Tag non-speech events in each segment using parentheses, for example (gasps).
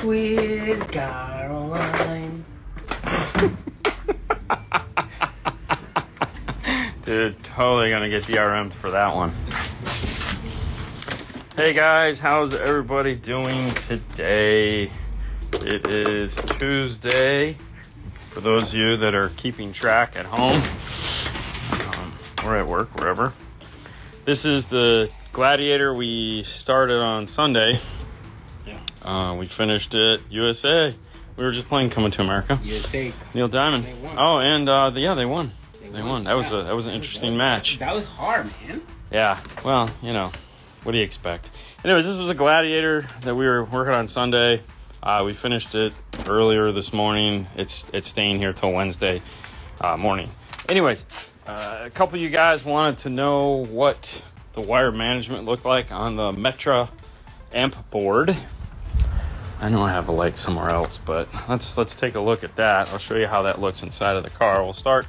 Sweet Caroline. (laughs) Dude, totally gonna get DRM'd for that one. Hey guys, how's everybody doing today? It is Tuesday. For those of you that are keeping track at home um, or at work, wherever. This is the Gladiator we started on Sunday. Yeah. Uh, we finished it USA. We were just playing Coming to America. USA. Neil Diamond. Oh, and uh, yeah, they won. They won. won. That was a that was an interesting match. That was hard, man. Yeah. Well, you know, what do you expect? Anyways, this was a gladiator that we were working on Sunday. Uh, we finished it earlier this morning. It's it's staying here till Wednesday uh, morning. Anyways, uh, a couple of you guys wanted to know what the wire management looked like on the Metra amp board. I know I have a light somewhere else, but let's let's take a look at that. I'll show you how that looks inside of the car. We'll start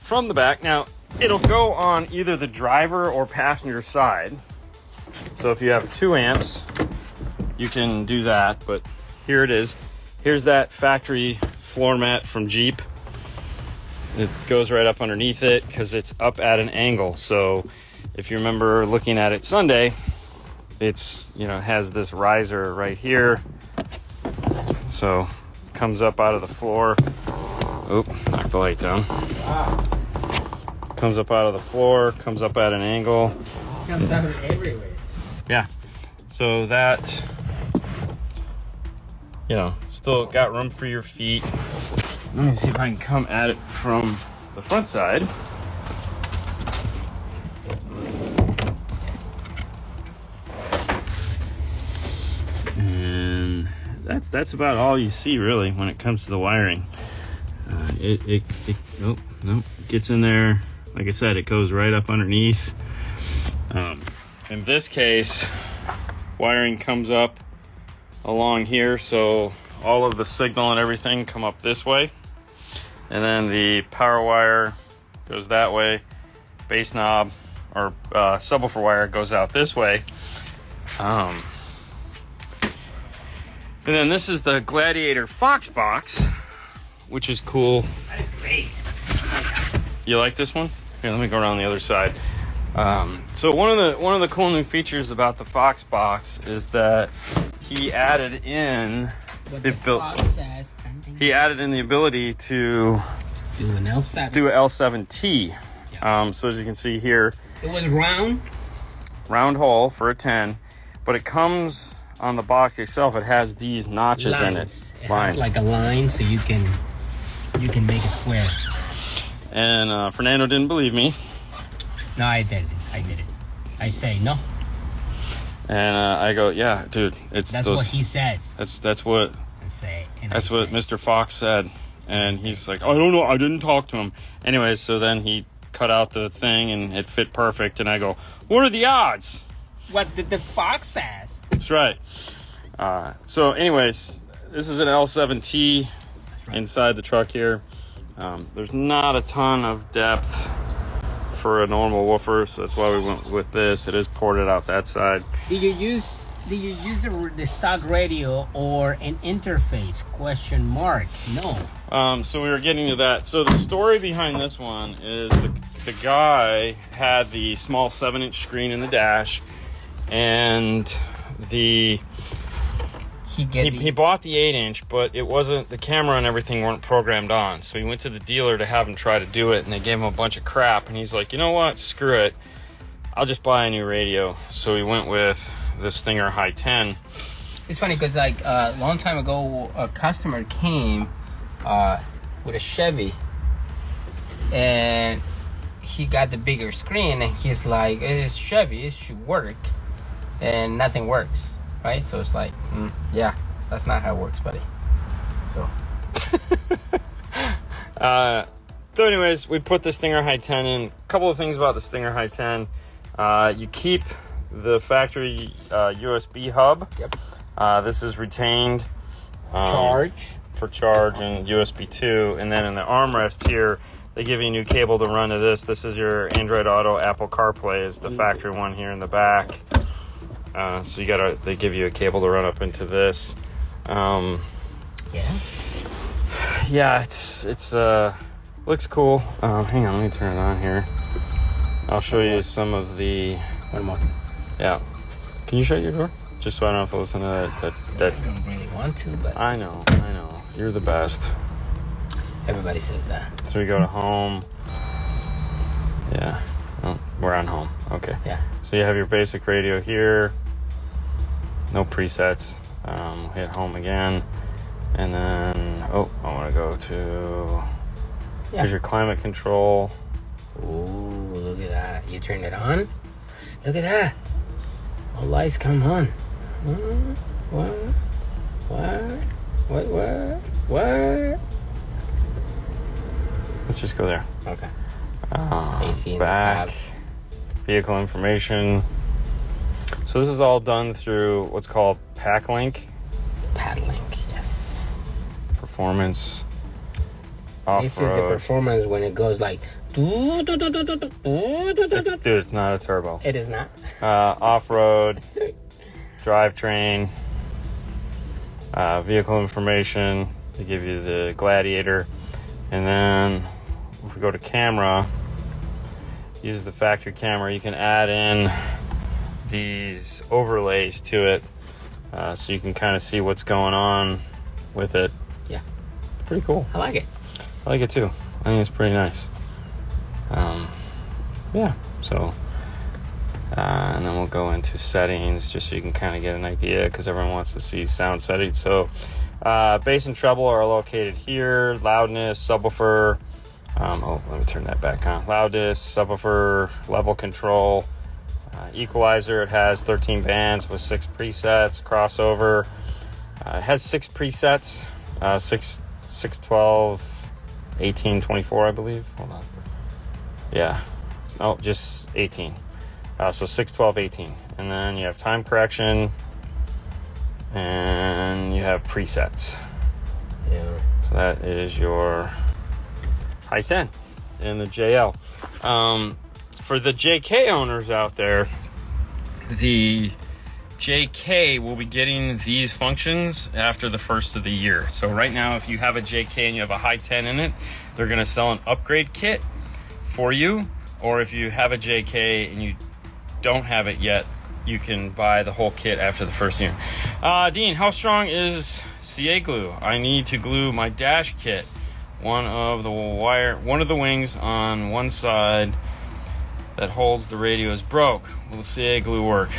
from the back. Now, it'll go on either the driver or passenger side. So if you have two amps, you can do that, but here it is. Here's that factory floor mat from Jeep. It goes right up underneath it because it's up at an angle. So if you remember looking at it Sunday, it's, you know, has this riser right here. So comes up out of the floor. Oop, knocked the light down. Comes up out of the floor, comes up at an angle. Comes out everywhere. Yeah. So that, you know, still got room for your feet. Let me see if I can come at it from the front side. That's that's about all you see really when it comes to the wiring. Uh, it, it, it nope, nope, gets in there. Like I said, it goes right up underneath. Um, in this case, wiring comes up along here, so all of the signal and everything come up this way. And then the power wire goes that way. Base knob or uh, subwoofer wire goes out this way. Um, and then this is the Gladiator Fox box, which is cool. That is great. You like this one? Here, let me go around the other side. Um, so one of the one of the cool new features about the Fox box is that he added in But the built- Fox says, something- he added in the ability to do an L7. do a L7T. Yeah. Um, so as you can see here, It was round. round hole for a 10, but it comes on the box itself. It has these notches lines. in It it, lines. like a line, so you can you can make it square. and uh, Fernando didn't believe me, No, I did it. I did it. I say no. and uh, I go, "Yeah, dude, it's That's those, what he says. that's that's what I say. And That's I what say. Mr. Fox said. And he's like, I don't know, I didn't talk to him. Anyways, so then he cut out the thing and it fit perfect. And I go, What are the odds? What did the fox says? That's right. Uh, so, anyways, this is an L7T inside the truck here. Um, there's not a ton of depth for a normal woofer, so that's why we went with this. It is ported out that side. Did you use did you use the, the stock radio or an interface? Question mark. No. Um, so we were getting to that. So the story behind this one is the, the guy had the small seven inch screen in the dash, and the He get he, the, he bought the eight inch, but it wasn't the camera and everything weren't programmed on. So he went to the dealer to have him try to do it, and they gave him a bunch of crap. And he's like, you know what? Screw it. I'll just buy a new radio. So he went with the Stinger High 10. It's funny because like a uh, long time ago, a customer came uh, with a Chevy, and he got the bigger screen, and he's like, "It's Chevy, it should work," and nothing works, right? So it's like, mm, yeah, that's not how it works, buddy. So (laughs) Uh, so, anyways, we put the Stinger High 10 in. A couple of things about the Stinger High 10. Uh, you keep the factory uh, USB hub. Yep. Uh, this is retained. um, charge. for charge and USB 2. And then in the armrest here, they give you a new cable to run to this. This is your Android Auto Apple CarPlay is the factory one here in the back. Uh, so you gotta, they give you a cable to run up into this. Um, Yeah. yeah, it's it's uh looks cool. Um, hang on, let me turn it on here. I'll show you some of the One more. yeah. Can you shut your door? Just so I don't have to listen to that that, that I don't really want to, but I know, I know. You're the best. everybody says that. So we go to home. Yeah. Oh, we're on home. Okay. Yeah. So you have your basic radio here. No presets. Um, hit home again. And then, oh, I want to go to. Yeah. Here's your climate control. Ooh, look at that. You turned it on. Look at that. All lights come on. What? What? What? What? What? What? Let's just go there. Okay. The back. Vehicle information. So this is all done through what's called PackLink Padlink, yes. Performance Off This is the performance when it goes like. Dude, it's not a turbo. It is not. uh, off-road, drivetrain, uh, vehicle information. They give you the Gladiator, and then if we go to camera, use the factory camera. You can add in these overlays to it, uh, so you can kind of see what's going on with it. Yeah. Pretty cool. I like it. I like it too. I think it's pretty nice. Um, yeah, so. Uh, and then we'll go into settings just so you can kind of get an idea because everyone wants to see sound settings. So, uh, bass and treble are located here, loudness, subwoofer. Um, oh, let me turn that back on. Loudness, subwoofer, level control, uh, equalizer. It has 13 bands with six presets, crossover. Uh, it has six presets, uh, six, 612, 18, 24, I believe. Hold on. Yeah. Oh, just 18. Uh, so 6, 12, 18. And then you have time correction and you have presets. Yeah. So that is your high 10 in the JL. Um, for the JK owners out there, the JK will be getting these functions after the first of the year. So right now, if you have a JK and you have a high 10 in it, they're going to sell an upgrade kit for you. Or if you have a JK and you don't have it yet, you can buy the whole kit after the first year. Uh, Dean, how strong is CA glue? I need to glue my dash kit. One of the wire, one of the wings on one side that holds the radio is broke. Will the CA glue work?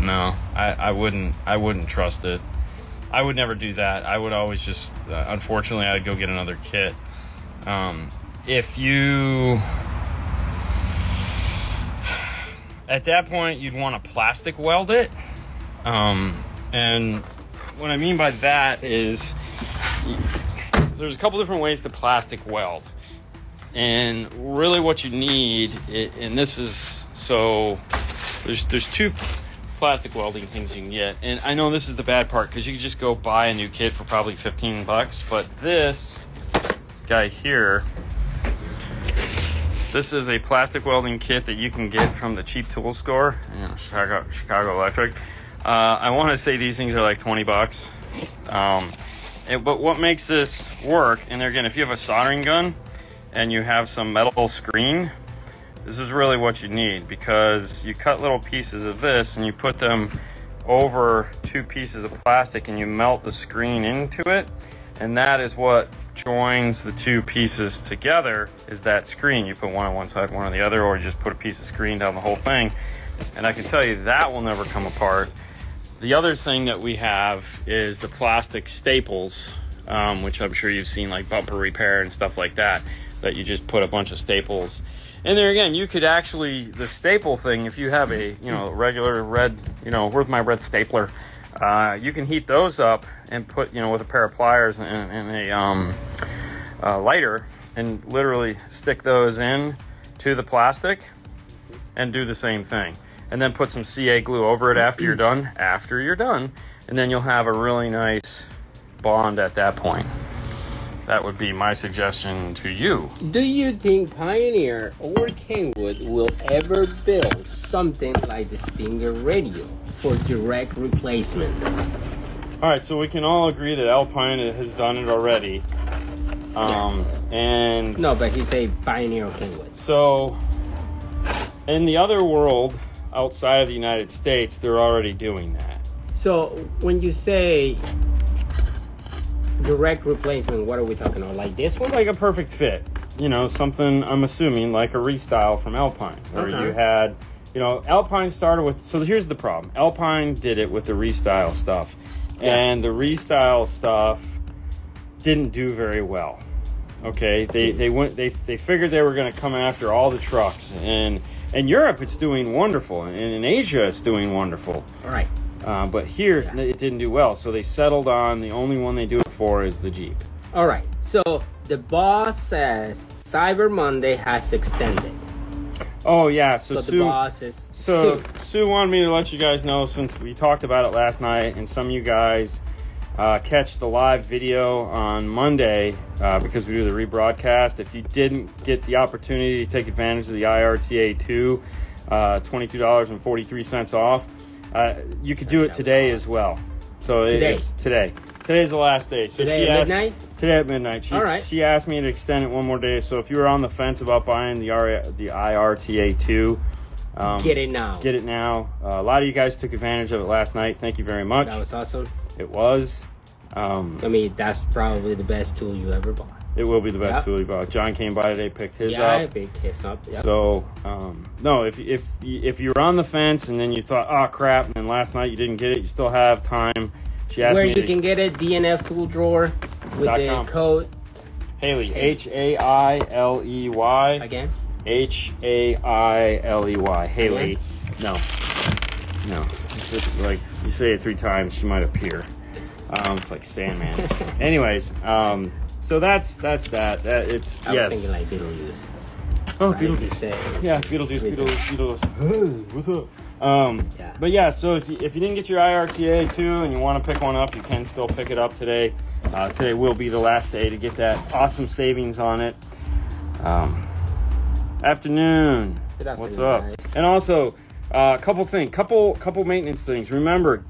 No, I, I wouldn't. I wouldn't trust it. I would never do that. I would always just, uh, unfortunately, I'd go get another kit. Um, if you, at that point, you'd want to plastic weld it. Um, and what I mean by that is, there's a couple different ways to plastic weld. And really, what you need, and this is so, there's there's two plastic welding things you can get. And I know this is the bad part because you can just go buy a new kit for probably 15 bucks. But this guy here, this is a plastic welding kit that you can get from the cheap tool store, you know, Chicago, Chicago Electric. Uh, I want to say these things are like 20 bucks. Um, and- but what makes this work, and again, if you have a soldering gun and you have some metal screen, this is really what you need because you cut little pieces of this and you put them over two pieces of plastic and you melt the screen into it. And that is what joins the two pieces together is that screen. You put one on one side one on the other or you just put a piece of screen down the whole thing. And i can tell you that will never come apart. The other thing that we have is the plastic staples um, which i'm sure you've seen like bumper repair and stuff like that that you just put a bunch of staples and there again, you could actually the staple thing. If you have a you know regular red you know worth my red stapler, uh, you can heat those up and put you know with a pair of pliers and, and a um, uh, lighter and literally stick those in to the plastic and do the same thing. And then put some CA glue over it after you're done. After you're done, and then you'll have a really nice bond at that point. That would be my suggestion to you. Do you think Pioneer or Kenwood will ever build something like the Stinger radio for direct replacement? All right, so we can all agree that Alpine has done it already. Um, Yes. And No, but he's a pioneer of Kenwood. so, in the other world, outside of the United States, they're already doing that. So when you say direct replacement, what are we talking about? Like this one? Like a perfect fit. You know, something I'm assuming like a restyle from Alpine, where Uh-huh. you had, you know, Alpine started with. So here's the problem: Alpine did it with the restyle stuff, Yeah. and the restyle stuff didn't do very well. Okay, they they went they they figured they were going to come after all the trucks, and in Europe it's doing wonderful, and in Asia it's doing wonderful. All right. Uh, but here Yeah. it didn't do well, so they settled on the only one they do it for is the Jeep. All right. So the boss says Cyber Monday has extended. Oh yeah, so, So Sue. the boss is So Sue. Wanted me to let you guys know since we talked about it last night, and some of you guys uh, catch the live video on Monday uh, because we do the rebroadcast. If you didn't get the opportunity to take advantage of the IRTA two, uh, twenty two dollars and forty three cents off, uh, you could do it today as well. So Today? it's today. Today's the last day. So Today she at asked, midnight? Today at midnight. She, All right. she asked me to extend it one more day. So if you were on the fence about buying the R, the IRTA two, um, Get it now. Get it now. Uh, a lot of you guys took advantage of it last night. Thank you very much. That was awesome. it was. Um, I mean, that's probably the best tool you ever bought. It will be the best Yep. tool you bought. John came by today, picked his yeah, up. big kiss up. Yep. So um, no, if if if you're on the fence and then you thought, oh crap, and then last night you didn't get it, you still have time. She asked Where you to, can get it, DNF tool drawer with the com. code Haley H A I L E Y again. H A I L E Y Haley. No, no. It's just like you say it three times, she might appear. Um, it's like Sandman. (laughs) Anyways, um, so that's that's that. That it's I was yes. thinking like Beetlejuice. oh, Right? Beetlejuice. Yeah, Beetlejuice, Beetlejuice, Beetlejuice. Hey, what's up? Um, Yeah. But yeah, so if you, if you didn't get your IRTA two and you want to pick one up, you can still pick it up today. Uh, today will be the last day to get that awesome savings on it. Um, afternoon. Good What's up? guys. And also, a couple things, couple couple maintenance things. Remember,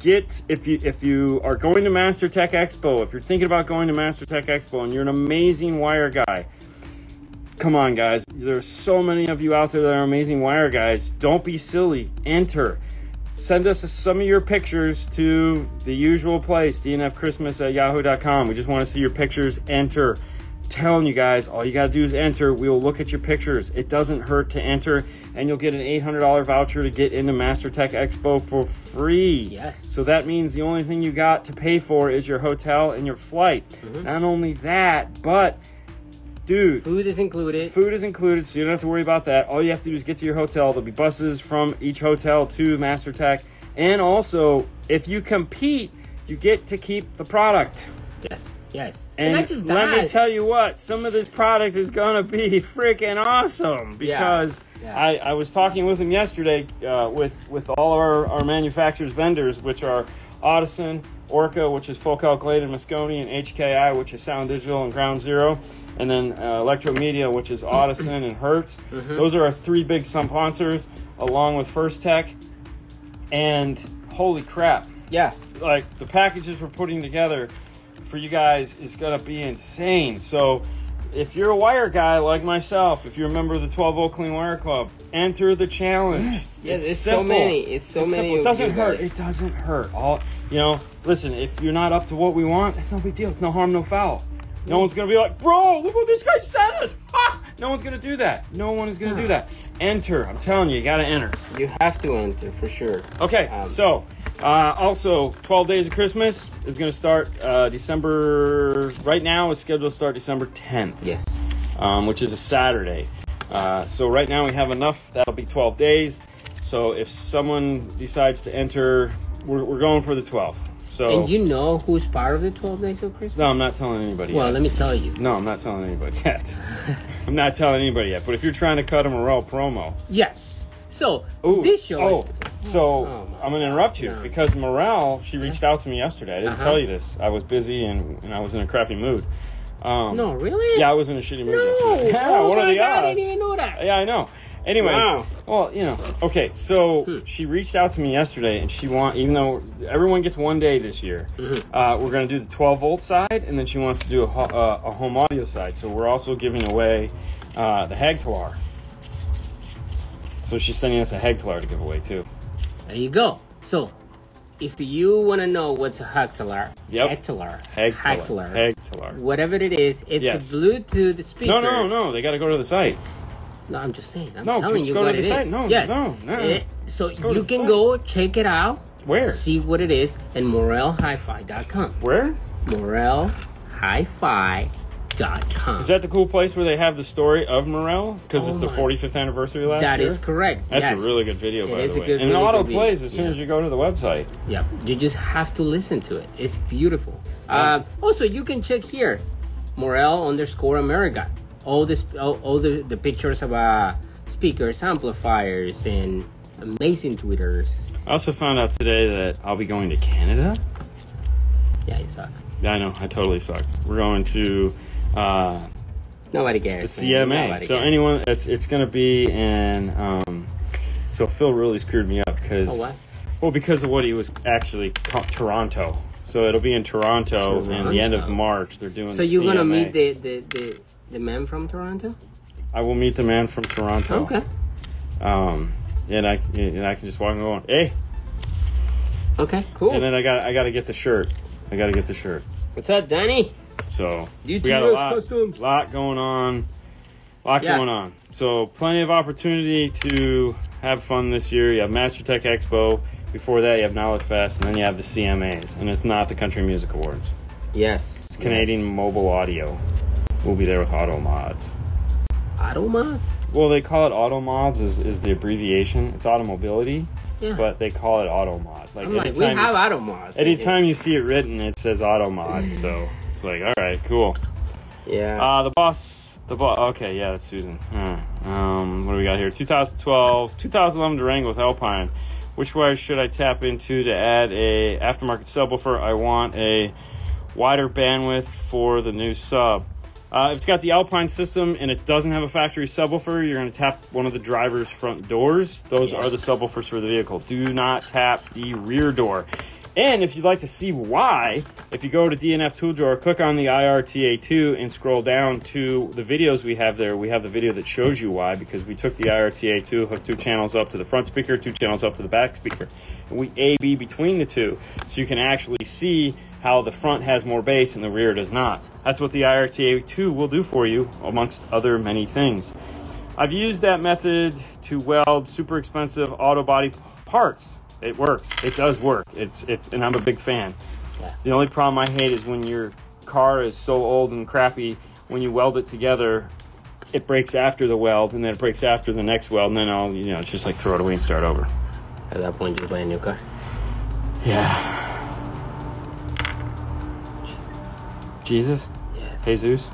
get if you if you are going to Master Tech Expo, if you're thinking about going to Master Tech Expo and you're an amazing wire guy, come on guys. There's so many of you out there that are amazing wire guys. Don't be silly. Enter. Send us some of your pictures to the usual place, dnfchristmas at yahoo.com. We just want to see your pictures. Enter. Telling you guys, all you got to do is enter. We will look at your pictures. It doesn't hurt to enter, and you'll get an $800 voucher to get into Master Tech Expo for free. Yes. So that means the only thing you got to pay for is your hotel and your flight. Mm-hmm. Not only that, but dude, Food is included. Food is included, so you don't have to worry about that. All you have to do is get to your hotel. There'll be buses from each hotel to Master Tech. And also, if you compete, you get to keep the product. Yes. Yes. And not just let me tell you what, some of this product is gonna be freaking awesome because Yeah. I, I was talking with him yesterday uh, with with all our, our manufacturers vendors, which are Audison, Orca, which is Full Calculated Mosconi, and HKI, which is Sound Digital and Ground Zero, and then uh, Electromedia, which is Audison and Hertz. Mm-hmm. Those are our three big sponsors, along with Firstech. And holy crap, Yeah. like the packages we're putting together for you guys is gonna be insane. So if you're a wire guy like myself, if you're a member of the 12 Volt Clean Wire Club, enter the challenge. Yes, yes, it's so many- it's so many. It doesn't hurt. guys. It doesn't hurt. All you know. Listen, if you're not up to what we want, it's no big deal. It's no harm, no foul. No one's gonna be like, bro, look what this guy sent us. Ha! No one's gonna do that. No one is gonna do that. Enter. I'm telling you, you gotta enter. You have to enter for sure. Okay, Um, so uh, also 12 Days of Christmas is going to start uh, December. Right now, it's scheduled to start December 10th, Yes. um, which is a Saturday. Uh, so right now we have enough. That'll be 12 days. So if someone decides to enter, we're, we're going for the 12th. So And you know who's part of the 12 Days of Christmas? no, I'm not telling anybody. Well, yet. let me tell you. no, I'm not telling anybody (laughs) yet. I'm not telling anybody yet. But if you're trying to cut a Morel promo, Yes. So, Ooh, this show oh, is. so Oh, I'm gonna interrupt you God. because Morel, she reached out to me yesterday. I didn't Uh-huh. tell you this. I was busy and, and I was in a crappy mood. Um, No, really? Yeah, I was in a shitty mood No. yesterday. (laughs) Yeah, oh what are the God, I odds? didn't even know that. Yeah, I know. Anyways, Wow. well, you know, okay. So Hmm. she reached out to me yesterday, and she want even though everyone gets one day this year, Mm-hmm. uh, we're gonna do the 12 volt side, and then she wants to do a, uh, a home audio side. So we're also giving away uh, the Hagtalar. So she's sending us a Hagtalar to give away too. There you go. So, if you want to know what's a Hectalar, Yep. Hectalar, Hagtalar. Hagtalar. whatever it is, it's Yes. a Bluetooth speaker. No, no, no. They got to go to the site. No, I'm just saying. I'm No, telling just you go to the is. site. No, yes. no, no. Eh, so to you can site. go check it out. Where? See what it is at morelhifi.com. Where? morelhifi.com. Is that the cool place where they have the story of Morel? Because Oh it's the 45th anniversary last That year. is correct. That's yes. a really good video, It by is the a way. good, and it auto plays as soon Yeah. as you go to the website. Yep. You just have to listen to it. It's beautiful. Uh, also, you can check here, Morel underscore America. All this, all, all the, the pictures of uh, speakers, amplifiers, and amazing tweeters. I also found out today that I'll be going to Canada. Yeah, you suck. Yeah, I know. I totally suck. We're going to uh, Nobody cares. the. CMA. Nobody So cares. anyone, it's it's going to be in. Um, so Phil really screwed me up because Oh, what? well because of what he was actually Toronto. So it'll be in Toronto, in the end of March. They're doing. So the you're gonna meet the, the, the, the man from Toronto? I will meet the man from Toronto. Okay. Um, and I and I can just walk and go, on, hey, Okay, cool. and then I got I got to get the shirt. I got to get the shirt. What's up, Danny? So we got a lot, Customs. lot going on, lot Yeah. going on. So plenty of opportunity to have fun this year. You have Master Tech Expo. Before that, you have Knowledge Fest, and then you have the CMAs, and it's not the Country Music Awards. Yes. It's Canadian Mobile Audio. We'll be there with Auto Mods. Automas? Well, they call it Auto Mods is, is the abbreviation. It's automobility, Yeah. but they call it Auto Mod. Like I'm like, we anytime have s- Automas. Anytime you see it written, it says Auto Mod. So it's like, all right, cool. Yeah. Uh, the boss, the boss. Okay, yeah, that's Susan. Um, what do we got here? 2012, 2011 Durango with Alpine. Which wire should I tap into to add a aftermarket subwoofer? I want a wider bandwidth for the new sub. Uh, if it's got the Alpine system and it doesn't have a factory subwoofer, you're going to tap one of the driver's front doors. Those are the subwoofers for the vehicle. Do not tap the rear door. And if you'd like to see why, if you go to DNF Tool Drawer, click on the IRTA2 and scroll down to the videos we have there. We have the video that shows you why because we took the IRTA2, hooked two channels up to the front speaker, two channels up to the back speaker, and we A/B between the two, so you can actually see how the front has more bass and the rear does not. That's what the IRTA2 will do for you, amongst other many things. I've used that method to weld super expensive auto body parts. It works. It does work. It's it's and I'm a big fan. Yeah. The only problem I hate is when your car is so old and crappy, when you weld it together, it breaks after the weld and then it breaks after the next weld and then I'll you know, it's just like throw it away and start over. At that point, just buy a new car. Yeah. Jesus? Yes. Jesus?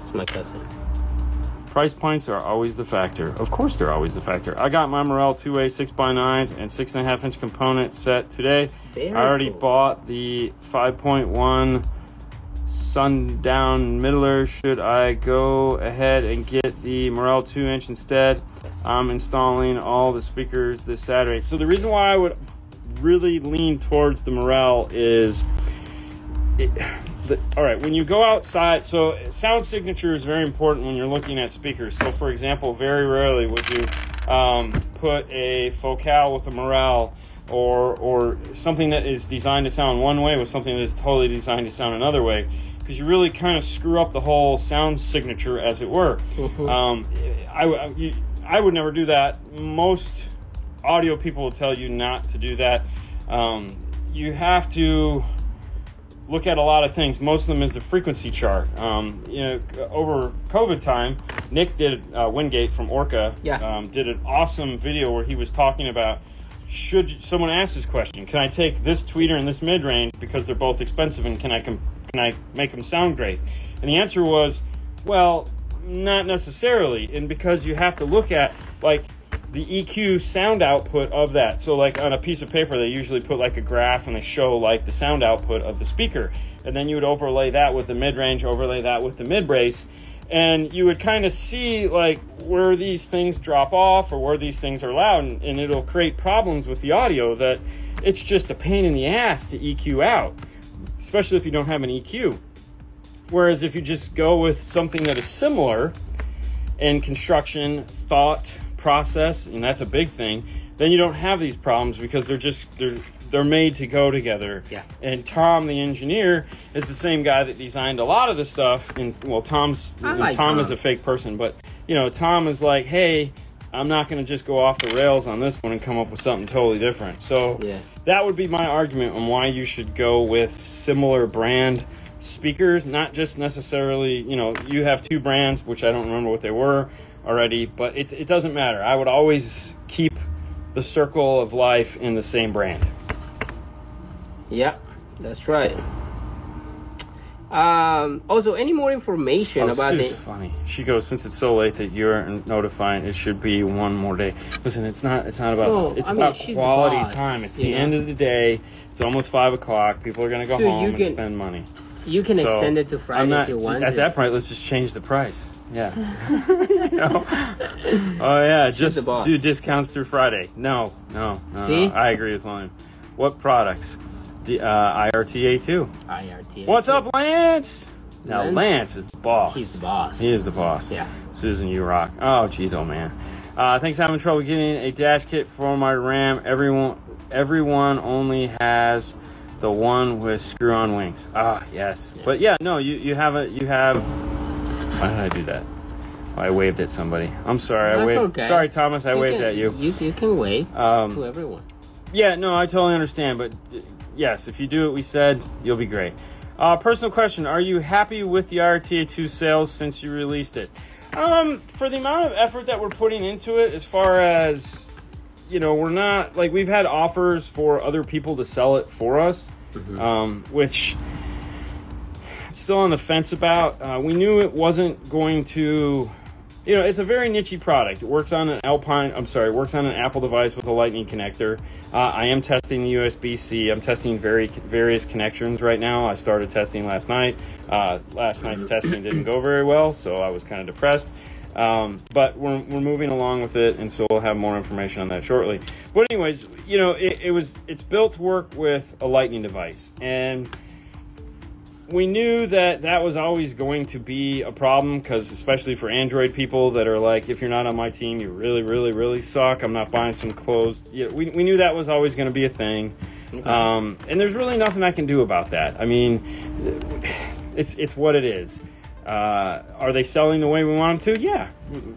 It's my cousin. Price points are always the factor. Of course, they're always the factor. I got my Morel 2A 6x9s and 6.5 inch component set today. Very I already cool. bought the 5.1 Sundown Middler. Should I go ahead and get the Morel 2 inch instead? Yes. I'm installing all the speakers this Saturday. So, the reason why I would really lean towards the Morel is. It, the, all right, when you go outside, so sound signature is very important when you're looking at speakers. So, for example, very rarely would you um, put a Focal with a Morel or or something that is designed to sound one way with something that is totally designed to sound another way, because you really kind of screw up the whole sound signature, as it were. Um, I, I, I would never do that. Most audio people will tell you not to do that. Um, you have to look at a lot of things. Most of them is a frequency chart. Um, you know, over COVID time, Nick did uh, Wingate from Orca. Yeah. Um, did an awesome video where he was talking about should someone ask this question: Can I take this tweeter and this mid range because they're both expensive, and can I com- can I make them sound great? And the answer was, well, not necessarily, and because you have to look at like the EQ sound output of that. So like on a piece of paper, they usually put like a graph and they show like the sound output of the speaker, and then you would overlay that with the mid range, overlay that with the mid bass, and you would kind of see like where these things drop off or where these things are loud, and, and it'll create problems with the audio that it's just a pain in the ass to EQ out, especially if you don't have an EQ. Whereas if you just go with something that is similar in construction, thought, process, and that's a big thing, then you don't have these problems because they're just they're they're made to go together. Yeah. And Tom, the engineer, is the same guy that designed a lot of the stuff. And well, Tom's like Tom Tom. is a fake person, but you know, Tom is like, hey. I'm not going to just go off the rails on this one and come up with something totally different. So Yeah. that would be my argument on why you should go with similar brand speakers, not just necessarily, you know, you have two brands, which I don't remember what they were already, but it, it doesn't matter. I would always keep the circle of life in the same brand. Yeah, that's right. Um, also, any more information Oh, about Sue's the? funny. She goes, since it's so late that you're notifying, it should be one more day. Listen, it's not. It's not about. No, it's I mean, about the quality boss, time. It's the know? end of the day. It's almost five o'clock. People are gonna go So home you and can- spend money. You can So, extend it to Friday not, if you want. At to. that point, let's just change the price. Yeah. You (laughs) know? Oh yeah, just do discounts through Friday. No, no, no. See? no. I agree with William. What products? D- uh, IRTA two. IRT. What's up, Lance? Now Lance? Lance is the boss. He's the boss. He is the boss. Yeah. Susan, you rock. Oh, jeez, oh man. Uh, thanks. Having trouble getting a dash kit for my RAM. Everyone, everyone only has the one with screw-on wings. Ah, yes. But yeah, no, you you have a you have. Why did I do that? I waved at somebody. I'm sorry. I waved. okay. Sorry, Thomas. I You waved can, at you. You, you can wave Um, to everyone. yeah, no, I totally understand, but yes, if you do what we said, you'll be great. Uh, personal question: Are you happy with the RTA2 sales since you released it? Um, for the amount of effort that we're putting into it, as far as you know, we're not like we've had offers for other people to sell it for us, um, which I'm still on the fence about. Uh, we knew it wasn't going to you know, it's a very nichey product. It works on an Alpine. I'm sorry, it works on an Apple device with a Lightning connector. Uh, I am testing the USB-C. I'm testing very various connections right now. I started testing last night. Uh, last night's (clears throat) testing didn't go very well, so I was kind of depressed. Um, but we're, we're moving along with it, and so we'll have more information on that shortly. But anyways, you know, it, it was it's built to work with a Lightning device, and we knew that that was always going to be a problem because especially for android people that are like if you're not on my team you really really really suck. I'm not buying some clothes. Yeah, we, we knew that was always going to be a thing. Um, and there's really nothing i can do about that. I mean it's it's what it is uh, are they selling the way we want them to? Yeah.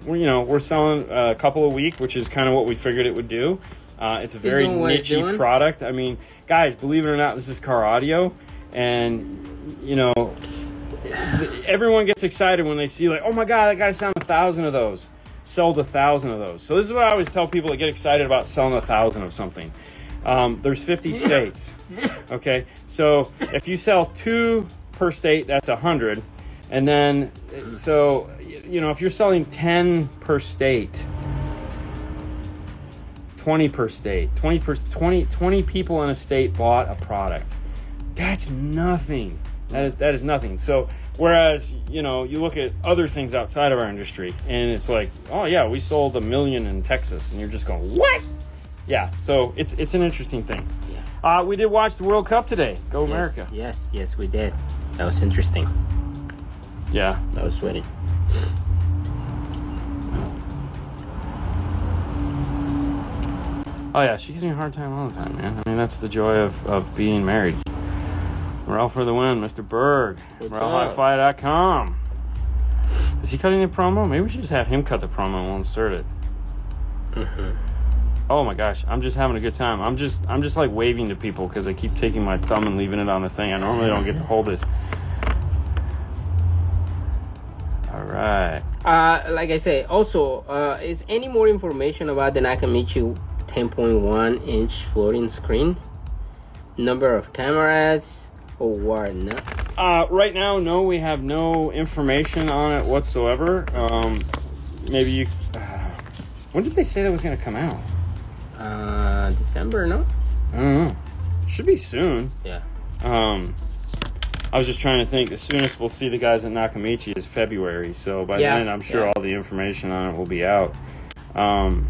We're, you know we're selling a couple a week which is kind of what we figured it would do. Uh, it's a very doing what it's niche product. I mean guys believe it or not this is car audio. And you know everyone gets excited when they see like oh my god that guy sold a thousand of those. Sold a thousand of those. So this is what i always tell people that get excited about selling a thousand of something. Um, there's 50 (laughs) states okay? So if you sell two per state that's a hundred and then so you know if you're selling 10 per state 20 per state 20 per 20 20 people in a state bought a product that's nothing. That is that is nothing. So whereas you know you look at other things outside of our industry, and it's like, oh yeah, we sold a million in Texas, and you're just going, what? Yeah. So it's it's an interesting thing. Yeah. Uh, we did watch the World Cup today. Go Yes, America. Yes, yes, we did. That was interesting. Yeah. That was sweaty. Oh yeah, she gives me a hard time all the time, man. I mean that's the joy of of being married. Morel for the win, Mr. Berg. morelhifi.com. Is he cutting the promo? Maybe we should just have him cut the promo and we'll insert it. Mm-hmm. Oh my gosh, I'm just having a good time. I'm just I'm just like waving to people because I keep taking my thumb and leaving it on the thing. I normally don't get to hold this. Right. Uh, like I say, also, uh, is any more information about the Nakamichi 10.1 inch floating screen? Number of cameras or whatnot? Uh, right now, no, we have no information on it whatsoever. Um, maybe you. Uh, when did they say that was going to come out? Uh, December, no? I don't know. Should be soon. Yeah. Um, I was just trying to think. The soonest we'll see the guys at Nakamichi is February. So by Yeah, then, I'm sure yeah. all the information on it will be out. Um,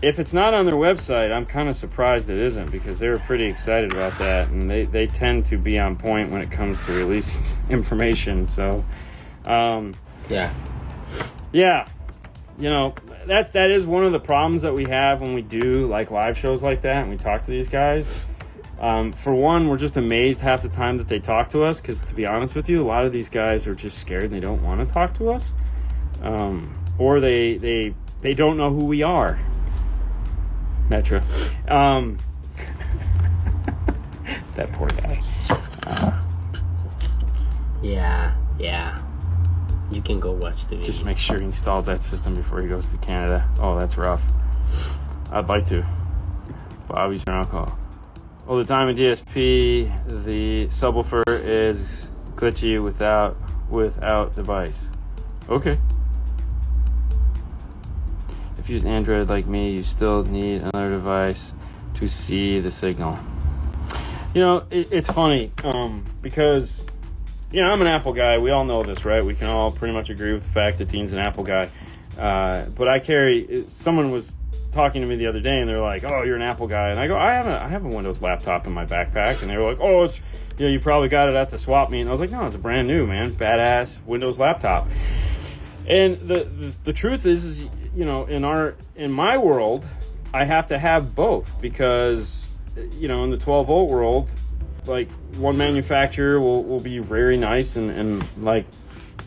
if it's not on their website, I'm kind of surprised it isn't because they were pretty excited about that, and they, they tend to be on point when it comes to releasing (laughs) information. So, um, Yeah. yeah, you know that's that is one of the problems that we have when we do like live shows like that and we talk to these guys. Um, for one, we're just amazed half the time that they talk to us because, to be honest with you, a lot of these guys are just scared and they don't want to talk to us, um, or they they they don't know who we are. Metra, um, (laughs) that poor guy. Yeah. Yeah. You can go watch the video. Just make sure he installs that system before he goes to Canada. Oh, that's rough. I'd like to. Bobby's your alcohol. Well, the Diamond DSP, the subwoofer is glitchy without without device. Okay. If you use Android like me, you still need another device to see the signal. You know, it, it's funny um, because you know, I'm an Apple guy. We all know this, right? We can all pretty much agree with the fact that Dean's an Apple guy. Uh, but I carry. Someone was talking to me the other day, and they're like, "Oh, you're an Apple guy," and I go, "I have a I have a Windows laptop in my backpack," and they were like, "Oh, it's you know, you probably got it at the swap meet." And I was like, "No, it's a brand new man, badass Windows laptop." And the the, the truth is, is, you know, in our in my world, I have to have both because, you know, in the 12 volt world, like one manufacturer will, will be very nice and, and like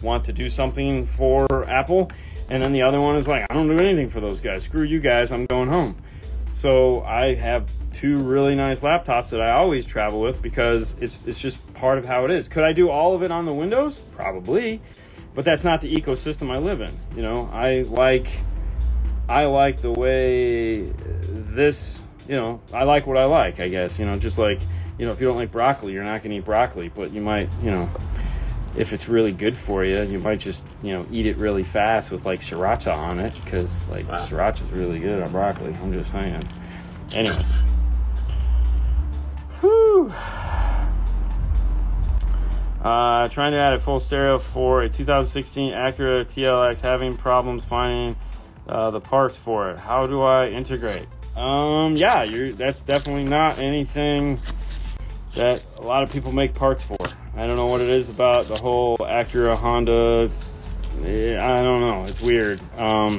want to do something for Apple, and then the other one is like, I don't do anything for those guys. Screw you guys, I'm going home. So I have two really nice laptops that I always travel with because it's it's just part of how it is. Could I do all of it on the Windows? Probably, but that's not the ecosystem I live in. You know, I like I like the way this. You know, I like what I like. I guess you know, just like you know, if you don't like broccoli, you're not going to eat broccoli, but you might, you know, if it's really good for you, you might just, you know, eat it really fast with like sriracha on it because like Wow. sriracha is really good on broccoli. I'm just saying. Anyways. Whew. Uh, trying to add a full stereo for a 2016 Acura TLX, having problems finding uh, the parts for it. How do I integrate? Um, yeah, you're. That's definitely not anything that a lot of people make parts for. I don't know what it is about the whole Acura Honda. eh, I don't know. It's weird. Um,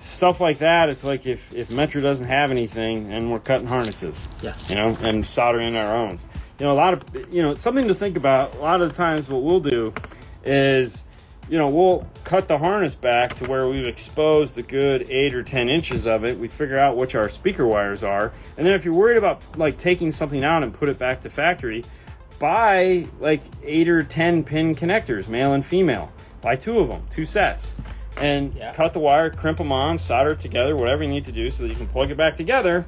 stuff like that. It's like if if Metra doesn't have anything and we're cutting harnesses, Yeah. you know, and soldering our own. You know, a lot of you know something to think about. A lot of the times, what we'll do is, you know, we'll cut the harness back to where we've exposed the good eight or ten inches of it. We figure out which our speaker wires are, and then if you're worried about like taking something out and put it back to factory, buy like eight or ten pin connectors, male and female. Buy two of them, two sets, and Yeah. cut the wire, crimp them on, solder it together, whatever you need to do, so that you can plug it back together.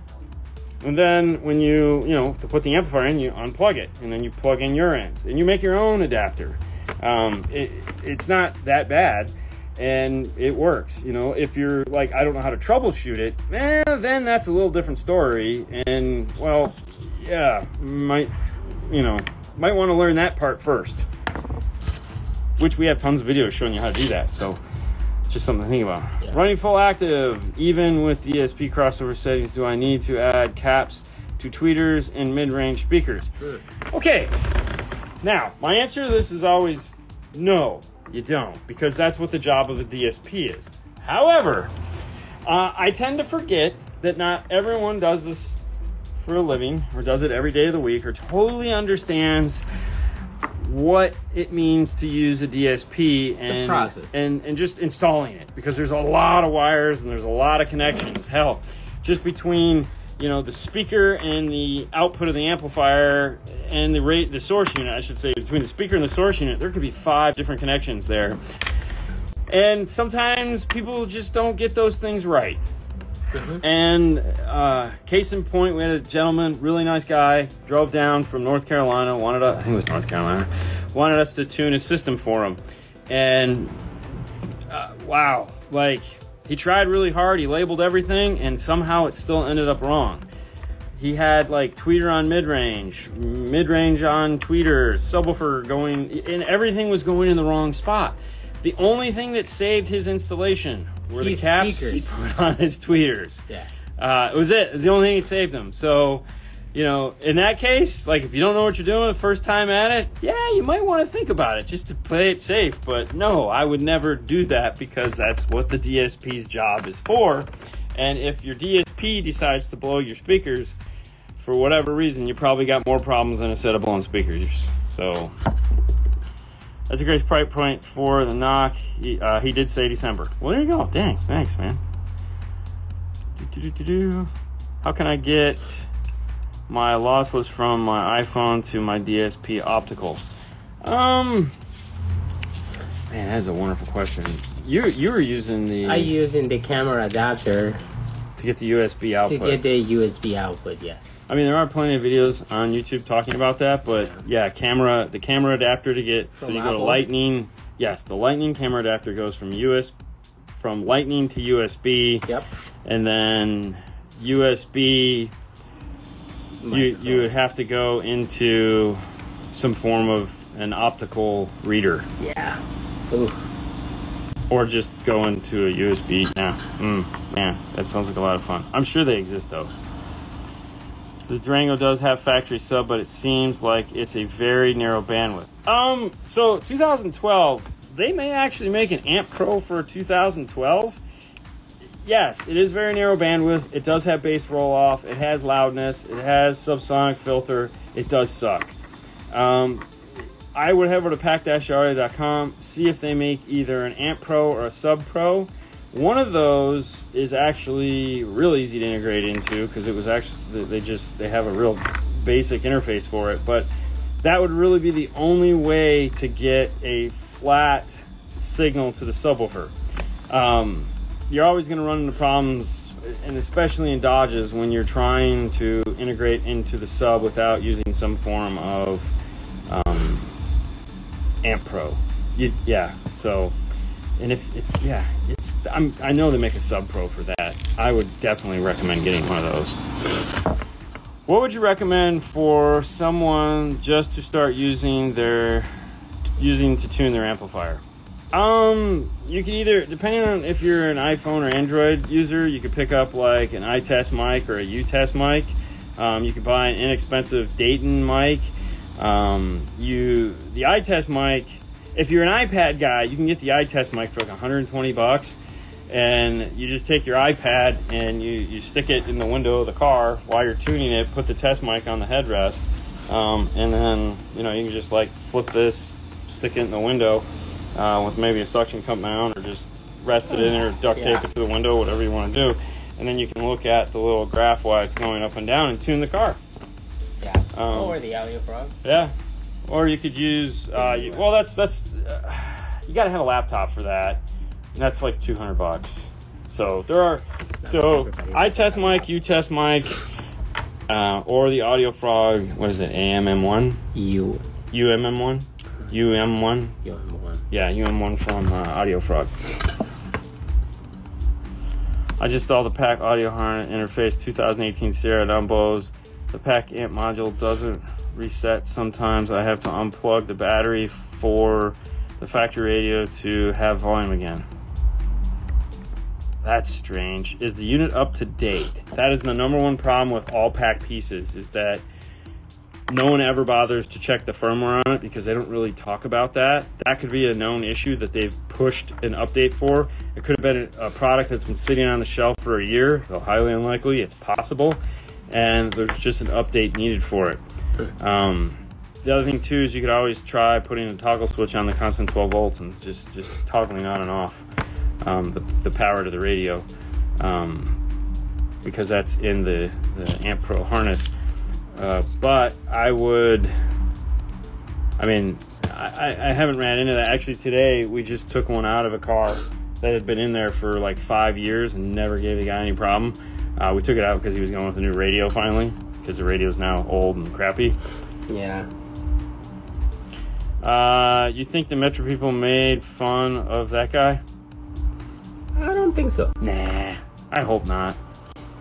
And then when you, you know, to put the amplifier in, you unplug it, and then you plug in your ends, and you make your own adapter. Um, it, it's not that bad, and it works. You know, if you're like, I don't know how to troubleshoot it, eh, then that's a little different story. And well, yeah, might, you know, might want to learn that part first. Which we have tons of videos showing you how to do that. So just something to think about. Yeah. Running full active, even with DSP crossover settings, do I need to add caps to tweeters and mid-range speakers? Okay. Now, my answer to this is always no, you don't, because that's what the job of the DSP is. However, uh, I tend to forget that not everyone does this for a living or does it every day of the week or totally understands what it means to use a DSP and and and just installing it because there's a lot of wires and there's a lot of connections. Hell, just between you know the speaker and the output of the amplifier and the rate the source unit, I should say, between the speaker and the source unit, there could be five different connections there. And sometimes people just don't get those things right. And uh, case in point, we had a gentleman, really nice guy, drove down from North Carolina, wanted us, I think it was North Carolina, wanted us to tune his system for him. And uh, wow, like he tried really hard, he labeled everything, and somehow it still ended up wrong. he had like tweeter on mid range, mid range on tweeter, subwoofer going, and everything was going in the wrong spot. The only thing that saved his installation were the caps he put on his tweeters. Yeah. Uh, it was it. It was the only thing that saved him. So, you know, in that case, like if you don't know what you're doing the first time at it, yeah, you might want to think about it just to play it safe. But no, I would never do that because that's what the DSP's job is for. And if your DSP decides to blow your speakers for whatever reason, you probably got more problems than a set of blown speakers. So that's a great price point for the knock. He, uh, he did say December. Well, there you go. Dang, thanks, man. How can I get my lossless from my iPhone to my DSP optical? Um, man, that's a wonderful question. You you were using the I using the camera adapter to get the USB output. to get the USB output. Yes. I mean, there are plenty of videos on YouTube talking about that, but yeah, camera the camera adapter to get so From you go to Lightning. Yes, the Lightning camera adapter goes from US from Lightning to USB, Yep. and then USB you Microphone. you would have to go into some form of an optical reader Yeah. Ooh. or just go into a USB. Yeah, mm, man, that sounds like a lot of fun. I'm sure they exist though. The Durango does have factory sub, but it seems like it's a very narrow bandwidth. Um, so 2012, they may actually make an Amp Pro for 2012. Yes, it is very narrow bandwidth. It does have bass roll off. It has loudness. It has subsonic filter. It does suck. Um, I would head over to pac-audio.com, see if they make either an Amp Pro or a Sub Pro. One of those is actually real easy to integrate into because it was actually they just they have a real basic interface for it. But that would really be the only way to get a flat signal to the subwoofer. Um, you're always going to run into problems, and especially in Dodges when you're trying to integrate into the sub without using some form of um, Amp Pro. You, yeah, so and if it's yeah, it's I'm, I know they make a sub pro for that. I would definitely recommend getting one of those. What would you recommend for someone just to start using their using to tune their amplifier? Um, you can either depending on if you're an iPhone or Android user, you could pick up like an iTest mic or a U-Test mic. Um, you could buy an inexpensive Dayton mic. Um, you the iTest mic. If you're an iPad guy, you can get the iTest mic for like 120 bucks, and you just take your iPad and you you stick it in the window of the car while you're tuning it. Put the test mic on the headrest, um, and then you know you can just like flip this, stick it in the window uh, with maybe a suction cup mount, or just rest it in or duct tape Yeah. it to the window, whatever you want to do, and then you can look at the little graph while it's going up and down and tune the car. Yeah. Um, or the audio frog. Yeah, or you could use. Uh, you, well, that's that's. Uh, you got to have a laptop for that. And that's like two hundred bucks. So there are. So I test mic, you test mic, uh, or the Audio Frog. What is it? AMM one, You. UMM one, UM one. You on one. Yeah, UM one from uh, Audio Frog. I just installed the PAC Audio Harness Interface 2018 Sierra Dumbos. The PAC amp module doesn't reset. Sometimes I have to unplug the battery for the factory radio to have volume again. That's strange. Is the unit up to date? That is the number one problem with all PAC pieces is that no one ever bothers to check the firmware on it because they don't really talk about that. That could be a known issue that they've pushed an update for. It could have been a product that's been sitting on the shelf for a year, though highly unlikely. It's possible, and there's just an update needed for it. Um, the other thing too is you could always try putting a toggle switch on the constant 12 volts and just just toggling on and off um, the, the power to the radio um, because that's in the, the Amp Pro harness. Uh, but I would, I mean, I, I haven't ran into that. Actually, today we just took one out of a car that had been in there for like five years and never gave the guy any problem. Uh, we took it out because he was going with a new radio finally, because the radio's now old and crappy. Yeah. Uh, you think the Metra people made fun of that guy? I don't think so. Nah, I hope not.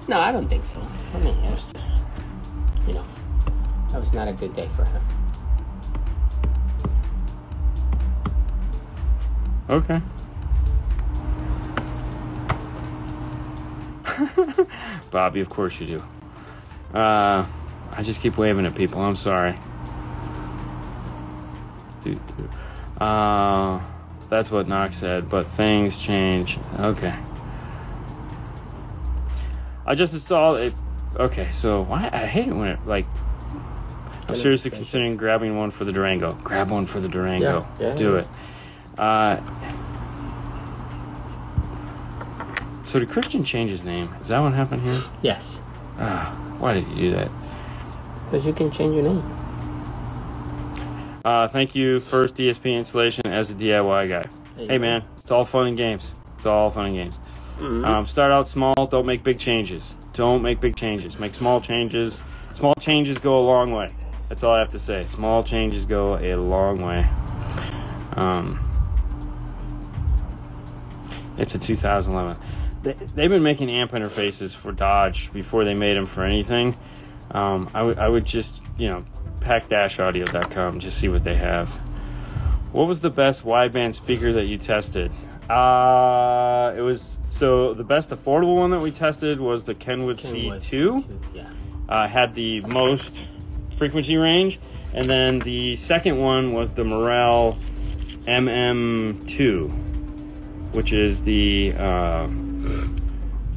No, I don't think so. I mean, it's just you know, that was not a good day for him. Okay. (laughs) Bobby, of course you do. Uh, I just keep waving at people. I'm sorry. Dude, uh, that's what Knox said, but things change. Okay. I just installed it. Okay, so why I hate it when it like. I'm seriously considering grabbing one for the Durango. Grab one for the Durango. Yeah, yeah, Do yeah. it. Uh, so did Christian change his name? Is that what happened here? Yes, Ah, why did you do that? because you can change your name. Uh, thank you, first DSP installation as a DIY guy. There you Hey man, it's all fun and games. It's all fun and games. Mhm. Um, start out small. Don't make big changes. Don't make big changes. Make small changes. Small changes go a long way. That's all I have to say. Small changes go a long way. Um, it's a 2011. They, they've been making amp interfaces for Dodge before they made them for anything. Um, I would- would just, you know, pac-audio.com, just see what they have. What was the best wideband speaker that you tested? Uh, it was so the best affordable one that we tested was the Kenwood Kenwood C2. Yeah. Uh, had the most frequency range, and then the second one was the Morel MM2, which is the uh,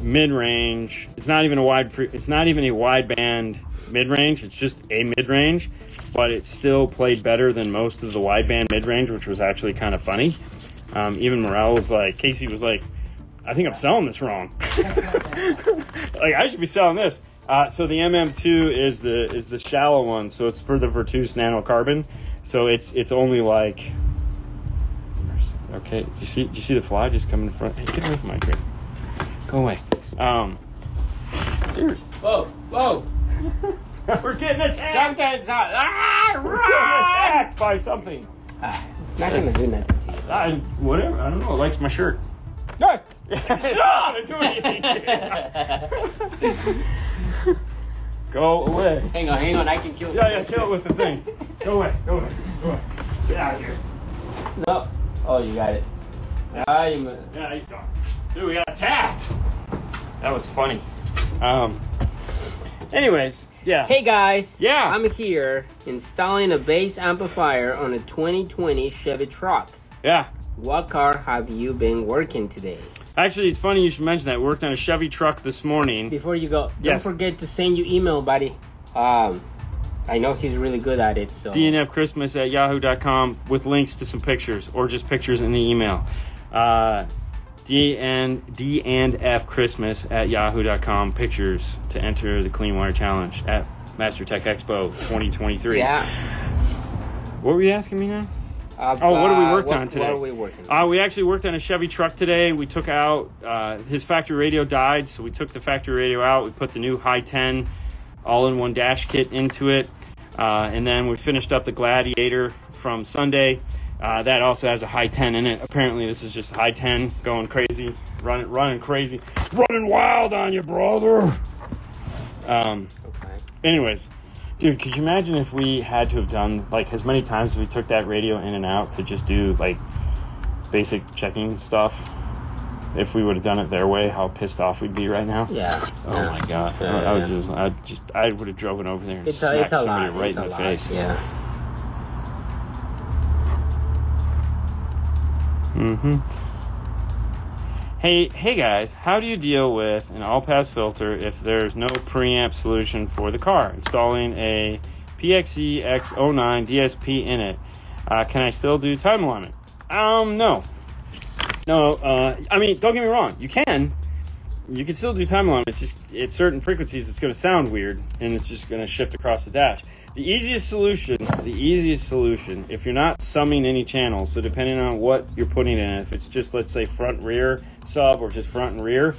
mid-range. It's not even a wide. Fre- it's not even a wideband mid-range. It's just a mid-range, but it still played better than most of the wide band mid-range, which was actually kind of funny. Um, even Morel was like, Casey was like, I think I'm selling this wrong. (laughs) like I should be selling this. Uh, so the MM2 is the is the shallow one. So it's for the Virtus Nano Carbon. So it's it's only like. Okay, do you see do you see the fly just coming in front? Hey, get away from my crib. Go away. Um, dude, Whoa, whoa! (laughs) we're getting attacked. Sometimes I, ah, We're getting attacked by something. ah, it's not gonna do nothing to you. I, whatever. I don't know. It likes my shirt. No. gonna do anything. Go away. Hang on, hang on. I can kill. It. Yeah, yeah, kill it with the thing. Go away, go away, go away. Get out of here. No. Oh, you got it. Ah, you. Yeah, he's gone. Dude, we got attacked. That was funny. Um. Anyways, yeah. Hey guys. Yeah. I'm here installing a bass amplifier on a 2020 Chevy truck. Yeah. What car have you been working today? Actually, it's funny you should mention that. We worked on a Chevy truck this morning. Before you go, Yes. don't forget to send you email, buddy. Um, I know he's really good at it. So DNFChristmas at yahoo.com with links to some pictures or just pictures in the email. Uh, D and D and F Christmas at yahoo.com pictures to enter the Clean Wire Challenge at Master Tech Expo 2023. yeah. What were you asking me now? Uh, Oh, what did we uh, work what- on today? What are we working on? Uh, we actually worked on a Chevy truck today. We took out uh, his factory radio died, so we took the factory radio out. We put the new High 10 all-in-one dash kit into it, uh, and then we finished up the Gladiator from Sunday. Uh, that also has a High 10 in it. Apparently, this is just High 10 going crazy, running, running crazy, running wild on you, brother. Um, okay. anyways, dude, could you imagine if we had to have done like as many times as we took that radio in and out to just do like basic checking stuff? If we would have done it their way, how pissed off we'd be right now. Yeah. Oh yeah. my god! Yeah, I, I was just, I just, I would have driven over there and It's smacked it's a somebody lot. right it's in the lot. face. Yeah. Mm-hmm. Hey, hey guys, how do you deal with an all-pass filter if there's no preamp solution for the car? Installing a PXE X09 DSP in it, uh, can I still do time alignment? Um, no, no. Uh, I mean, don't get me wrong, you can. You can still do time alignment. It's just at certain frequencies, it's going to sound weird, and it's just going to shift across the dash. The easiest solution, the easiest solution, if you're not summing any channels, so depending on what you're putting in, if it's just let's say front rear sub or just front and rear,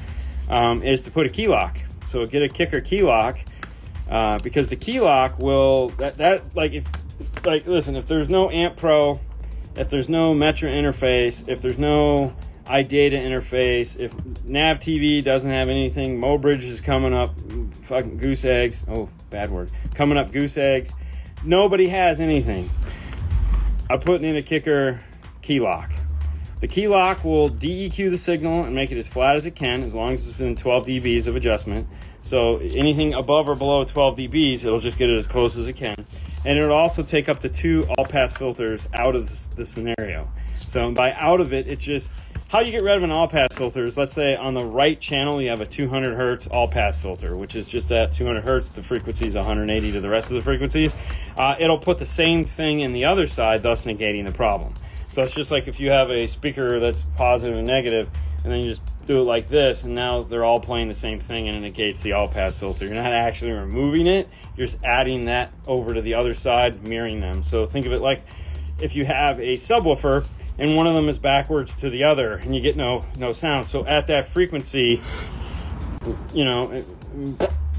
um, is to put a KeyLoc. So get a kicker KeyLoc uh, because the KeyLoc will that that like if like listen if there's no amp pro, if there's no Metra interface, if there's no iData interface. If Nav TV doesn't have anything, Mobridge is coming up. Fucking goose eggs. Oh, bad word. Coming up goose eggs. Nobody has anything. I'm putting in a kicker KeyLoc. The KeyLoc will DEQ the signal and make it as flat as it can, as long as it's within 12 dBs of adjustment. So anything above or below 12 dBs, it'll just get it as close as it can. And it'll also take up to two all-pass filters out of the, the scenario. So by out of it, it just how you get rid of an all-pass filter is let's say on the right channel you have a 200 hertz all-pass filter, which is just that 200 hertz. The frequency is 180 to the rest of the frequencies. Uh, it'll put the same thing in the other side, thus negating the problem. So it's just like if you have a speaker that's positive and negative, and then you just do it like this, and now they're all playing the same thing, and it negates the all pass filter. You're not actually removing it, you're just adding that over to the other side, mirroring them. So think of it like if you have a subwoofer and one of them is backwards to the other, and you get no no sound. So at that frequency, you know, it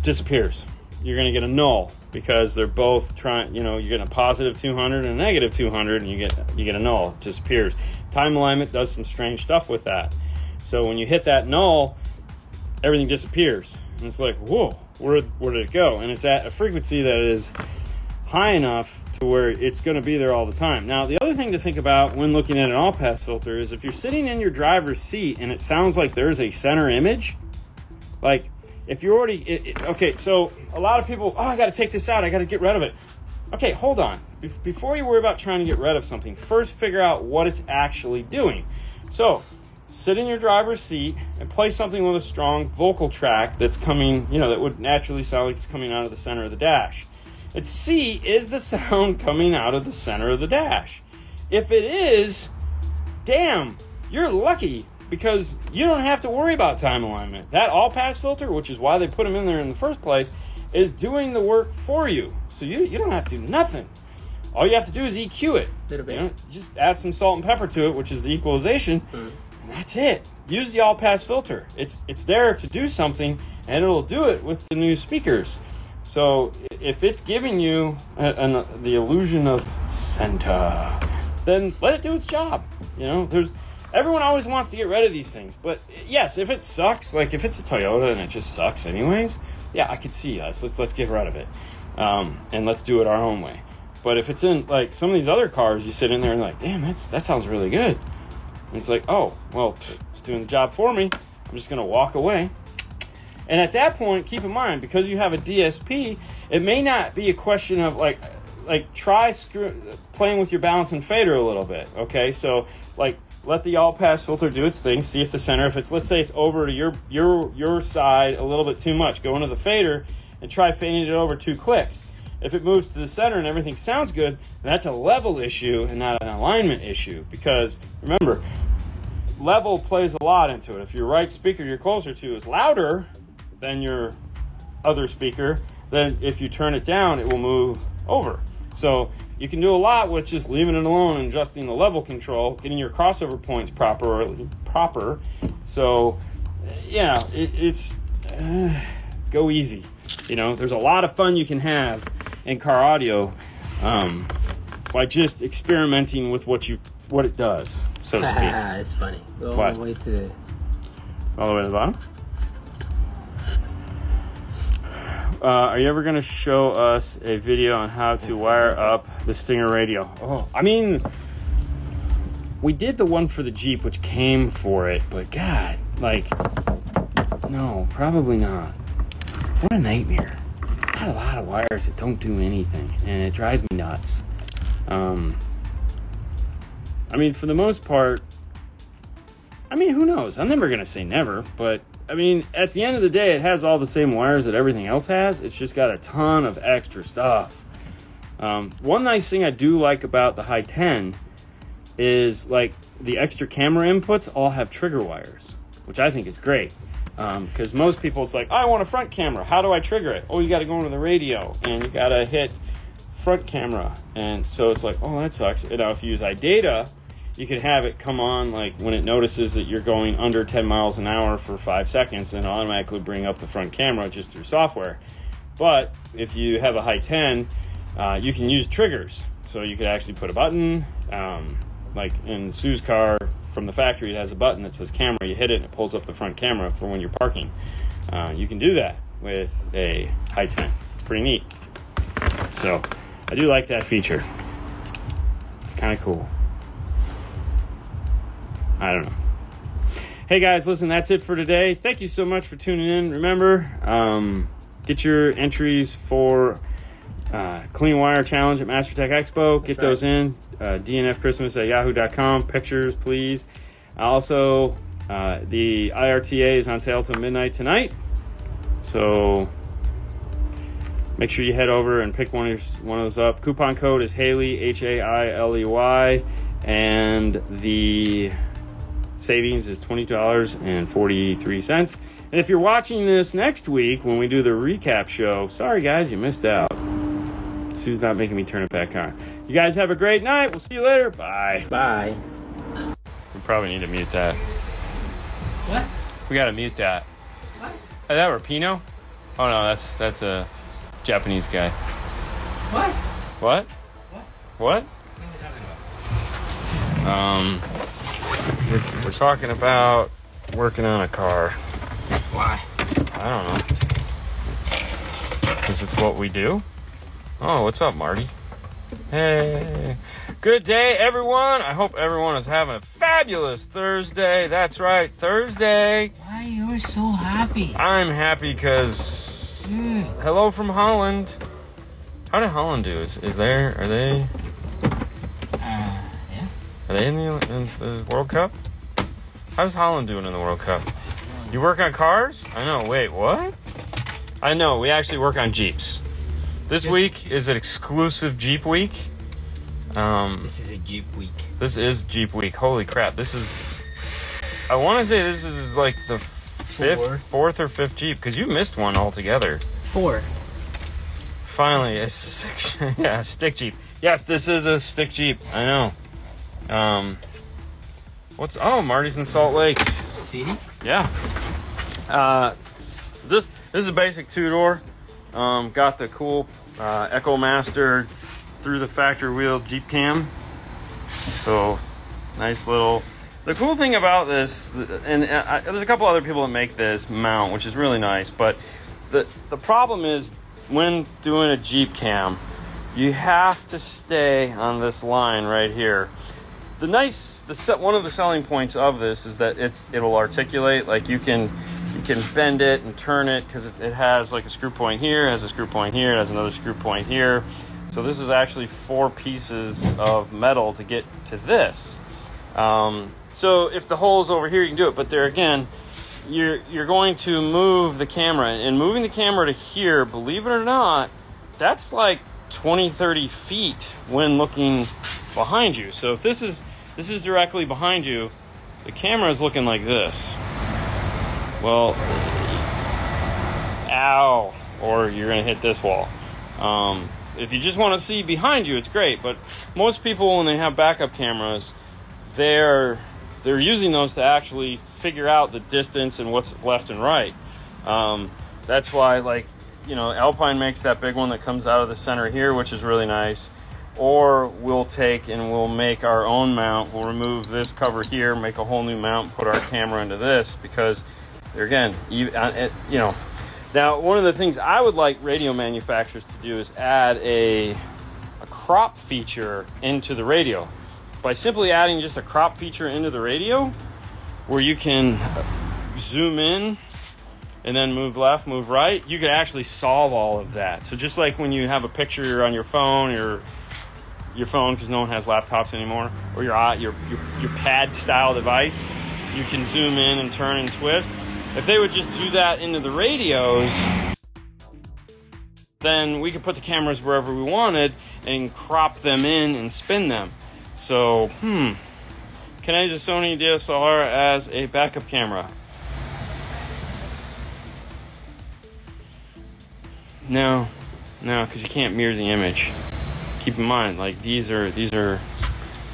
disappears. You're going to get a null because they're both trying. You know, you're getting a positive 200 and a negative 200, and you get you get a null. It disappears. Time alignment does some strange stuff with that. So when you hit that null, everything disappears, and it's like, whoa, where where did it go? And it's at a frequency that is high enough to where it's going to be there all the time. Now, the other thing to think about when looking at an all pass filter is if you're sitting in your driver's seat and it sounds like there's a center image, like if you're already it, it, okay, so a lot of people, oh, I got to take this out, I got to get rid of it. Okay, hold on. Be- before you worry about trying to get rid of something, first figure out what it's actually doing. So, sit in your driver's seat and play something with a strong vocal track that's coming, you know, that would naturally sound like it's coming out of the center of the dash. And see, is the sound coming out of the center of the dash? If it is, damn, you're lucky because you don't have to worry about time alignment. That all pass filter, which is why they put them in there in the first place, is doing the work for you. So you, you don't have to do nothing. All you have to do is EQ it. You know, just add some salt and pepper to it, which is the equalization, Mm. and that's it. Use the all pass filter. It's it's there to do something, and it'll do it with the new speakers. So if it's giving you a, an, the illusion of center, then let it do its job. You know, there's everyone always wants to get rid of these things, but yes, if it sucks, like if it's a Toyota and it just sucks anyways, yeah, I could see us. Let's let's get rid of it, um, and let's do it our own way. But if it's in like some of these other cars, you sit in there and like, damn, that's that sounds really good. And it's like, oh, well, pfft, it's doing the job for me. I'm just gonna walk away. And at that point, keep in mind because you have a DSP, it may not be a question of like, like try screw, playing with your balance and fader a little bit. Okay, so like let the all pass filter do its thing. See if the center, if it's let's say it's over to your your your side a little bit too much, go into the fader and try fading it over two clicks. If it moves to the center and everything sounds good, that's a level issue and not an alignment issue. Because remember, level plays a lot into it. If your right speaker you're closer to is louder than your other speaker, then if you turn it down, it will move over. So you can do a lot with just leaving it alone and adjusting the level control, getting your crossover points proper. Proper. So yeah, it, it's uh, go easy. You know, there's a lot of fun you can have in car audio um, by just experimenting with what you what it does, so to speak. (laughs) it's funny. Go all the way to the. All the way to the bottom. Uh, are you ever going to show us a video on how to wire up the Stinger radio? Oh, I mean, we did the one for the Jeep, which came for it, but God, like, no, probably not. What a nightmare. Got a lot of wires that don't do anything, and it drives me nuts. Um, I mean, for the most part, I mean, who knows? I'm never gonna say never, but I mean, at the end of the day, it has all the same wires that everything else has. It's just got a ton of extra stuff. Um, one nice thing I do like about the High 10 is like the extra camera inputs all have trigger wires, which I think is great. Because most people, it's like, I want a front camera. How do I trigger it? Oh, you got to go into the radio and you got to hit front camera. And so it's like, oh, that sucks. You know, if you use iData, you could have it come on like when it notices that you're going under 10 miles an hour for five seconds and automatically bring up the front camera just through software. But if you have a high 10, uh, you can use triggers. So you could actually put a button. Um, like in Sue's car from the factory, it has a button that says camera. You hit it and it pulls up the front camera for when you're parking. Uh, you can do that with a high ten. It's pretty neat. So I do like that feature. It's kind of cool. I don't know. Hey guys, listen, that's it for today. Thank you so much for tuning in. Remember, um, get your entries for uh, Clean Wire Challenge at MasterTech Expo. get right. those in. Uh, DNFChristmas at yahoo.com. Pictures, please. Also, uh, the IRTA is on sale till midnight tonight. So make sure you head over and pick one of, your, one of those up. Coupon code is Haley, H A I L E Y. And the savings is $20.43. And if you're watching this next week when we do the recap show, sorry guys, you missed out. Sue's not making me turn it back on. You guys have a great night. We'll see you later. Bye. Bye. We probably need to mute that. What? We gotta mute that. What? Is that Rapino? Oh no, that's that's a Japanese guy. What? What? What? What? What are we talking about? Um, we're, we're talking about working on a car. Why? I don't know. Because it's what we do. Oh, what's up, Marty? Hey. Good day, everyone. I hope everyone is having a fabulous Thursday. That's right, Thursday. Why you're so happy? I'm happy because hello from Holland. How did Holland do? Is, is there? Are they? Are they in the, in the World Cup? How's Holland doing in the World Cup? You work on cars? I know. Wait, what? I know. We actually work on Jeeps. This week is an exclusive Jeep week. Um, This is a Jeep week. this is Jeep week. Holy crap! This is. I want to say this is like the fifth, Four. fourth or fifth Jeep because you missed one altogether. Four. Finally, a (laughs) six, yeah, a stick Jeep. Yes, this is a stick Jeep. I know. Um, what's oh Marty's in Salt Lake. City? Yeah. Uh, so this this is a basic two door. Um, got the cool uh, Echo Master through the factory wheel Jeep cam. So nice little. The cool thing about this, and uh, I, there's a couple other people that make this mount, which is really nice. But the the problem is when doing a Jeep cam, you have to stay on this line right here the nice the se- one of the selling points of this is that it's it'll articulate like you can you can bend it and turn it because it, has like a screw point here has a screw point here it has another screw point here. So this is actually four pieces of metal to get to this. Um, so if the hole's over here you can do it but there again you're you're going to move the camera and moving the camera to here believe it or not that's like 20 30 feet when looking behind you. So if this is this is directly behind you. The camera is looking like this. Well ow. Or you're gonna hit this wall. Um, if you just want to see behind you it's great but most people when they have backup cameras they're they're using those to actually figure out the distance and what's left and right. Um, that's why like you know alpine makes that big one that comes out of the center here which is really nice or we'll take and we'll make our own mount. We'll remove this cover here make a whole new mount put our camera into this because again you, uh, you know. Now one of the things i would like radio manufacturers to do is add a a crop feature into the radio. By simply adding just a crop feature into the radio where you can zoom in and then move left, move right, you could actually solve all of that. So just like when you have a picture on your phone, your your phone because no one has laptops anymore, or your your your, your pad style device, you can zoom in and turn and twist. If they would just do that into the radios, then we could put the cameras wherever we wanted and crop them in and spin them. So, hmm, can I use a Sony DSLR as a backup camera? No, no, because you can't mirror the image keep in mind like these are these are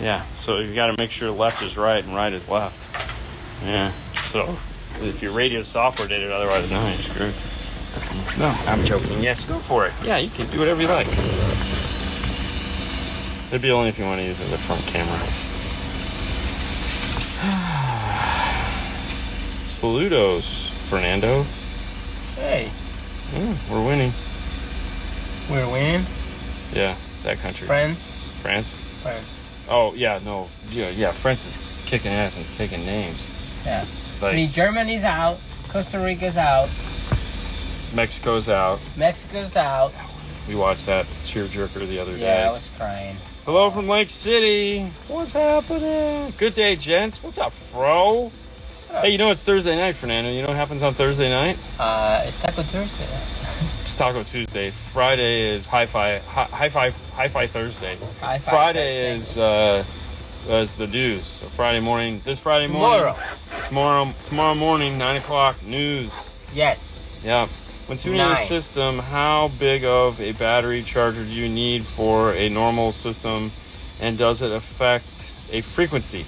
yeah so you got to make sure left is right and right is left. Yeah so if your radio software did it otherwise no you're screwed. No i'm joking. Yes go for it. Yeah you can do whatever you like. It'd be only if you want to use it the front camera. (sighs) Saludos fernando. Hey. Yeah, we're winning. We're winning? Yeah that country. France. France. France. Oh yeah, no, yeah, yeah. France is kicking ass and taking names. Yeah. I mean, Like Germany's out. Costa Rica's out. Mexico's out. Mexico's out. We watched that tearjerker the other day. Yeah, I was crying. Hello from Lake City. What's happening? Good day, gents. What's up, fro? Hey, you know it's Thursday night, Fernando. You know what happens on Thursday night? Uh, it's Taco Thursday. It's Taco Tuesday. Friday is High Fi Hi- High Fi High Fi Thursday. High Five Friday Thursday. is uh is the news. So Friday morning. This Friday tomorrow. morning. Tomorrow. Tomorrow morning, nine o'clock news. Yes. Yeah. When tuning the Nine. system, how big of a battery charger do you need for a normal system, and does it affect a frequency?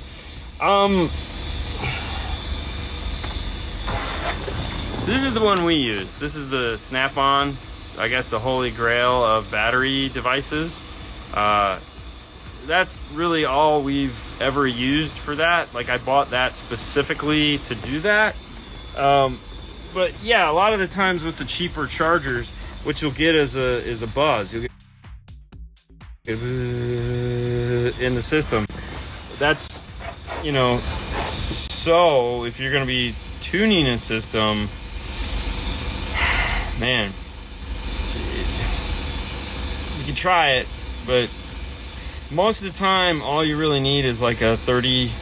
Um. This is the one we use. This is the Snap-on, I guess the holy grail of battery devices. Uh, that's really all we've ever used for that. Like I bought that specifically to do that. Um, but yeah, a lot of the times with the cheaper chargers, what you'll get is a is a buzz. You'll get in the system. That's you know, so if you're going to be tuning a system, man, you can try it, but most of the time, all you really need is like a 30,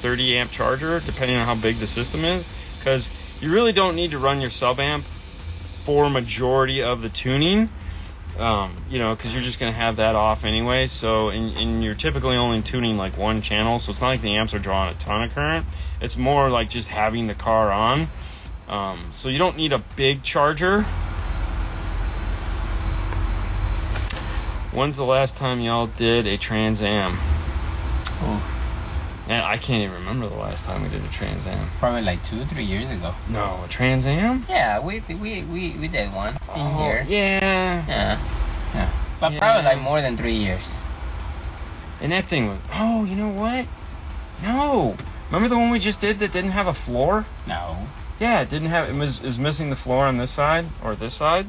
30 amp charger, depending on how big the system is, because you really don't need to run your sub amp for majority of the tuning. Um, you know, because you're just gonna have that off anyway. So, and, and you're typically only tuning like one channel, so it's not like the amps are drawing a ton of current. It's more like just having the car on. Um, so you don't need a big charger. When's the last time y'all did a Trans Am? Oh, Man, I can't even remember the last time we did a Trans Am. probably like two, or three years ago. No, a Trans Am? Yeah, we we we, we did one in here. Yeah. Yeah. Yeah. But Yeah. probably like more than three years. And that thing was. Oh, you know what? No. Remember the one we just did that didn't have a floor? No. Yeah, it didn't have. It was is missing the floor on this side or this side,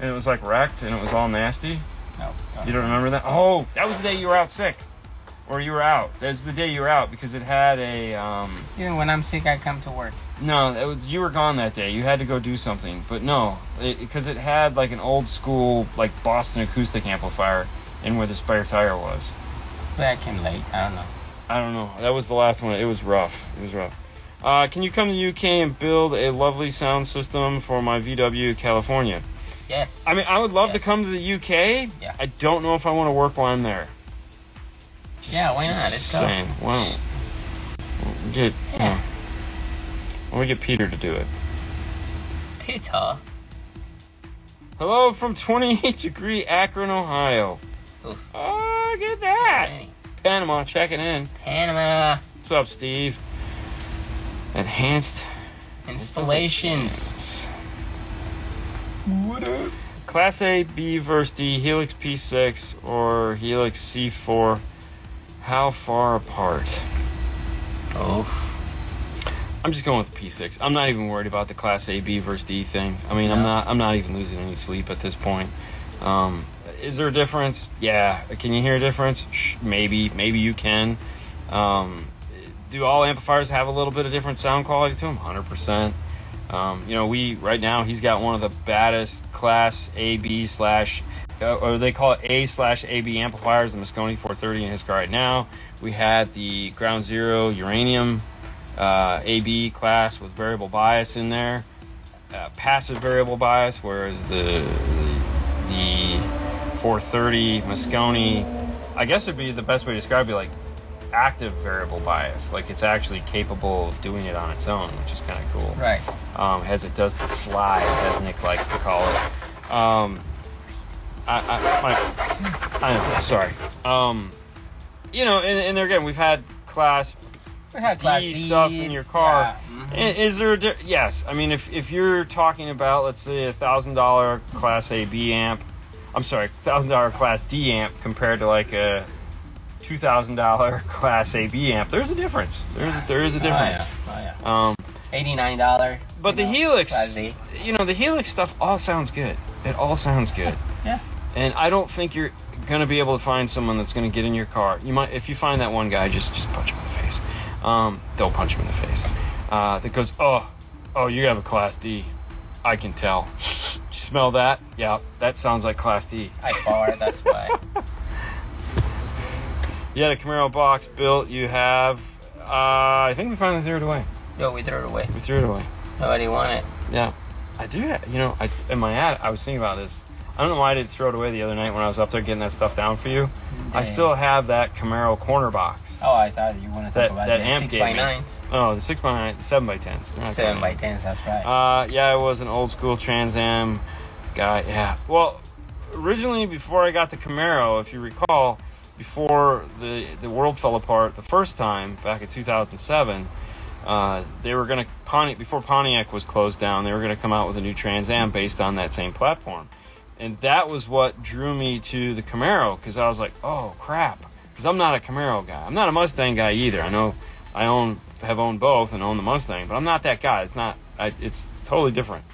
and it was like wrecked and it was all nasty. No. You don't remember that? Oh, that was the day you were out sick, or you were out. That's the day you were out because it had a. Um, Even when I'm sick, I come to work. no, it was you were gone that day. You had to go do something, but no, because it, had like an old school like Boston acoustic amplifier in where the spare tire was. But I came late. I don't know. I don't know. That was the last one. It was rough. It was rough. Uh, can you come to the UK and build a lovely sound system for my VW California? Yes. I mean, I would love to come to the UK. Yeah. I don't know if I want to work while I'm there. Just- Yeah, why not? It's saying. Why don't get? Yeah. uh, don't we get Peter to do it? Peter. Hello from 28 degree Akron, Ohio. Oof. Oh, look at that. Hey, Panama checking in. Panama What's up, Steve? Enhanced installations. What up? Class A, B versus D, Helix P6 or Helix C4. How far apart? Oh. I'm just going with the P6. I'm not even worried about the Class A, B versus D thing. I mean, I'm not. I'm not even losing any sleep at this point. Um, is there a difference? Yeah. Can you hear a difference? Sh- maybe. Maybe you can. Um, do all amplifiers have a little bit of different sound quality to them? 100%. Um, you know, we right now he's got one of the baddest Class AB slash, uh, or they call it A slash AB amplifiers, the Mosconi 430 in his car right now. We had the Ground Zero Uranium uh, AB class with variable bias in there, uh, passive variable bias, whereas the the 430 Mosconi, I guess would be the best way to describe it, like active variable bias, like it's actually capable of doing it on its own, which is kind of cool Right. um, as it does the slide, as Nick likes to call it. Um, I, I, my, I am sorry. Um, you know, and, and there again, we've had class We had class D Ds, stuff in your car. yeah, mhm. Is there? A di- yes. I mean, if if you're talking about, let's say, a thousand dollar Class A B amp, I'm sorry, thousand dollar Class D amp compared to like a two thousand dollar (laughs) Class A B amp, there's a difference. There's a, there is a difference. Oh, yeah. Oh, yeah. Um, eighty nine dollar. But the Helix, Class you know, the Helix stuff all sounds good. It all sounds good. (laughs) Yeah. And I don't think you're gonna be able to find someone that's gonna get in your car. You might, if you find that one guy, just just punch him in the face. Um, they'll punch him in the face. Uh, that goes, oh, oh, you have a Class D. I can tell. (laughs) you smell that? Yeah, that sounds like Class D. I bar. That's why. You had a Camaro box built. You have. Uh, I think we finally threw it away. Yo, we threw it away. We threw it away. Nobody want it. Yeah, I do. You know, I in my ad, I was thinking about this. I don't know why I didn't throw it away the other night when I was up there getting that stuff down for you. I still have that Camaro corner box. Oh, I thought you wanted to talk That- about that the amp six by nines, Oh, the six by nine, the seven by tens. Seven by tens. That's right. Uh, yeah, I was an old school Trans Am guy. Yeah. Well, originally before I got the Camaro, if you recall, before the the world fell apart the first time back in 2007, uh, they were gonna Pontiac before Pontiac was closed down. They were gonna come out with a new Trans Am based on that same platform, and that was what drew me to the Camaro because I was like, oh crap, because I'm not a Camaro guy. I'm not a Mustang guy either. I know I own have owned both and own the Mustang, but I'm not that guy. It's not. I, it's totally different.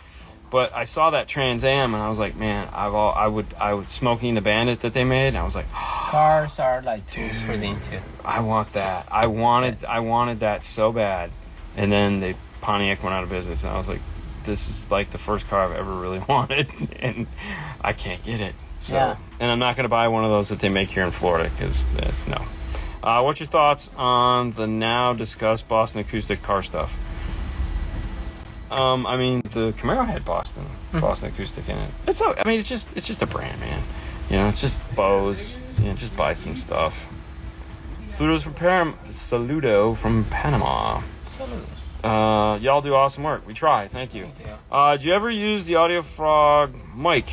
But I saw that Trans Am and I was like, man, I've all I would I would smoking the Bandit that they made. And I was like, (gasps) Cars are like tools for the into. I want that. I wanted I wanted that so bad. And then they Pontiac went out of business and I was like, this is like the first car I've ever really (laughs) wanted and I can't get it. So Yeah. and I'm not going to buy one of those that they make here in Florida cuz uh, no. Uh, what's your thoughts on the now discussed Boston acoustic car stuff? Um, I mean, the Camaro had Boston, Boston acoustic in it. It's so, I mean, it's just, it's just a brand, man. You know, it's just Bose. You know, just buy some stuff. Saludos from Param- Saludo from Panama. Salutes. Uh, y'all do awesome work. We try. Thank you. Uh, do you ever use the Audio Frog mic?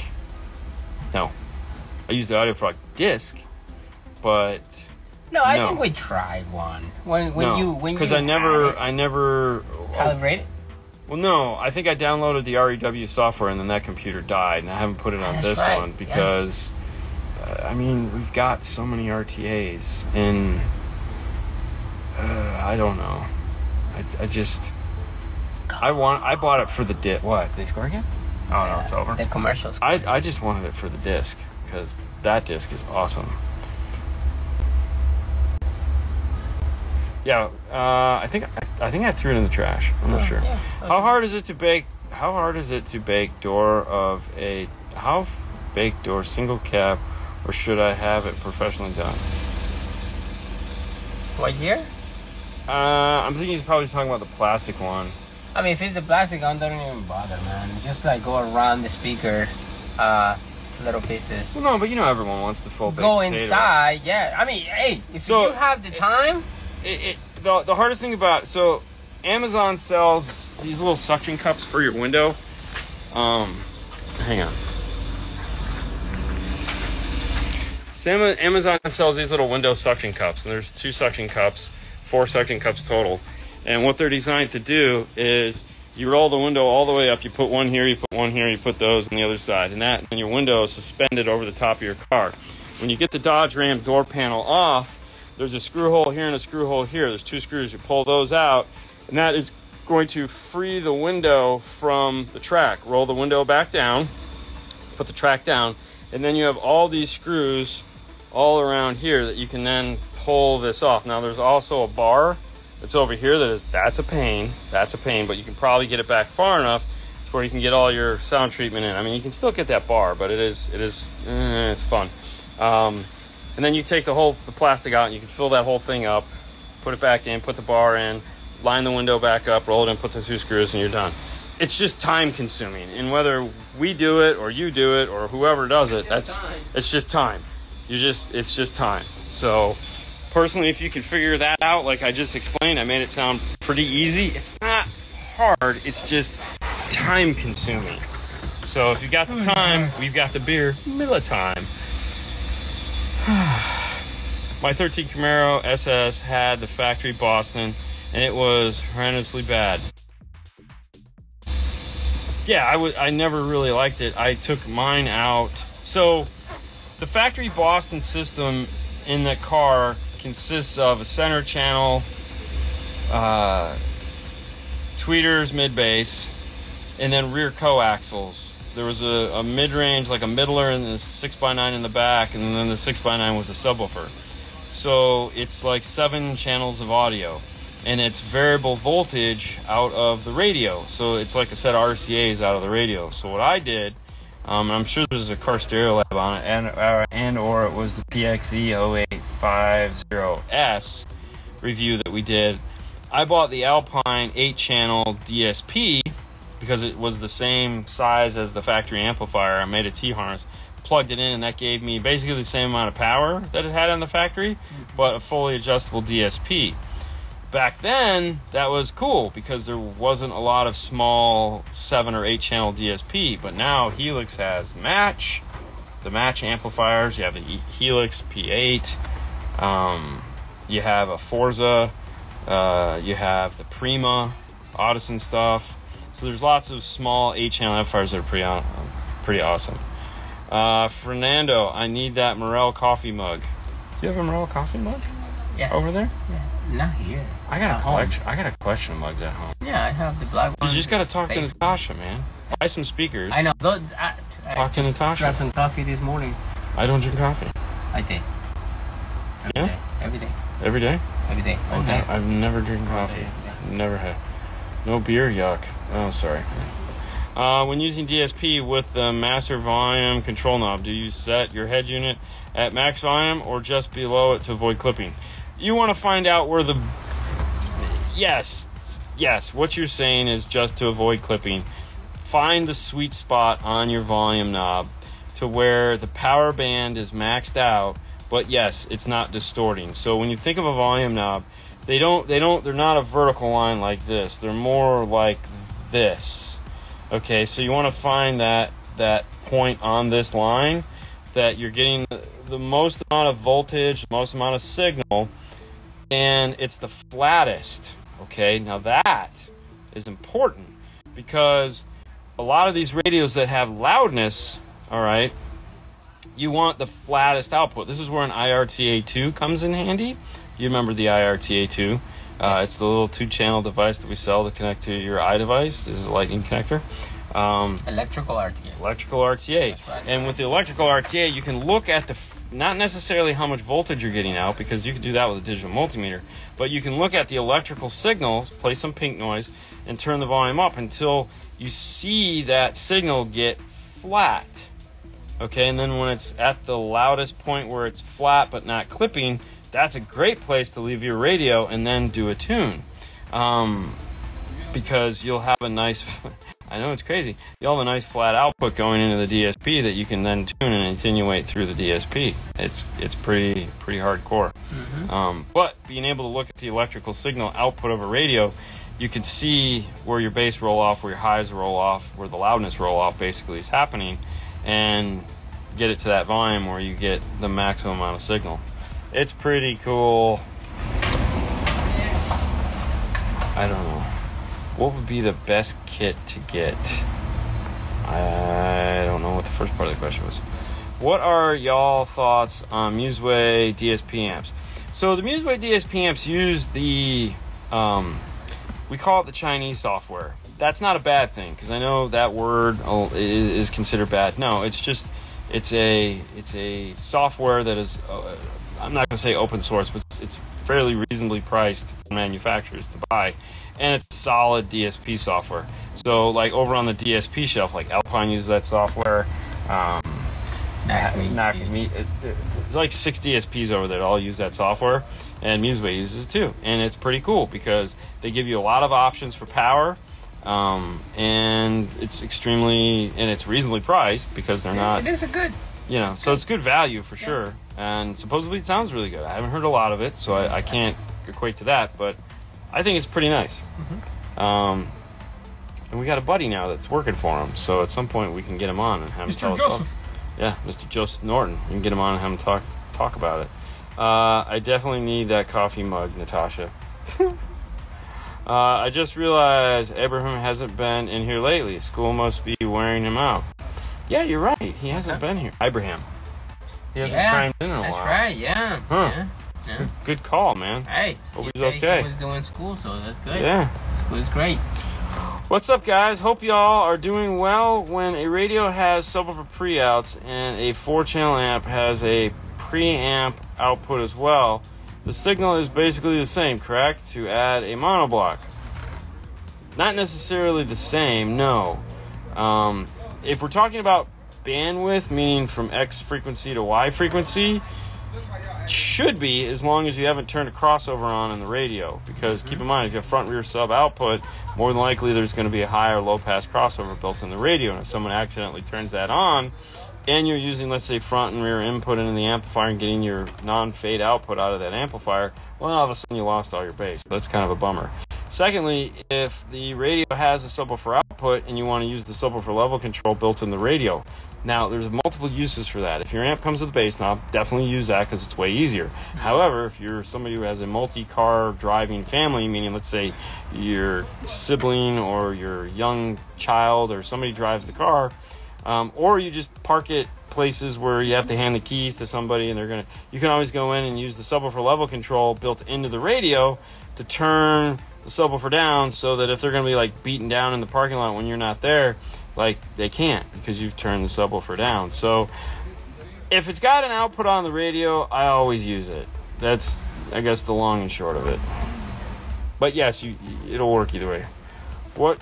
No. I use the Audio Frog disc, but No, I No. think we tried one. When when no, you when because I never, it I never. calibrated. Well, no, I think I downloaded the REW software and then that computer died, and I haven't put it on That's this right, one yeah. because, uh, I mean, we've got so many RTAs, and uh, I don't know. I, I just, I want, I bought it for the disc. What? They score again? Oh no, it's over. The commercials. I, I just wanted it for the disc because that disc is awesome. Yeah, uh, I think I, think I threw it in the trash. I'm not Oh, sure. yeah, How hard is it to bake? How hard is it to bake door of a how f- bake door single cap, or should I have it professionally done? What year? Uh, I'm thinking he's probably talking about the plastic one. I mean, if it's the plastic one, don't even bother, man. Just like go around the speaker, uh, little pieces. Well, no, but you know everyone wants the full. Go potato. inside, yeah. I mean, hey, if So- you have the time, it, it, the, the hardest thing about so Amazon sells these little suction cups for your window. Um, hang on. Sam, Amazon sells these little window suction cups, and there's two suction cups, four suction cups total. And what they're designed to do is you roll the window all the way up. You put one here, you put one here, you put those on the other side, and that and your window is suspended over the top of your car. When you get the Dodge Ram door panel off, there's a screw hole here and a screw hole here. There's two screws. You pull those out, and that is going to free the window from the track. Roll the window back down, put the track down, and then you have all these screws all around here that you can then pull this off. Now there's also a bar that's over here that is that's a pain. That's a pain, but you can probably get it back far enough to where you can get all your sound treatment in. I mean, you can still get that bar, but it is it is eh, it's fun. Um, and then you take the whole the plastic out and you can fill that whole thing up, put it back in, put the bar in, line the window back up, roll it in, put the two screws, and you're done. It's just time consuming, and whether we do it or you do it or whoever does it, that's it's just time. You just it's just time. So personally, if you can figure that out, like I just explained, I made it sound pretty easy. It's not hard. It's just time consuming. So if you got the time, we've got the beer. Miller time. (sighs) My 13 Camaro SS had the factory Boston, and it was horrendously bad. Yeah, I would. I never really liked it. I took mine out. So, the factory Boston system in the car consists of a center channel, uh, tweeters mid bass, and then rear coaxials. There was a, a mid range, like a middler, and the 6x9 in the back, and then the 6x9 was a subwoofer. So it's like seven channels of audio, and it's variable voltage out of the radio. So it's like a set of RCAs out of the radio. So what I did, um, I'm sure there's a car stereo lab on it, and or, and or it was the PXE 0850S review that we did. I bought the Alpine 8 channel DSP because it was the same size as the factory amplifier. I made a T harness, plugged it in, and that gave me basically the same amount of power that it had on the factory, but a fully adjustable DSP. Back then, that was cool because there wasn't a lot of small seven or eight channel DSP, but now Helix has match, the match amplifiers. You have the Helix P8, um, you have a Forza, uh, you have the Prima, Audison stuff. So there's lots of small eight channel amplifiers that are pretty, uh, pretty awesome. Uh, Fernando, I need that Morel coffee mug. Do you have a Morel coffee mug Yes. over there? Yeah. Not here. I got At a home. collection. I got a collection of mugs at home. Yeah, I have the black one. You just gotta talk to Natasha, man. Buy some speakers. I know. Those, I, I Talk to Natasha. Grabbed some coffee this morning. I don't drink coffee I did. Every Yeah? day. Every day. every day. Every day. All I've, day. I've never drinking coffee. day. Never have. No beer, yuck. Oh, sorry. Uh, when using DSP with the master volume control knob, do you set your head unit at max volume or just below it to avoid clipping? You want to find out where the. Yes, yes, what you're saying is just to avoid clipping. Find the sweet spot on your volume knob to where the power band is maxed out, but yes, it's not distorting. So when you think of a volume knob, they don't they don't they're not a vertical line like this. They're more like this. Okay, so you want to find that that point on this line that you're getting the, the most amount of voltage, most amount of signal, and it's the flattest. Okay, now that is important because a lot of these radios that have loudness, all right, you want the flattest output. This is where an IRTA2 comes in handy. You remember the IRTA2? Uh, It's the little two-channel device that we sell to connect to your iDevice. This is a lightning connector. Um, Electrical RTA. electrical RTA. Right. And with the electrical RTA, you can look at the f- not necessarily how much voltage you're getting out because you can do that with a digital multimeter, but you can look at the electrical signals, play some pink noise, and turn the volume up until you see that signal get flat. Okay, and then when it's at the loudest point where it's flat but not clipping, that's a great place to leave your radio and then do a tune. Um, because you'll have a nice (laughs) I know it's crazy. You'll have a nice flat output going into the DSP that you can then tune and attenuate through the DSP. It's it's pretty pretty hardcore. Um, but being able to look at the electrical signal output of a radio, you can see where your bass roll off, where your highs roll off, where the loudness roll off basically is happening, and get it to that volume where you get the maximum amount of signal. It's pretty cool. I don't know. What would be the best kit to get? I don't know what the first part of the question was. What are y'all thoughts on Musway DSP amps? So the Musway DSP amps use the, um, we call it the Chinese software. That's not a bad thing because I know that word is considered bad. No, it's just it's a it's a software that is uh, I'm not going to say open source, but it's- it's fairly reasonably priced for manufacturers to buy, and it's solid DSP software. So like over on the DSP shelf, like Alpine uses that software. Um, me. not me. It, it, there's like six DSPs over there that all use that software, and Musway uses it too, and it's pretty cool because they give you a lot of options for power, um, and it's extremely and it's reasonably priced because they're not It is a good. You know, so it's good value for sure. And supposedly it sounds really good. I haven't heard a lot of it, so I, I can't equate to that, but I think it's pretty nice. Um, and we got a buddy now that's working for him, so at some point we can get him on and have him tell us. all- yeah, Mr. Joseph Norton. You can get him on and have him talk talk about it. Uh, I definitely need that coffee mug, Natasha. (laughs) uh, I just realized Abraham hasn't been in here lately. School must be wearing him out. Yeah, you're right. He hasn't been here. Abraham. He hasn't Yeah, chimed in in a That's while. right. Yeah. Huh. Yeah. yeah. Good, good call, man. Hey. Hope he he's okay. He was doing school, so that's good. Yeah. School is great. What's up, guys? Hope y'all are doing well. When a radio has subwoofer pre-outs and a four-channel amp has a preamp output as well, the signal is basically the same, correct? To add a monoblock. Not necessarily the same, no. Um, if we're talking about bandwidth, meaning from X frequency to Y frequency, should be as long as you haven't turned a crossover on in the radio. Because keep in mind, if you have front rear sub output, more than likely there's going to be a high or low pass crossover built in the radio. And if someone accidentally turns that on, and you're using, let's say, front and rear input into the amplifier and getting your non fade output out of that amplifier, well, all of a sudden you lost all your bass. That's kind of a bummer. Secondly, if the radio has a subwoofer output and you want to use the subwoofer level control built in the radio, now there's multiple uses for that. If your amp comes with a bass knob, definitely use that because it's way easier. However, if you're somebody who has a multi-car driving family, meaning let's say your sibling or your young child or somebody drives the car, um, or you just park it places where you have to hand the keys to somebody and they're gonna you can always go in and use the subwoofer level control built into the radio to turn the subwoofer down so that if they're gonna be like beaten down in the parking lot when you're not there like they can't because you've turned the subwoofer down. So if it's got an output on the radio i always use it. That's i guess the long and short of it. But yes you it'll work either way. What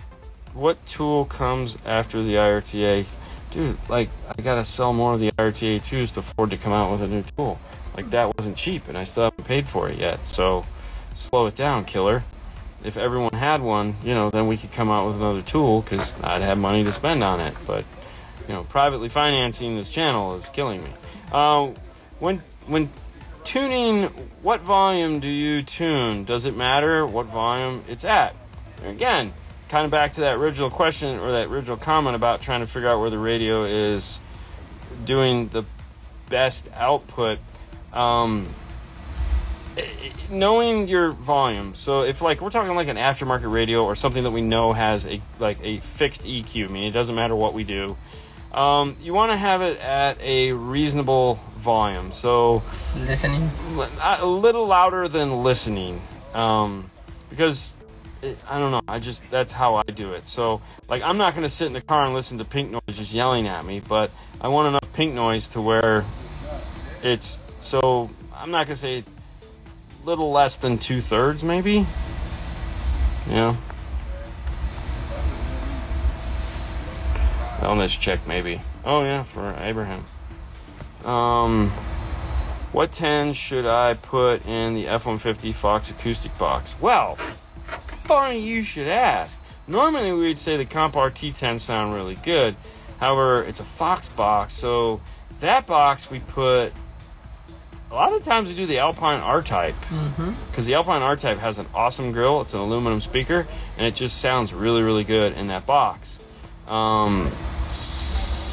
what tool comes after the irta dude, like I gotta sell more of the RTA2s to afford to come out with a new tool. Like that wasn't cheap, and I still haven't paid for it yet. So slow it down, killer. If everyone had one, you know, then we could come out with another tool because I'd have money to spend on it. But you know, privately financing this channel is killing me. Uh, when when tuning, what volume do you tune? Does it matter what volume it's at? Again, kind of back to that original question or that original comment about trying to figure out where the radio is doing the best output. Um, knowing your volume. So if like we're talking like an aftermarket radio or something that we know has a like a fixed EQ, I mean it doesn't matter what we do. Um, you want to have it at a reasonable volume. So Listening. a little louder than listening, um, because I don't know. I just that's how I do it. So like I'm not gonna sit in the car and listen to pink noise just yelling at me, but I want enough pink noise to where it's so I'm not gonna say little less than two thirds maybe. Yeah. Wellness check maybe. Oh yeah, for Abraham. Um, what 10 should I put in the F-150 Fox acoustic box? Well, funny you should ask. Normally we would say the Comp RT10 sound really good. However, it's a Fox box, so that box we put. A lot of times we do the Alpine R-Type because the Alpine R-Type has an awesome grill. It's an aluminum speaker, and it just sounds really, really good in that box. Um,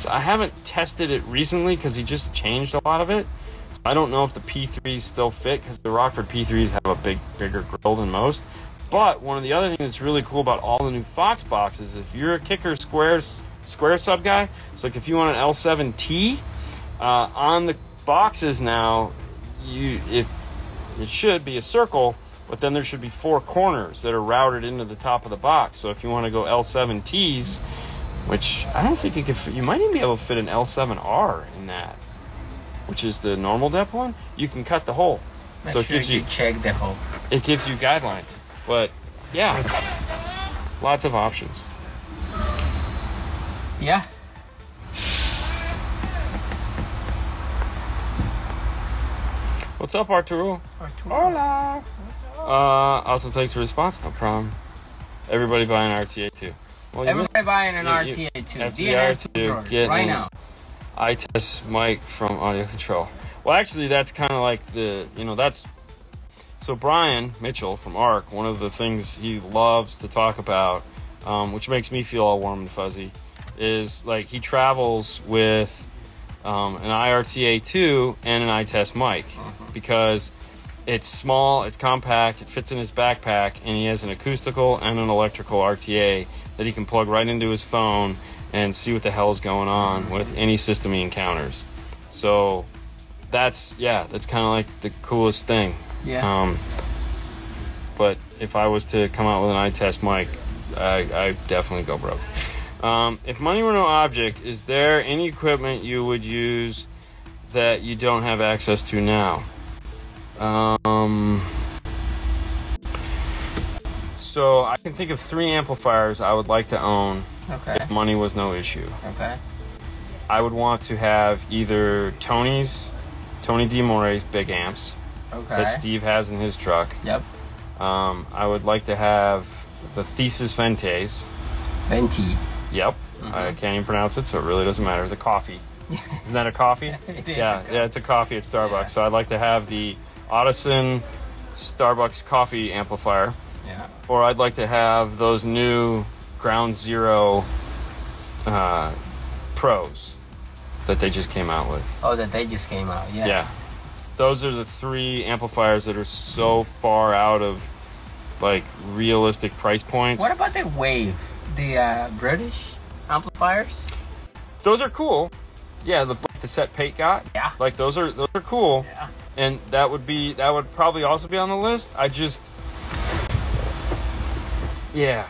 I haven't tested it recently because he just changed a lot of it. So I don't know if the P3s still fit because the Rockford P3s have a big, bigger grill than most. But one of the other things that's really cool about all the new Fox boxes, if you're a kicker square square sub guy, so like if you want an L7T uh, on the boxes now, you if it should be a circle, but then there should be four corners that are routed into the top of the box. So if you want to go L7Ts, which I don't think you could, fit, you might even be able to fit an L7R in that, which is the normal depth one. You can cut the hole, Make so it sure gives you check the hole. it gives you guidelines. But yeah, lots of options. Yeah. What's up, Arturo? Hola. Uh, awesome. Thanks for the response. No problem. Everybody buying RTA too. Well, Everybody buying an you- RTA too. FTR DNS too, right now. iTest mic from Audio Control. Well, actually, that's kind of like the you know that's so Brian Mitchell from ARC. One of the things he loves to talk about, um, which makes me feel all warm and fuzzy, is like he travels with um, an IRTA2 and an iTest mic because it's small, it's compact, it fits in his backpack, and he has an acoustical and an electrical RTA that he can plug right into his phone and see what the hell is going on with any system he encounters. So that's yeah, that's kind of like the coolest thing. Yeah. Um, but if I was to come out with an iTest mic, I, I definitely go broke. Um, if money were no object, is there any equipment you would use that you don't have access to now? Um, so I can think of three amplifiers I would like to own Okay. if money was no issue. Okay. I would want to have either Tony's, Tony D. More's big amps Okay. that Steve has in his truck. Yep. Um, I would like to have the Thesis Ventes. Venti. Yep. I can't even pronounce it, so it really doesn't matter. The coffee. (laughs) Isn't that a coffee? (laughs) It yeah, yeah, it's a coffee at Starbucks. Yeah. So I'd like to have the Audison Starbucks coffee amplifier, Yeah. or I'd like to have those new Ground Zero uh, Pros that they just came out with. Oh, that they just came out. Yes. Yeah. Those are the three amplifiers that are so far out of like realistic price points. What about the Wave? The uh, British amplifiers? those are cool. Yeah, the the set Pate got. Yeah. Like those are those are cool. Yeah. And that would be that would probably also be on the list. I just Yeah.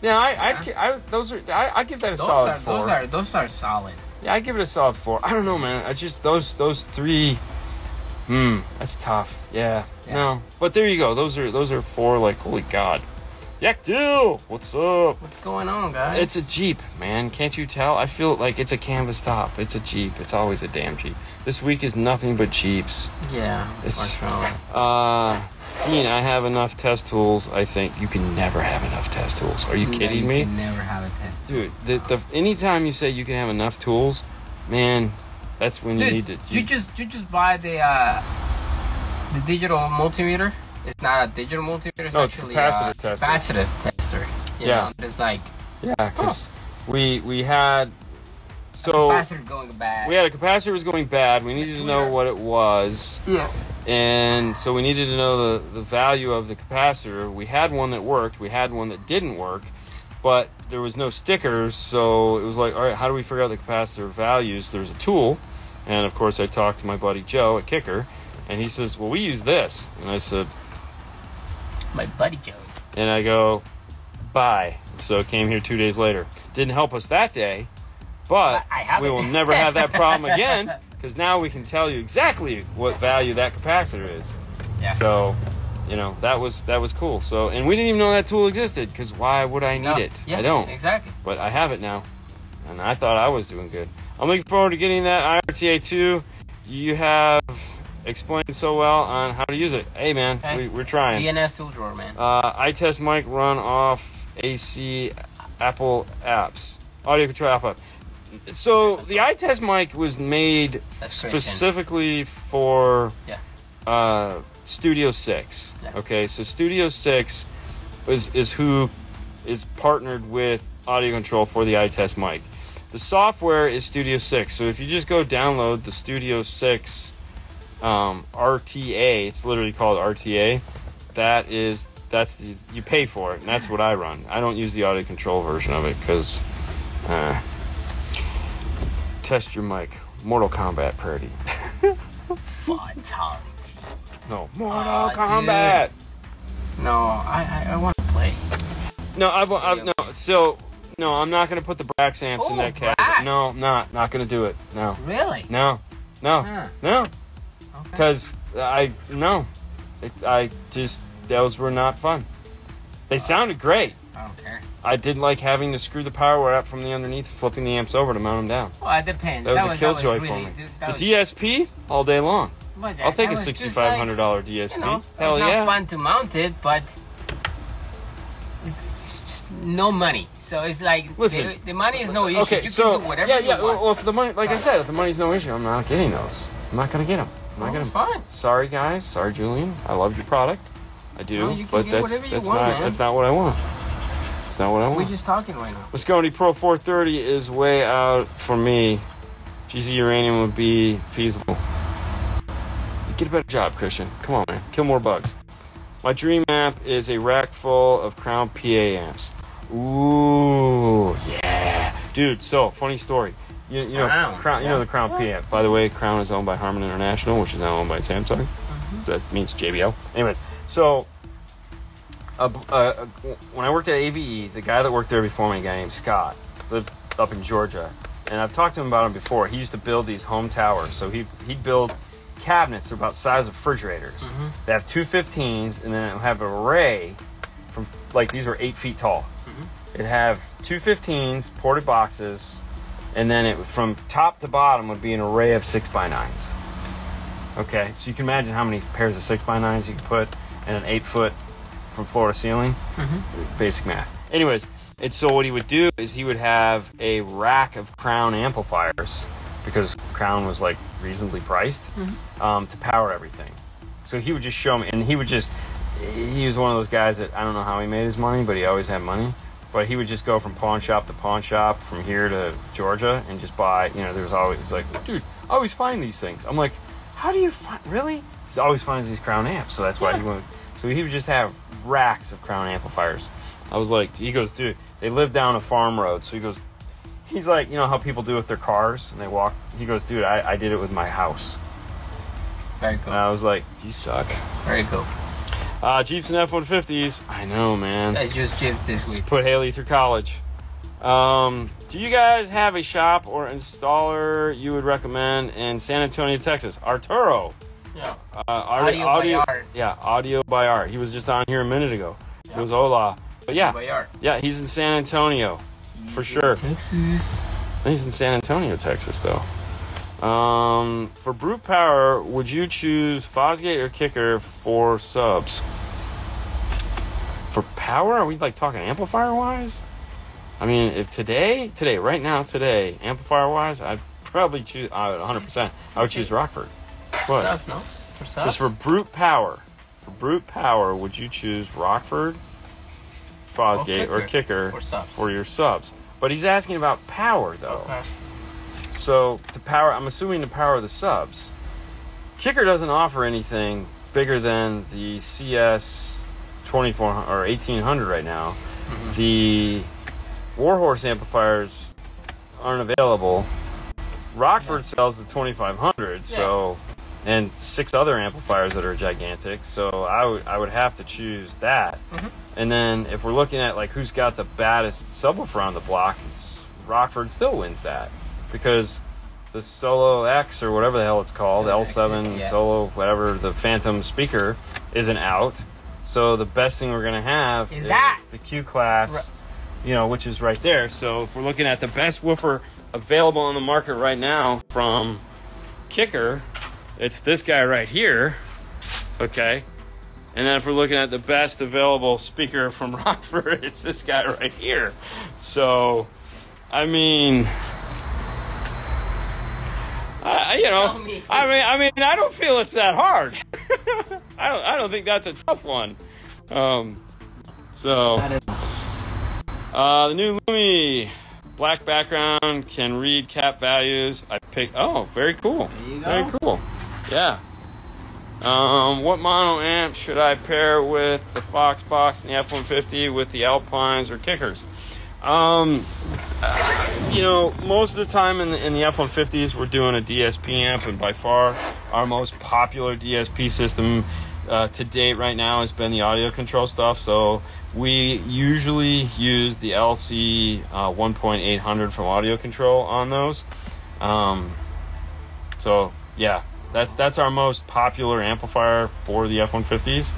Yeah, I, I, I, those are, I, I give that a Those solid are four. those are those are solid. Yeah, I give it a solid four. I don't know, man. I just those those three. Hmm, that's tough. Yeah. Yeah. No, but there you go. Those are those are four. Like, holy god. Yak Dill, what's up? What's going on, guys? It's a Jeep, man. Can't you tell? I feel like it's a canvas top. It's a Jeep. It's always a damn Jeep. This week is nothing but Jeeps. yeah. It's-. Uh, Dean, I have enough test tools. I think you can never have enough test tools. Are you No, kidding you me? Can never have a test. Dude, the, the anytime you say you can have enough tools, man, that's when you Dude, need to. you just you just buy the uh, the digital multimeter. It's not a digital multimeter. It's No, it's actually capacitor a tester. capacitive tester. You Yeah. know, it's like yeah, because we we had so capacitor going bad. we had a capacitor was going bad. We needed to know what it was, yeah. and so we needed to know the the value of the capacitor. We had one that worked. We had one that didn't work, but there was no stickers. So it was like, all right, how do we figure out the capacitor values? There's a tool, and of course I talked to my buddy Joe at Kicker, and he says, well, we use this, and I said. My buddy Joe. And I go, bye. So it came here two days later. Didn't help us that day, but we will never have that problem (laughs) again because now we can tell you exactly what value that capacitor is. Yeah. So, you know, that was that was cool. So, and we didn't even know that tool existed because why would I need No. it? Yeah, I don't. Exactly. But I have it now, and I thought I was doing good. I'm looking forward to getting that IRTA 2. You have explained so well on how to use it. Hey, man, Hey. we, we're trying. DNF tool drawer, man. Uh, iTest mic run off AC Apple apps, audio control app. So the iTest mic was made That's specifically for Yeah. uh, Studio Six. Yeah. Okay, so Studio Six is is who is partnered with audio control for the iTest mic. The software is Studio Six. So if you just go download the Studio Six um, RTA, it's literally called RTA. That is that's the you pay for it, and that's what I run. I don't use the audio control version of it because uh, test your mic. Mortal Kombat parody. (laughs) Fatality. No, Mortal Aw, Kombat. No, I I, I want to play. No, I've, I've no. So no, I'm not gonna put the Brax amps in Oh, that category. Brax. No, I'm not. Not gonna do it. No, Really? no, no, Huh. no. Okay. Because I no, it, I just those were not fun. They oh. sounded great. I don't care. I didn't like having to screw the power wire up from the underneath, flipping the amps over to mount them down. Well, it depends. That was a killjoy was for me. dude, The was- DSP all day long. that- I'll take a sixty-five hundred dollar DSP. Like, you know, Hell it's not yeah! fun to mount it, but no money. So it's like Listen. the, the money is no issue. Okay, you so can do whatever yeah, you yeah. want. Well, if the money, like I said, if the money's no issue, I'm not getting those. I'm not gonna get them. I'm not oh, Well, gonna. fine. Sorry, guys. Sorry, Julian. I love your product. I do, can but get that's you that's want, not man. that's not what I want. That's not what I want. We're just talking right now. Visconti Pro 430 is way out for me. GZ Uranium would be feasible. Get a better job, Christian. Come on, man. Kill more bugs. My dream amp is a rack full of Crown PA amps. Ooh, yeah, dude. So funny story. You, you know, Crown, Crown. You know the Crown PA amp. By the way, Crown is owned by Harman International, which is now owned by Samsung. Mm-hmm. That means JBL. Anyways, so a, a, a- when I worked at AVE, the guy that worked there before me, a guy named Scott, lived up in Georgia, and I've talked to him about him before. He used to build these home towers, so he he'd build cabinets about the size of refrigerators. They have two 15s, and then it would have an array from like these were eight feet tall. It'd have two 15s, ported boxes, and then it from top to bottom would be an array of six by nines. Okay, so you can imagine how many pairs of six by nines you can put in an eight foot from floor to ceiling. Basic math. Anyways, and so what he would do is he would have a rack of Crown amplifiers because Crown was like reasonably priced um, to power everything. So he would just show me, and he would just. He was one of those guys that I don't know how he made his money, but he always had money. But he would just go from pawn shop to pawn shop from here to Georgia and just buy. You know, there was always like, dude, I always find these things. I'm like, how do you find really? He always finds these Crown amps, so that's why he went. So he would just have racks of Crown amplifiers. I was like, he goes, dude, they live down a farm road. So he goes, he's like, you know how people do with their cars and they walk. He goes, dude, I, I did it with my house. Very And cool. I was like, you suck. Very cool. Uh, Jeeps and F-150s. I know, man. That's just Jeeps this week. put Haley through college. Um, do you guys have a shop or installer you would recommend in San Antonio, Texas? Arturo. Yeah. Uh, audio, Audio by Art. Yeah, audio by art. He was just on here a minute ago. It was Ola. But yeah, yeah, he's in San Antonio. For sure. Texas. He's in San Antonio, Texas, though. Um, for brute power, would you choose Fosgate or Kicker for subs? For power, are we like talking amplifier wise? I mean, if today, today, right now, today, amplifier wise, I'd probably choose. Uh, 100%. I would choose Rockford. What? Subs, no? For subs? for brute power. For brute power, would you choose Rockford, Fosgate, or Kicker Kicker for for your subs? But he's asking about power, though. Okay. So to power, I'm assuming to power of the subs. Kicker doesn't offer anything bigger than the CS 2400 or 1800 right now. Mm-hmm. The Warhorse amplifiers aren't available. Rockford sells the 2500, so and six other amplifiers that are gigantic. So I would I would have to choose that. Mm-hmm. And then if we're looking at like who's got the baddest subwoofer on the block, it's- Rockford still wins that because the Solo X or whatever the hell it's called, L7 X, yeah. Solo, whatever the Phantom speaker isn't out. So the best thing we're gonna have Is that? the Q class, you know, which is right there. So if we're looking at the best woofer available on the market right now from Kicker, it's this guy right here. Okay. And then if we're looking at the best available speaker from (laughs) Rockford, it's this guy right here. So, I mean, I, you know. I mean, I mean, I don't feel it's that hard. (laughs) I don't, I don't think that's a tough one. Um, so, uh, the new Lumi, black background, can read cap values. I picked. Oh, very cool. There you Very cool. Yeah. Um, what mono amp should I pair with the Fox Box and the F-150 with the Alpines or Kickers? Um, uh, you know, most of the time in the, in the F-150s, we're doing a DSP amp, and by far our most popular DSP system uh, to date right now has been the audio control stuff. So we usually use the LC uh, 1.800 from audio control on those. Um, so yeah, that's that's our most popular amplifier for the F-150s.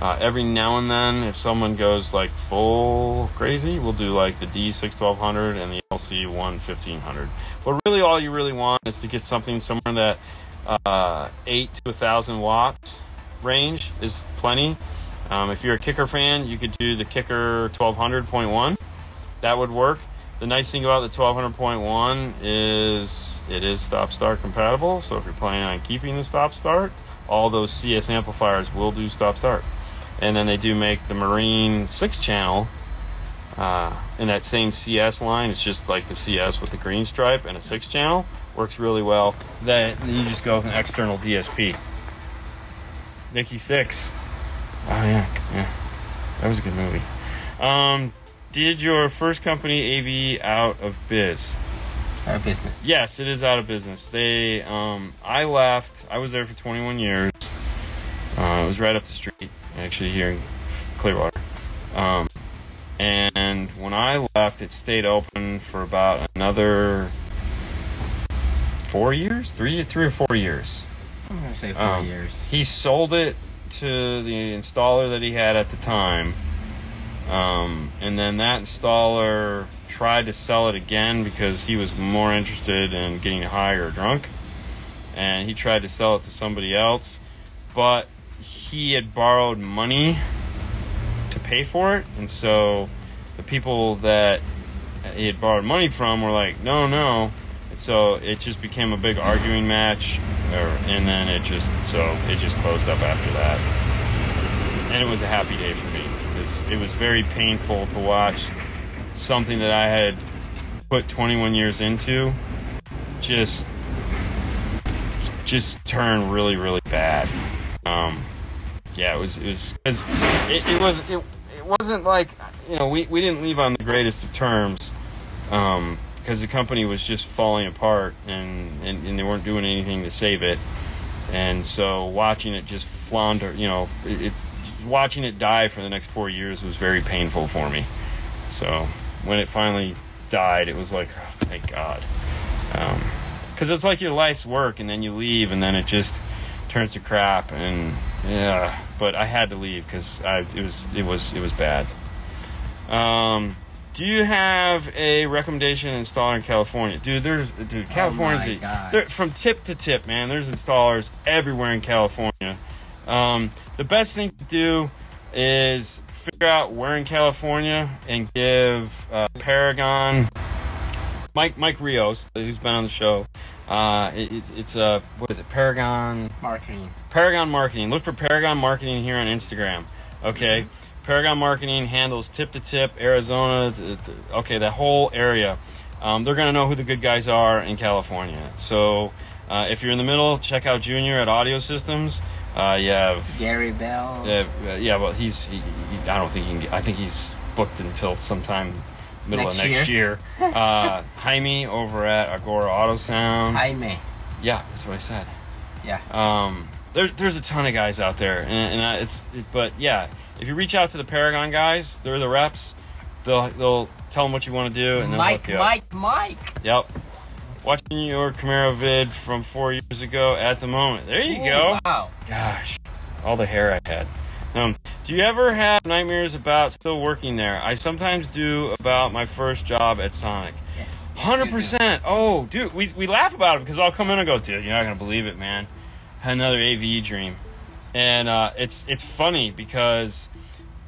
Uh, every now and then, if someone goes like full crazy, we'll do like the D61200 and the LC11500. But really, all you really want is to get something somewhere in that uh, eight to a thousand watts range is plenty. Um, if you're a kicker fan, you could do the kicker 1200.1. That would work. The nice thing about the 1200.1 is it is stop start compatible. So if you're planning on keeping the stop start, all those CS amplifiers will do stop start. And then they do make the Marine six channel uh, in that same CS line. It's just like the CS with the green stripe and a six channel. Works really well. Then you just go with an external DSP. Nikki Sixx. Oh yeah, yeah. That was a good movie. Um, did your first company AV out of biz? Our business. Yes, it is out of business. They, um, I left. I was there for 21 years. Uh, it was right up the street, actually here in Clearwater. Um, and when I left, it stayed open for about another four years, three, three or four years. I'm gonna say four Um, years. He sold it to the installer that he had at the time. Um, and then that installer tried to sell it again because he was more interested in getting high or drunk. And he tried to sell it to somebody else. But he had borrowed money to pay for it. And so the people that he had borrowed money from were like, no, no. And so it just became a big arguing match. Or, and then it just, so it just closed up after that. And it was a happy day for me because it was very painful to watch something that I had put 21 years into just just turn really really bad. Um, yeah, it was it was it, it was it, it wasn't like you know we, we didn't leave on the greatest of terms um, because the company was just falling apart and, and, and they weren't doing anything to save it. And so watching it just flounder, you know, it, it's watching it die for the next four years was very painful for me. So when it finally died, it was like, oh, thank God. Because it's like your life's work, and then you leave, and then it just turns to crap. And yeah, but I had to leave because it was it was it was bad. Um, do you have a recommendation installer in California, dude? There's dude, California's my a- God. there- from tip to tip, man. There's installers everywhere in California. Um, the best thing to do is figure out where in California and give uh, Paragon, Mike Mike Rios, who's been on the show. Uh, it, it, it's a what is it? Paragon Marketing. Paragon Marketing. Look for Paragon Marketing here on Instagram. Okay. Paragon Marketing handles tip to tip, Arizona. t- t- Okay, that whole area. Um, they're going to know who the good guys are in California. So uh, if you're in the middle, check out Junior at Audio Systems. Uh, you have Gary Bell. uh, yeah, well, he's. He, he, I don't think he can. Get, I think he's booked until sometime middle Next of next year. (laughs) uh, Jaime over at Agora Auto Sound. Jaime. Yeah, that's what I said. Yeah. Um, there's there's a ton of guys out there, and, and I- it's it, but yeah, if you reach out to the Paragon guys, they're the reps. They'll they'll tell them what you want to do, and then Mike, hook you up. Mike, Mike. Yep. Watching your Camaro vid from four years ago at the moment. There you go. Wow. Gosh, all the hair I had. Um, do you ever have nightmares about still working there? I sometimes do about my first job at Sonic. Hundred percent. Oh, dude, we, we laugh about it because I'll come in and go, dude, you're not gonna believe it, man. Had another AVE dream, and uh, it's it's funny because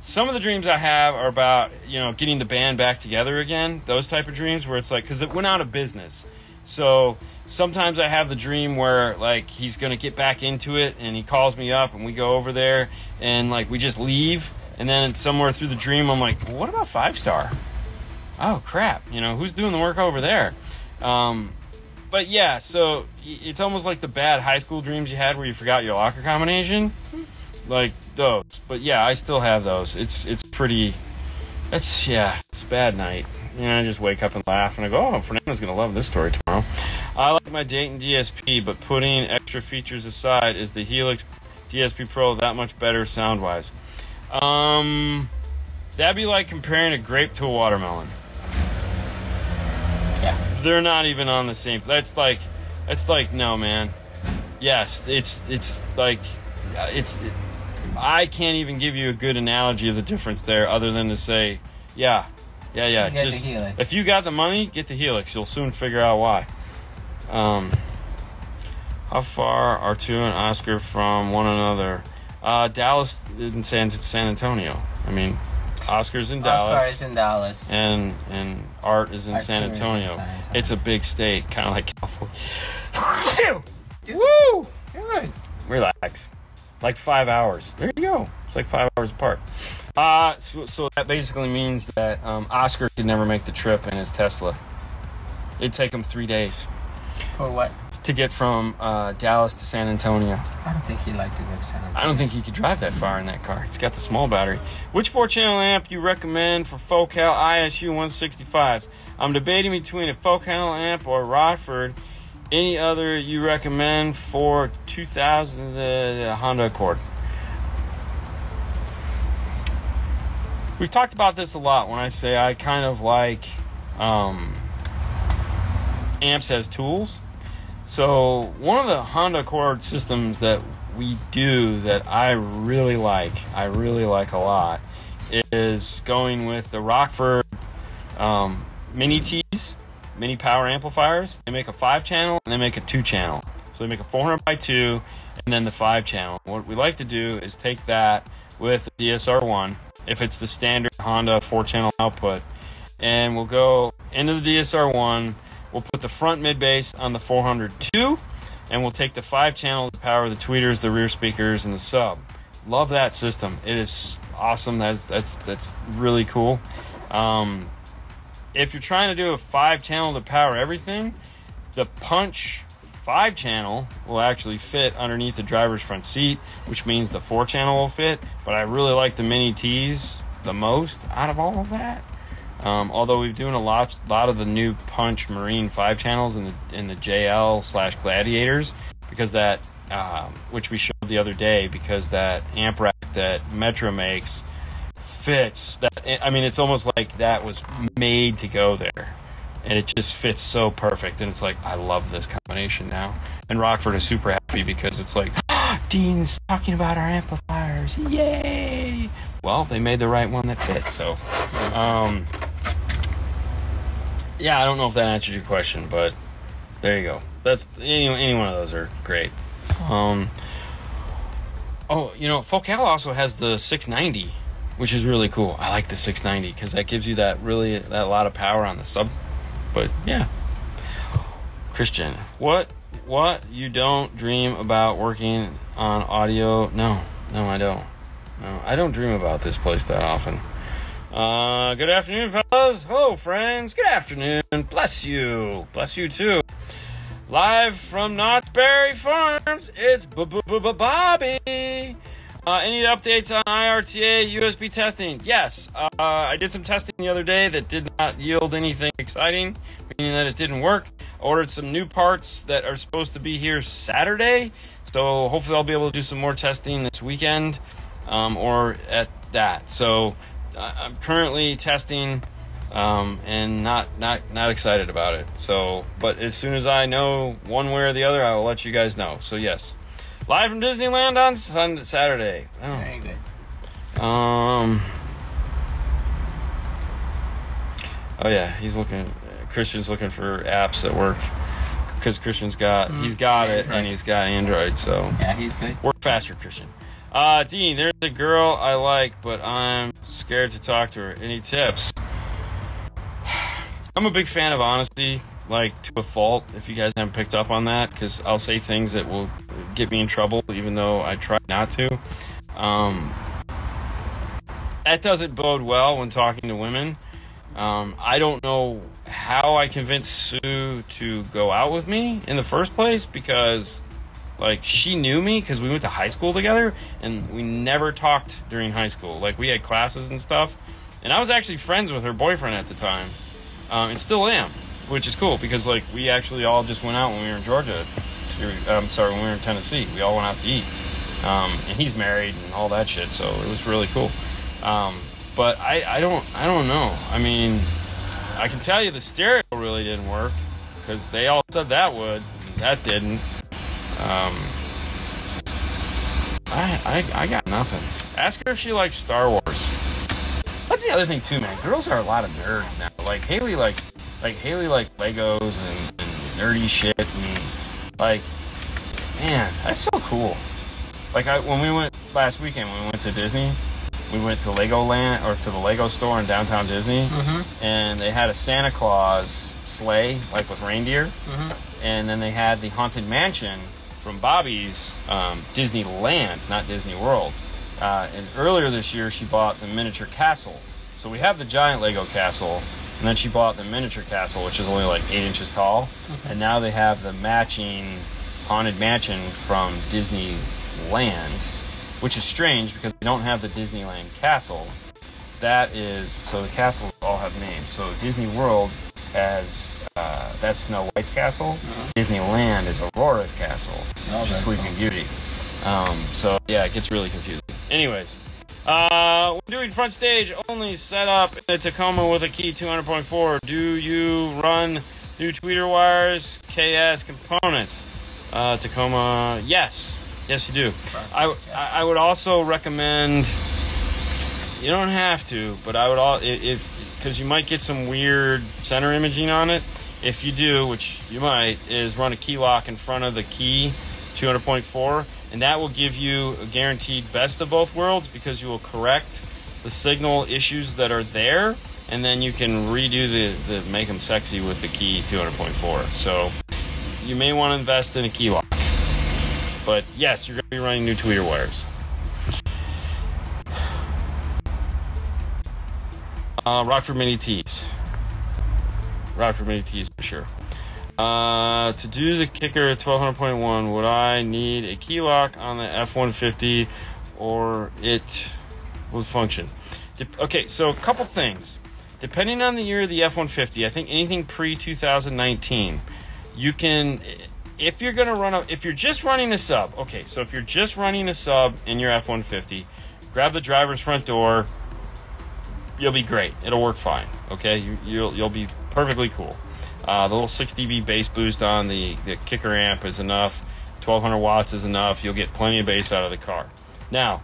some of the dreams I have are about you know getting the band back together again. Those type of dreams where it's like because it went out of business. So sometimes I have the dream where like he's gonna get back into it, and he calls me up, and we go over there, and like we just leave, and then somewhere through the dream, I'm like, what about Five Star? oh crap you know who's doing the work over there? Um, but yeah so it's almost like the bad high school dreams you had where you forgot your locker combination. Like those. But yeah i still have those. It's it's pretty it's yeah it's a bad night. You know i just wake up and laugh and i go oh fernando's gonna love this story tomorrow i like my dayton dsp but putting extra features aside is the helix dsp pro that much better sound wise um that'd be like comparing a grape to a watermelon Yeah. they're not even on the same. That's like, that's like no man. Yes, it's it's like, uh, it's. I can't even give you a good analogy of the difference there, other than to say, yeah, yeah, yeah. Get the just Helix. if you got the money, get the Helix. You'll soon figure out why. Um, how far are two and Oscar from one another? Uh, Dallas and San San Antonio. I mean, Oscar's in Dallas Oscar is in Dallas. and and art is in San is in Antonio. San Antonio. It's a big state, kind of like California. Dude, (laughs) Woo! Good. Relax. Like five hours. There you go. It's like five hours apart. Uh, so, so that basically means that um, Oscar could never make the trip in his Tesla. It'd take him three days For what? to get from uh, Dallas to San Antonio. I don't think he'd like to go to San Antonio. I don't think he could drive that far in that car. It's got the small battery. Which four channel amp you recommend for Focal ISU 165s? I'm debating between a Focal amp or Rockford. Any other you recommend for 2000 uh, Honda Accord? we've talked about this a lot when I say I kind of like um, amps as tools. So one of the Honda Accord systems that we do that I really like, I really like a lot, is going with the Rockford um, Mini T's, mini power amplifiers. They make a five channel and they make a two channel. So they make a 400 by two and then the five channel. What we like to do is take that with the DSR1, if it's the standard Honda four channel output, and we'll go into the DSR1. We'll put the front mid bass on the 402, and we'll take the five channel to power the tweeters, the rear speakers, and the sub. Love that system. It is awesome. That's that's that's really cool. Um, if you're trying to do a five channel to power everything, the punch five channel will actually fit underneath the driver's front seat, which means the four channel will fit. But I really like the mini T's the most out of all of that. Um, although we've doing a lot, lot of the new Punch Marine five channels in the in the JL slash Gladiators because that, um, which we showed the other day, because that amp rack that Metra makes fits. That I mean, it's almost like that was made to go there and it just fits so perfect. And it's like, I love this combination now. And Rockford is super happy because it's like, (gasps) Dean's talking about our amplifiers. Yay! Well, they made the right one that fits. So, um, yeah, I don't know if that answers your question, but there you go. That's any, any one of those are great. Um, oh, you know, Focal also has the 690, which is really cool. I like the 690 because that gives you that really that lot of power on the sub but yeah. Christian, what what you don't dream about working on audio? No, no, I don't. No, I don't dream about this place that often. Uh, good afternoon, fellas. Hello, friends. Good afternoon. Bless you. Bless you too. Live from Knott's Berry Farms, it's Bobby. Uh, any updates on IRTA USB testing? Yes, uh, I did some testing the other day that did not yield anything exciting, meaning that it didn't work. ordered some new parts that are supposed to be here Saturday, so hopefully I'll be able to do some more testing this weekend um, or at that. So I'm currently testing um, and not not not excited about it. So, but as soon as I know one way or the other, I will let you guys know. So yes. Live from Disneyland on Sunday, Saturday. Oh. Um. Oh yeah, he's looking. Christian's looking for apps that work because Christian's got mm, he's got it and he's got Android. So yeah, he's good. Work faster, Christian. Uh, Dean, there's a girl I like, but I'm scared to talk to her. Any tips? (sighs) I'm a big fan of honesty like to a fault if you guys haven't picked up on that because I'll say things that will get me in trouble even though I try not to. Um, that doesn't bode well when talking to women. Um, I don't know how I convinced Sue to go out with me in the first place because, like, she knew me because we went to high school together and we never talked during high school. Like, we had classes and stuff, and I was actually friends with her boyfriend at the time, um, and still am which is cool because like we actually all just went out when we were in Georgia. I'm sorry, when we were in Tennessee, we all went out to eat. Um, and he's married and all that shit, so it was really cool. Um, but I, I don't I don't know. I mean, I can tell you the stereo really didn't work because they all said that would, that didn't. Um, I, I I got nothing. Ask her if she likes Star Wars. That's the other thing too, man. Girls are a lot of nerds now. Like Haley, like like Haley like Legos and, and nerdy shit and like man, that's so cool. Like I when we went last weekend when we went to Disney, we went to Legoland or to the Lego store in downtown Disney, mm-hmm. and they had a Santa Claus sleigh like with reindeer, mm-hmm. and then they had the Haunted Mansion from Bobby's um, Disneyland, not Disney World. Uh, and earlier this year, she bought the miniature castle. So we have the giant Lego castle, and then she bought the miniature castle, which is only like eight inches tall. Mm-hmm. And now they have the matching haunted mansion from Disneyland, which is strange because they don't have the Disneyland castle. That is so the castles all have names. So Disney World has uh, that's Snow White's castle. Mm-hmm. Disneyland is Aurora's castle, oh, Sleeping cool. Beauty. Um, so yeah, it gets really confusing. Anyways, Uh, we're doing front stage only setup in a Tacoma with a key 200.4. Do you run new tweeter wires, KS components? Uh, Tacoma, yes, yes you do. I, I I would also recommend. You don't have to, but I would all if because you might get some weird center imaging on it. If you do, which you might, is run a KeyLoc in front of the key 200.4, and that will give you a guaranteed best of both worlds because you will correct the signal issues that are there, and then you can redo the, the make them sexy with the key 200.4. So you may want to invest in a KeyLoc. But yes, you're going to be running new tweeter wires. Uh, Rockford Mini Tees. Rockford Mini Tees for sure. Uh, to do the kicker at 1200.1, would I need a KeyLoc on the F-150 or it will function? Dep- okay, so a couple things. Depending on the year of the F-150, I think anything pre-2019, you can, if you're gonna run a, if you're just running a sub, okay, so if you're just running a sub in your F-150, grab the driver's front door, you'll be great. It'll work fine. Okay, you, you'll you'll be perfectly cool. Uh, the little 6 dB bass boost on the, the kicker amp is enough. 1200 watts is enough. You'll get plenty of bass out of the car. Now,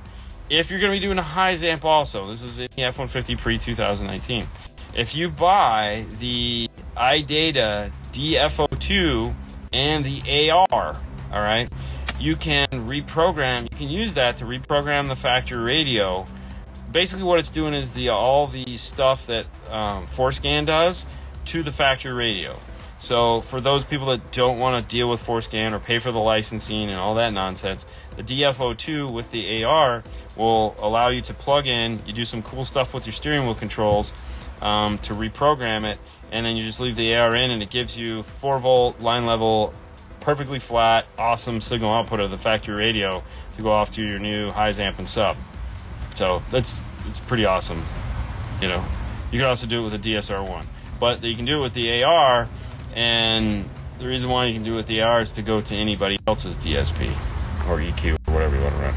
if you're going to be doing a highs amp also, this is the F-150 pre 2019. If you buy the iData DFO2 and the AR, all right, you can reprogram. You can use that to reprogram the factory radio basically what it's doing is the all the stuff that um, Forscan does to the factory radio. So for those people that don't want to deal with Forscan or pay for the licensing and all that nonsense, the DFO2 with the AR will allow you to plug in. You do some cool stuff with your steering wheel controls um, to reprogram it, and then you just leave the AR in, and it gives you four volt line level, perfectly flat, awesome signal output of the factory radio to go off to your new high amp and sub. So that's it's pretty awesome. You know, you can also do it with a DSR one, but you can do it with the AR, and the reason why you can do it with the AR is to go to anybody else's DSP or EQ or whatever you want to run.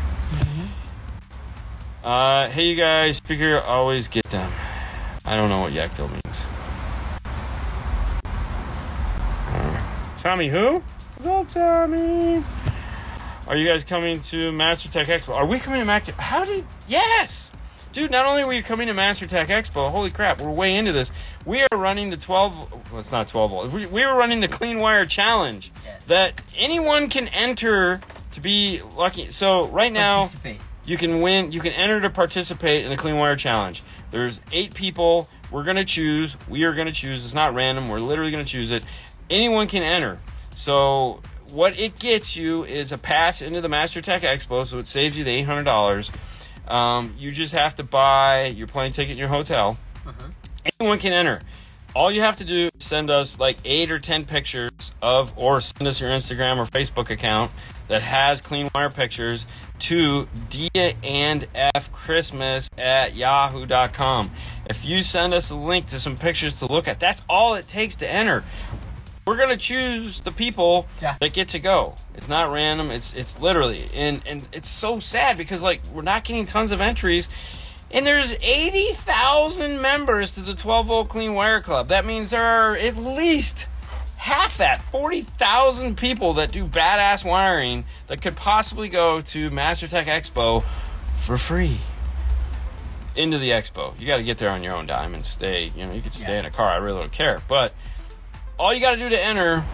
Uh, hey, you guys, speaker always get them. I don't know what Yaktil means. Uh, Tommy, who? What's up, Tommy? Are you guys coming to Master Tech Expo? Are we coming to Mac? How did? Yes, dude. Not only are you coming to Master Tech Expo, holy crap, we're way into this. We are running the 12. Well, it's not 12 volt. We, we are running the Clean Wire Challenge Yes. that anyone can enter to be lucky. So right now, you can win. You can enter to participate in the Clean Wire Challenge. There's eight people. We're gonna choose. We are gonna choose. It's not random. We're literally gonna choose it. Anyone can enter. So what it gets you is a pass into the Master Tech Expo. So it saves you the eight hundred dollars. Um, you just have to buy your plane ticket and your hotel. Anyone can enter. All you have to do is send us like eight or ten pictures of, or send us your Instagram or Facebook account that has clean wire pictures to dia and f christmas at yahoo.com. If you send us a link to some pictures to look at, that's all it takes to enter. We're gonna choose the people Yeah. that get to go. It's not random. It's it's literally and and it's so sad because like we're not getting tons of entries, and there's eighty thousand members to the twelve volt clean wire club. That means there are at least half that forty thousand people that do badass wiring that could possibly go to Master Tech Expo for free. Into the expo, you got to get there on your own dime and stay. You know, you could stay Yeah. in a car. I really don't care, but all you got to do to enter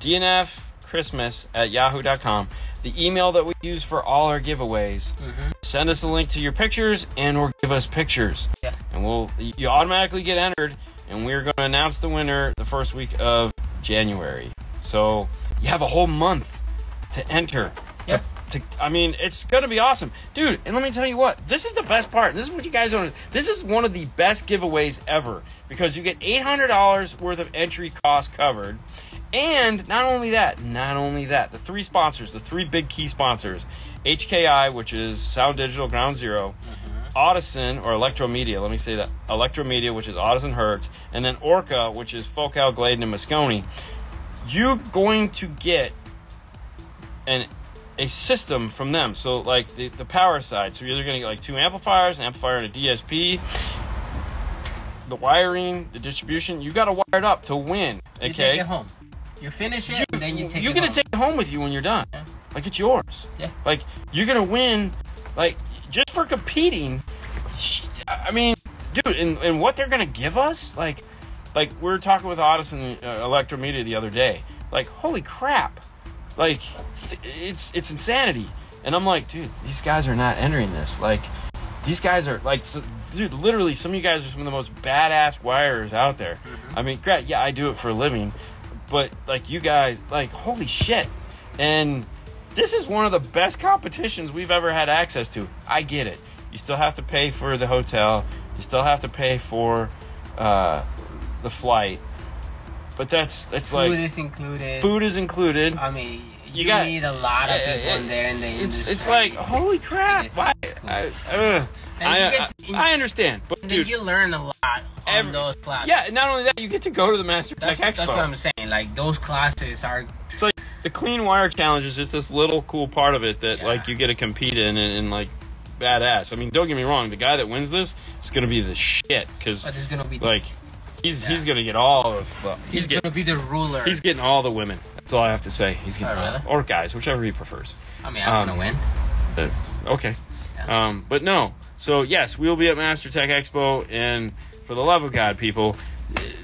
DNF Christmas at yahoo.com, the email that we use for all our giveaways. Mm-hmm. Send us a link to your pictures and or give us pictures. Yeah. And we'll you automatically get entered and we're going to announce the winner the first week of January. So, you have a whole month to enter. Yeah. To, to, I mean, it's gonna be awesome, dude. And let me tell you what, this is the best part. This is what you guys don't. This is one of the best giveaways ever because you get eight hundred dollars worth of entry cost covered, and not only that, not only that, the three sponsors, the three big key sponsors, HKI, which is Sound Digital Ground 0 mm-hmm. Audison or Electromedia, let me say that Electromedia, which is Audison Hertz, and then Orca, which is Focal, Gladen, and Mosconi. You're going to get an a system from them. So like the, the power side. So you're either gonna get like two amplifiers, an amplifier and a DSP. The wiring, the distribution, you gotta wire it up to win. You Okay. take it home. You finish it, and then you take you're it gonna home. take it home with you when you're done. Yeah. Like it's yours. Yeah. Like you're gonna win. Like just for competing. I mean, dude, and, and what they're gonna give us, like, like we were talking with Audison and uh, Electromedia the other day. Like, holy crap! Like, th- it's it's insanity. And I'm like, dude, these guys are not entering this. Like, these guys are like, so, dude, literally, some of you guys are some of the most badass wirers out there. I mean, great, yeah, I do it for a living, but like, you guys, like, holy shit! And this is one of the best competitions we've ever had access to. I get it. You still have to pay for the hotel. You still have to pay for uh, the flight. But that's that's Food like food is included. food is included. I mean, you, You got- need a lot of people in there in the It's it's like holy crap! Why? I, uh, I, I, I understand, but And dude, you learn a lot on Every- those classes. yeah. Not only that, you get to go to the Master that's, Tech that's what I'm saying. Like those classes are. It's like the clean wire challenge is just this little cool part of it that Yeah. like you get to compete in and, and like badass. I mean, don't get me wrong, the guy that wins this is gonna be the shit because But it's gonna be. like he's Yeah. he's gonna get all of well, he's, he's, gonna be the ruler. he's getting all the women. That's all I have to say. He's getting Oh, all- really? or guys, whichever he prefers. I mean, I'm um, gonna win. Uh, okay. Yeah. Um, but no. So yes, we'll be at Master Tech Expo, and for the love of God, people,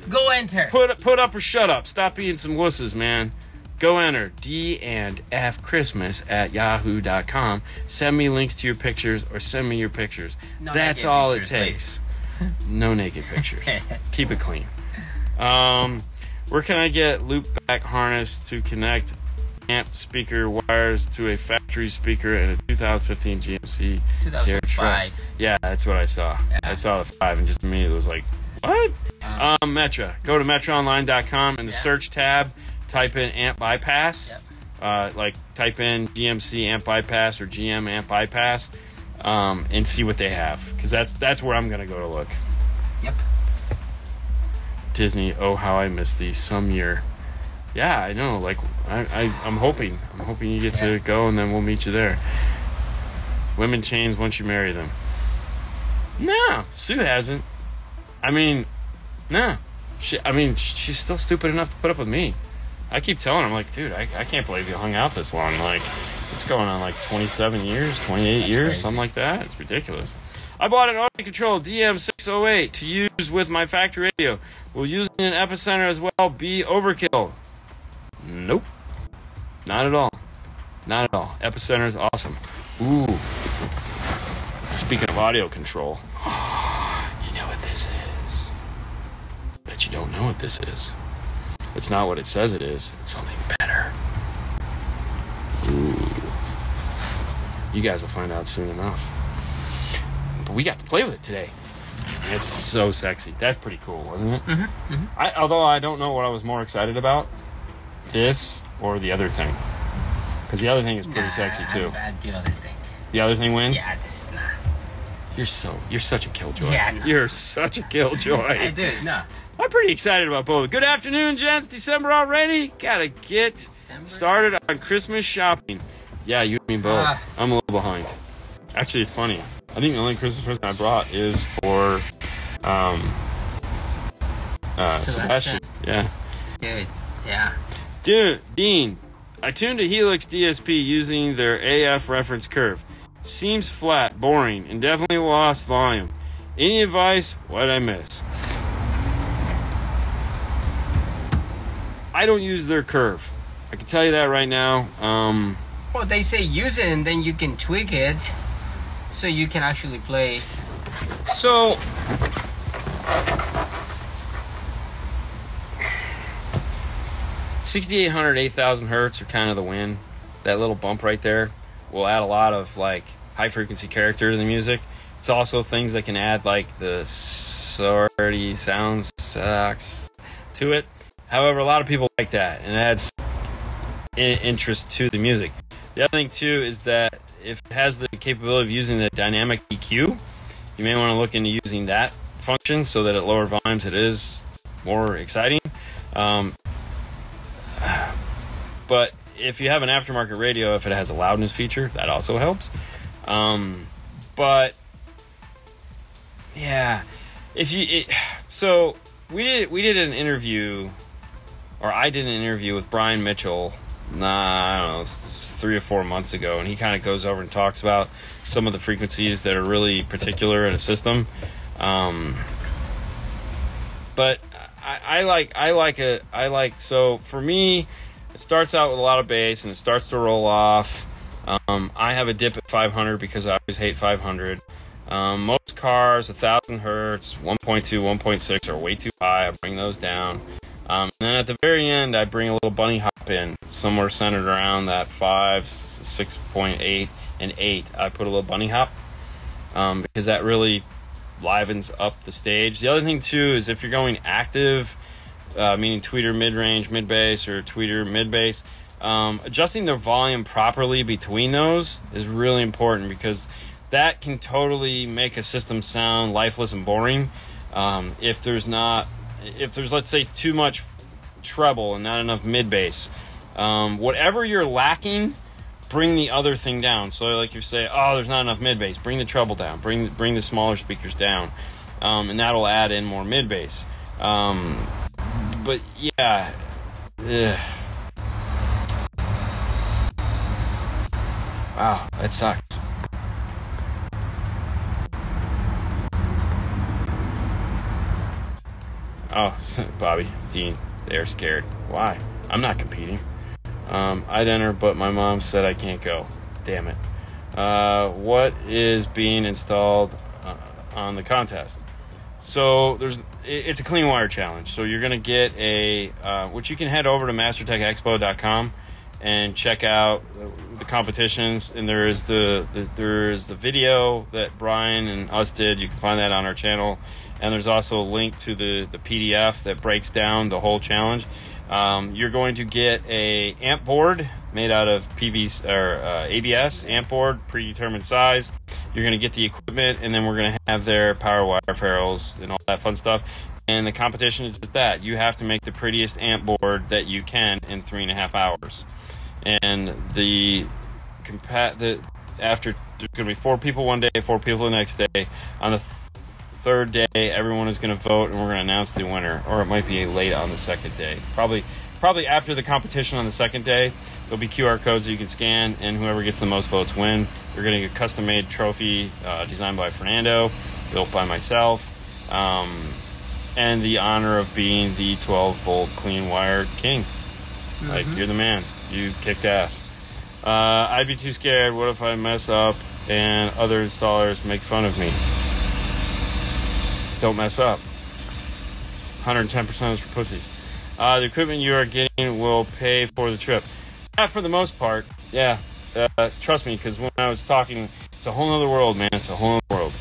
Go enter. put put up or shut up. Stop being some wusses, man. Go enter D and F Christmas at yahoo.com. Send me links to your pictures or send me your pictures. No That's all pictures, it takes. No naked pictures. (laughs) Keep it clean. Um, where can I get loop back harness to connect amp speaker wires to a factory speaker and a 2015 GMC Sierra truck? Yeah, that's what I saw. Yeah. I saw the five and just immediately was like, what? Um, Um, Metra. Go to metraonline.com in the Yeah. search tab, type in amp bypass. Yep. Uh, like type in GMC amp bypass or GM amp bypass, um, and see what they have because that's that's where I'm gonna go to look. Yep. Disney. Oh, how I miss these some year. Yeah, I know. Like I, I I'm hoping I'm hoping you get Yeah. to go and then we'll meet you there. Women change once you marry them. No, Sue hasn't. I mean, no. She, I mean, she's still stupid enough to put up with me. I keep telling him, like, dude, I, I can't believe you hung out this long. Like, it's going on like 27 years, 28 years, crazy. something like that. It's ridiculous. I bought an audio control DM608 to use with my factory radio. Will using an epicenter as well be overkill? Nope. Not at all. Not at all. Epicenter is awesome. Ooh. Speaking of audio control, (gasps) you know what this is. Bet you don't know what this is. It's not what it says it is. It's something better. Ooh. You guys will find out soon enough. But we got to play with it today. It's so sexy. That's pretty cool, wasn't it? Mm-hmm, I, although I don't know what I was more excited about, this or the other thing. Because the other thing is pretty Nah, sexy too. I, I do other thing. The other thing wins. Yeah, this is not. You're so you're such a killjoy. Yeah, know. You're such a killjoy. (laughs) I do. No. I'm pretty excited about both. Good afternoon, gents. December already. Gotta get December? started on Christmas shopping. Yeah, you and me both. Ah. I'm a little behind. Actually, it's funny. I think the only Christmas present I brought is for um uh Sebastian. Sebastian. Yeah. Dude. Yeah. Dude, Dean, I tuned to Helix DSP using their AF reference curve. Seems flat, boring, and definitely lost volume. Any advice? What'd I miss? I don't use their curve. I can tell you that right now. Um, Well, they say use it and then you can tweak it, so you can actually play. so. Sixty-eight hundred, eight thousand hertz are kind of the win. That little bump right there will add a lot of like high frequency character to the music. It's also things that can add like the sorty sound sucks to it. However, a lot of people like that, and adds interest to the music. The other thing too is that if it has the capability of using the dynamic EQ, you may want to look into using that function so that at lower volumes it is more exciting. Um, but if you have an aftermarket radio, if it has a loudness feature, that also helps. Um, but yeah, if you it, so we did we did an interview, or I did an interview with Brian Mitchell. Nah, I don't know, three or four months ago, and he kind of goes over and talks about some of the frequencies that are really particular in a system. Um, but I, I like I like a I like so for me, it starts out with a lot of bass and it starts to roll off. Um, I have a dip at 500 because I always hate 500. Um, most cars, 1000 hertz, 1.2, 1.6 are way too high. I bring those down. Um, and then at the very end, I bring a little bunny hop in, somewhere centered around that 5, 6.8, and 8. I put a little bunny hop um, because that really livens up the stage. The other thing, too, is if you're going active, uh, meaning tweeter mid range, mid bass, or tweeter mid bass, um, adjusting the volume properly between those is really important because that can totally make a system sound lifeless and boring. Um, if there's not, if there's let's say too much treble and not enough mid bass, um, whatever you're lacking, bring the other thing down. So like you say, oh, there's not enough mid bass, bring the treble down, bring bring the smaller speakers down, um, and that'll add in more mid bass. Um, but yeah. Ugh. Wow, that sucks. Oh, (laughs) Bobby, Dean, they're scared. Why? I'm not competing. Um, I'd enter, but my mom said I can't go. Damn it. Uh, what is being installed uh, on the contest? So there's it's a clean wire challenge. So you're gonna get a uh, which you can head over to mastertechexpo.com and check out the competitions. And there is the, the there is the video that Brian and us did. You can find that on our channel. And there's also a link to the the PDF that breaks down the whole challenge. Um, you're going to get a amp board made out of or uh, ABS amp board, predetermined size. You're going to get the equipment, and then we're going to have their power wire ferrules and all that fun stuff. And the competition is just that you have to make the prettiest amp board that you can in three and a half hours. And the the after there's going to be four people one day, four people the next day. On the th- third day, everyone is going to vote, and we're going to announce the winner. Or it might be late on the second day. Probably, probably after the competition on the second day, there'll be QR codes that you can scan, and whoever gets the most votes win. You're getting a custom-made trophy uh, designed by Fernando, built by myself, um, and the honor of being the 12-volt clean wire king. Mm-hmm. Like you're the man. You kicked ass. Uh, I'd be too scared. What if I mess up and other installers make fun of me? Don't mess up. 110% is for pussies. Uh, the equipment you are getting will pay for the trip. Yeah, for the most part. Yeah. Uh, trust me, because when I was talking, it's a whole other world, man. It's a whole other world.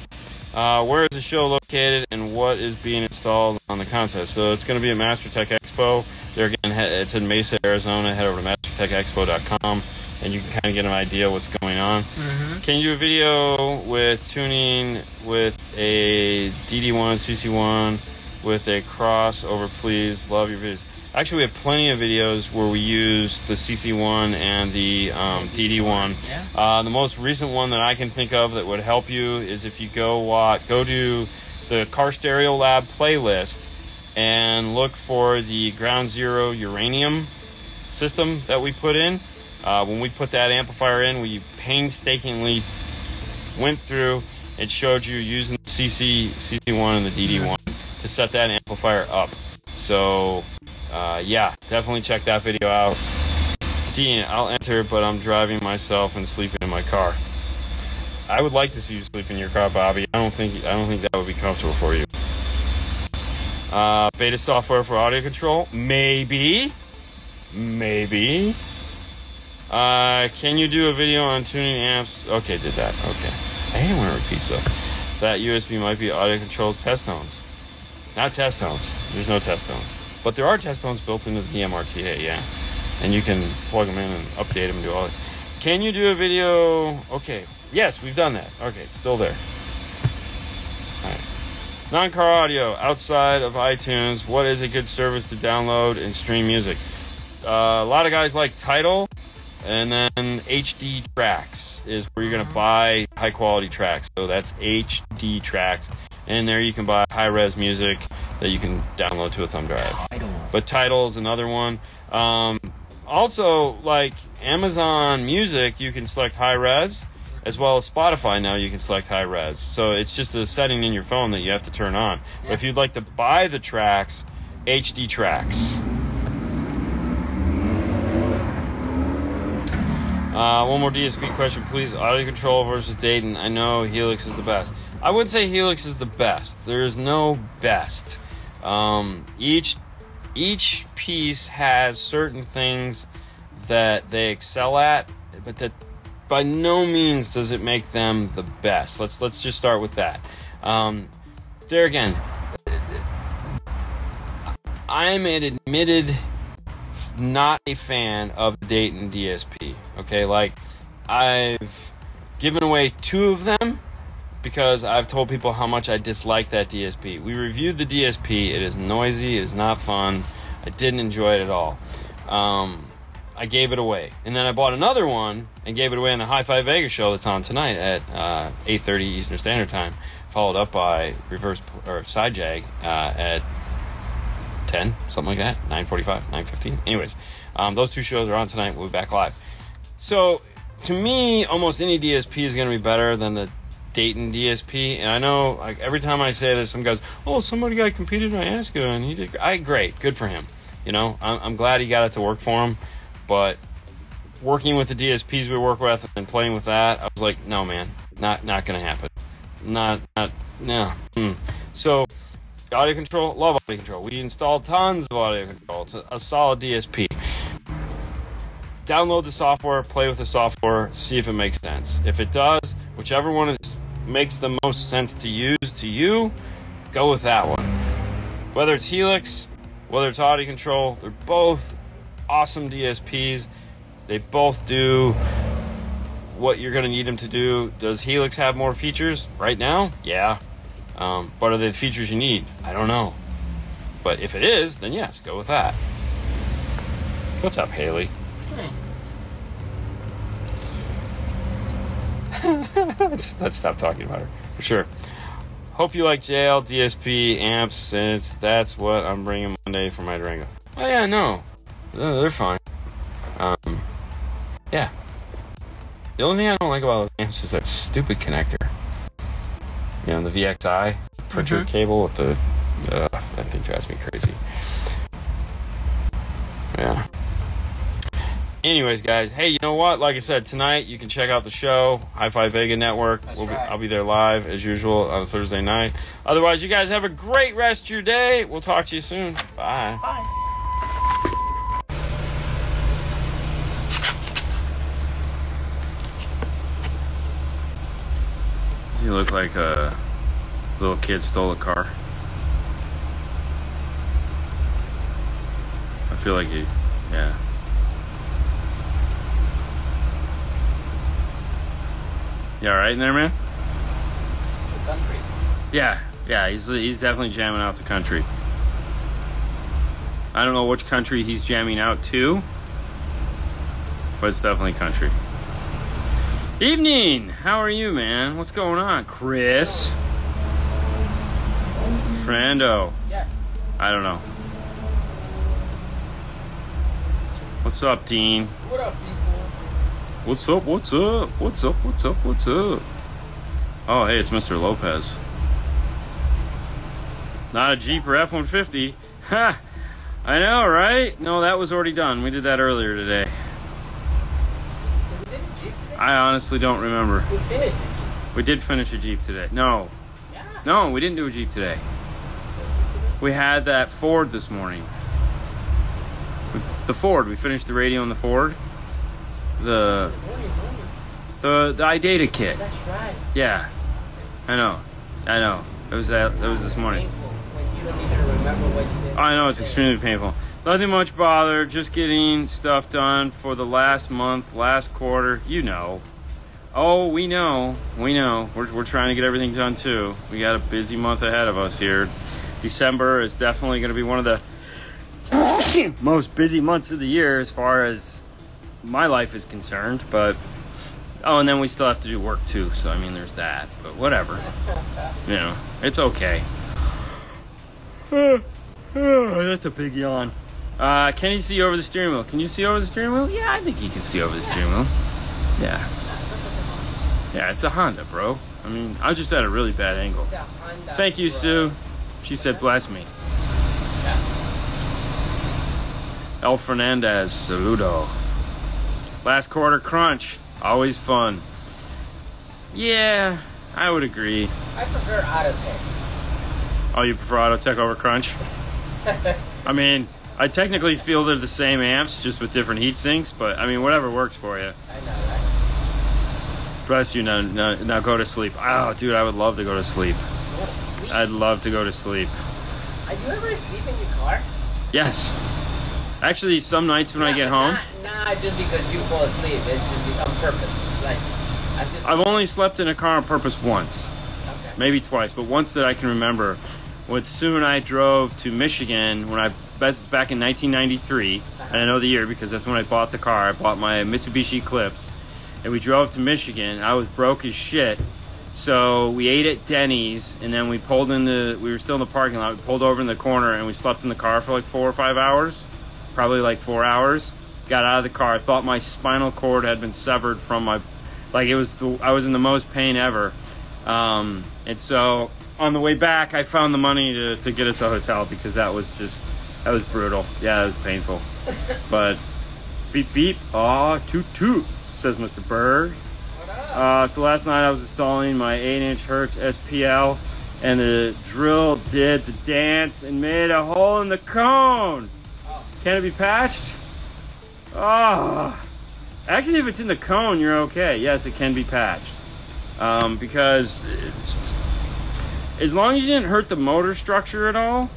Uh, where is the show located and what is being installed on the contest? So it's going to be at Master Tech Expo. There again, it's in Mesa, Arizona. Head over to mastertechexpo.com and you can kind of get an idea what's going on. Mm-hmm. Can you do a video with tuning with a DD1, CC1 with a crossover, please? Love your videos. Actually, we have plenty of videos where we use the CC1 and the um, DD1. Yeah. Uh, the most recent one that I can think of that would help you is if you go watch, go to the Car Stereo Lab playlist and look for the Ground Zero uranium system that we put in. Uh, when we put that amplifier in, we painstakingly went through and showed you using the CC, CC1 and the DD1 to set that amplifier up. So, uh, yeah, definitely check that video out. Dean, I'll enter, but I'm driving myself and sleeping in my car. I would like to see you sleep in your car, Bobby. I don't think I don't think that would be comfortable for you. Uh, beta software for audio control, maybe, maybe. Uh, can you do a video on tuning amps? Okay, did that. Okay. I hate when it repeats though. That USB might be audio controls test tones. Not test tones. There's no test tones. But there are test tones built into the DMRTA, yeah. And you can plug them in and update them and do all that. Can you do a video? Okay. Yes, we've done that. Okay, it's still there. Alright. Non car audio outside of iTunes. What is a good service to download and stream music? Uh, a lot of guys like Tidal. And then HD Tracks is where you're gonna buy high quality tracks. So that's HD Tracks, and there you can buy high res music that you can download to a thumb drive. Tidal. But Tidal is another one. Um, also, like Amazon Music, you can select high res, as well as Spotify now you can select high res. So it's just a setting in your phone that you have to turn on. But if you'd like to buy the tracks, HD tracks. Uh, one more DSP question, please. Audio control versus Dayton. I know Helix is the best. I would say Helix is the best. There is no best. Um, each each piece has certain things that they excel at, but that by no means does it make them the best. Let's let's just start with that. Um, there again, I'm an admitted not a fan of Dayton DSP. Okay, like I've given away two of them because I've told people how much I dislike that DSP. We reviewed the DSP. It is noisy. It is not fun. I didn't enjoy it at all. Um, I gave it away, and then I bought another one and gave it away on the High Five Vegas show that's on tonight at uh, 8:30 Eastern Standard Time, followed up by Reverse or Side Jag uh, at 10, something like that, 9:45, 9:15. Anyways, um, those two shows are on tonight. We'll be back live. So, to me, almost any DSP is going to be better than the Dayton DSP. And I know, like every time I say this, some guys, oh, somebody got competed in Alaska and he did. I great, good for him. You know, I'm, I'm glad he got it to work for him. But working with the DSPs we work with and playing with that, I was like, no, man, not not going to happen. Not not no. Mm. So audio control, love audio control. We install tons of audio control. It's a, solid DSP. Download the software, play with the software, see if it makes sense. If it does, whichever one is, makes the most sense to use to you, go with that one. Whether it's Helix, whether it's audio control, they're both awesome DSPs. They both do what you're going to need them to do. Does Helix have more features right now? Yeah. Um, but are the features you need? I don't know. But if it is, then yes, go with that. What's up, Haley? (laughs) let's, let's stop talking about her for sure. Hope you like JL DSP amps since that's what I'm bringing Monday for my Durango. Oh yeah, no, no they're fine. Um, yeah. The only thing I don't like about those amps is that stupid connector. You know, the VXI printer Mhm. cable with the. Uh, that thing drives me crazy. Yeah. Anyways, guys, hey, you know what? Like I said, tonight you can check out the show, High Five Vega Network. We'll be, right. I'll be there live as usual on Thursday night. Otherwise, you guys have a great rest of your day. We'll talk to you soon. Bye. Bye. Does he look like a little kid stole a car? I feel like he, yeah. You all right in there, man? The country. Yeah, yeah. He's he's definitely jamming out the country. I don't know which country he's jamming out to, but it's definitely country. Evening. How are you, man? What's going on, Chris? Frando. Yes. I don't know. What's up, Dean? What up, people? What's up? What's up? What's up? What's up? What's up? Oh, hey, it's Mr. Lopez. Not a Jeep or F 150. Ha! I know, right? No, that was already done. We did that earlier today. I honestly don't remember. We finished. We did finish a Jeep today. No. Yeah. No, we didn't do a Jeep today. We had that Ford this morning. The Ford. We finished the radio on the Ford. The the the iData kit. That's right. Yeah, I know, I know. It was that. It was this morning. Painful when you don't even remember what you did. I know it's extremely painful. Nothing much bother. Just getting stuff done for the last month, last quarter. You know. Oh, we know. We know. We're we're trying to get everything done too. We got a busy month ahead of us here. December is definitely going to be one of the (coughs) most busy months of the year as far as my life is concerned. But oh, and then we still have to do work too. So I mean, there's that. But whatever. You know, it's okay. (sighs) (sighs) That's a big yawn. Uh, can he see over the steering wheel? Can you see over the steering wheel? Yeah, I think he can see over the steering wheel. Yeah. Yeah, it's a Honda, bro. I mean, I'm just at a really bad angle. Thank you, Sue. She said, bless me. El Fernandez, saludo. Last quarter crunch, always fun. Yeah, I would agree. I prefer auto Autotek. Oh, you prefer auto Autotek over Crunch? (laughs) I mean, I technically feel they're the same amps, just with different heat sinks, but I mean, whatever works for you. I know that. Bless you, now, now, now go to sleep. Oh, dude, I would love to go to sleep. Oh, Wanna sleep? I'd love to go to sleep. Are you ever sleep in your car? Yes. Actually, some nights when I get home, Nah, nah, just because you fall asleep. It's just on purpose. Like, I just. I've only slept in a car on purpose once. Okay. maybe twice, but once that I can remember. Was soon I drove to Michigan when I that's back in 1993, and I know the year because that's when I bought the car. I bought my Mitsubishi Eclipse, and we drove to Michigan. I was broke as shit, so we ate at Denny's, and then we pulled in the. We were still in the parking lot. We pulled over in the corner, and we slept in the car for like four or five hours, probably like four hours. Got out of the car. I thought my spinal cord had been severed from my, like it was. The, I was in the most pain ever. Um, and so on the way back, I found the money to, to get us a hotel because that was just, that was brutal. Yeah, it was painful. but beep beep, aw, toot toot, says Mr. Berg. Uh, so last night I was installing my 8 inch Hertz SPL and the drill did the dance and made a hole in the cone. Oh. Can it be patched? Oh. Actually, if it's in the cone, you're okay. Yes, it can be patched. Um, because as long as you didn't hurt the motor structure at all,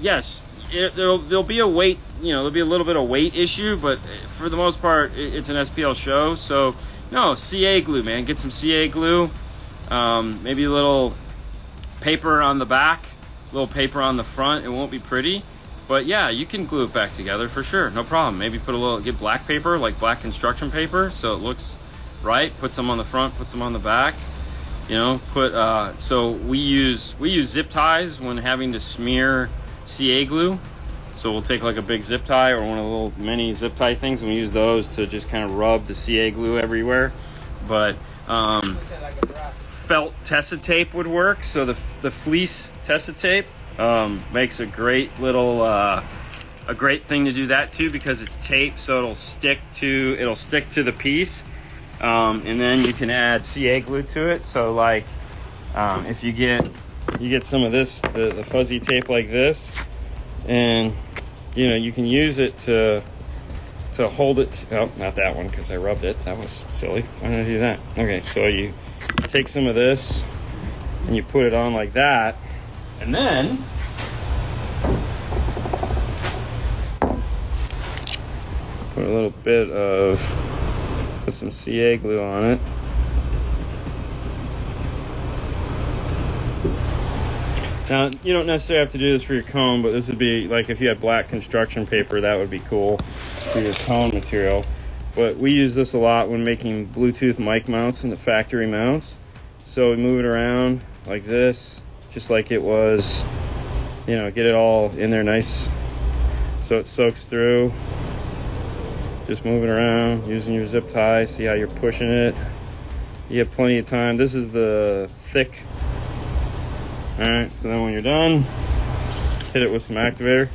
yes, it, there'll, there'll be a weight, you know, there'll be a little bit of weight issue, but for the most part, it, it's an SPL show. So, no, CA glue, man. Get some CA glue. Um, maybe a little paper on the back, a little paper on the front. It won't be pretty, but yeah, you can glue it back together for sure. No problem. Maybe put a little, get black paper, like black construction paper, so it looks right. Put some on the front, put some on the back. You know, put uh, so we use we use zip ties when having to smear CA glue. So we'll take like a big zip tie or one of the little mini zip tie things, and we use those to just kind of rub the CA glue everywhere. But um, felt Tesa tape would work. So the the fleece Tesa tape um, makes a great little uh, a great thing to do that too because it's tape, so it'll stick to it'll stick to the piece, um, and then you can add CA glue to it. So like um, if you get you get some of this the, the fuzzy tape like this, and you know you can use it to to hold it. Oh, not that one because I rubbed it. That was silly. Why did I do that? Okay, so you take some of this and you put it on like that, and then put a little bit of put some CA glue on it. Now, you don't necessarily have to do this for your cone, but this would be like if you had black construction paper, that would be cool for your cone material. But we use this a lot when making Bluetooth mic mounts and the factory mounts. So we move it around like this, just like it was, you know, get it all in there nice so it soaks through. Just moving around using your zip tie, see how you're pushing it. You have plenty of time. This is the thick all right, so then when you're done, hit it with some activator.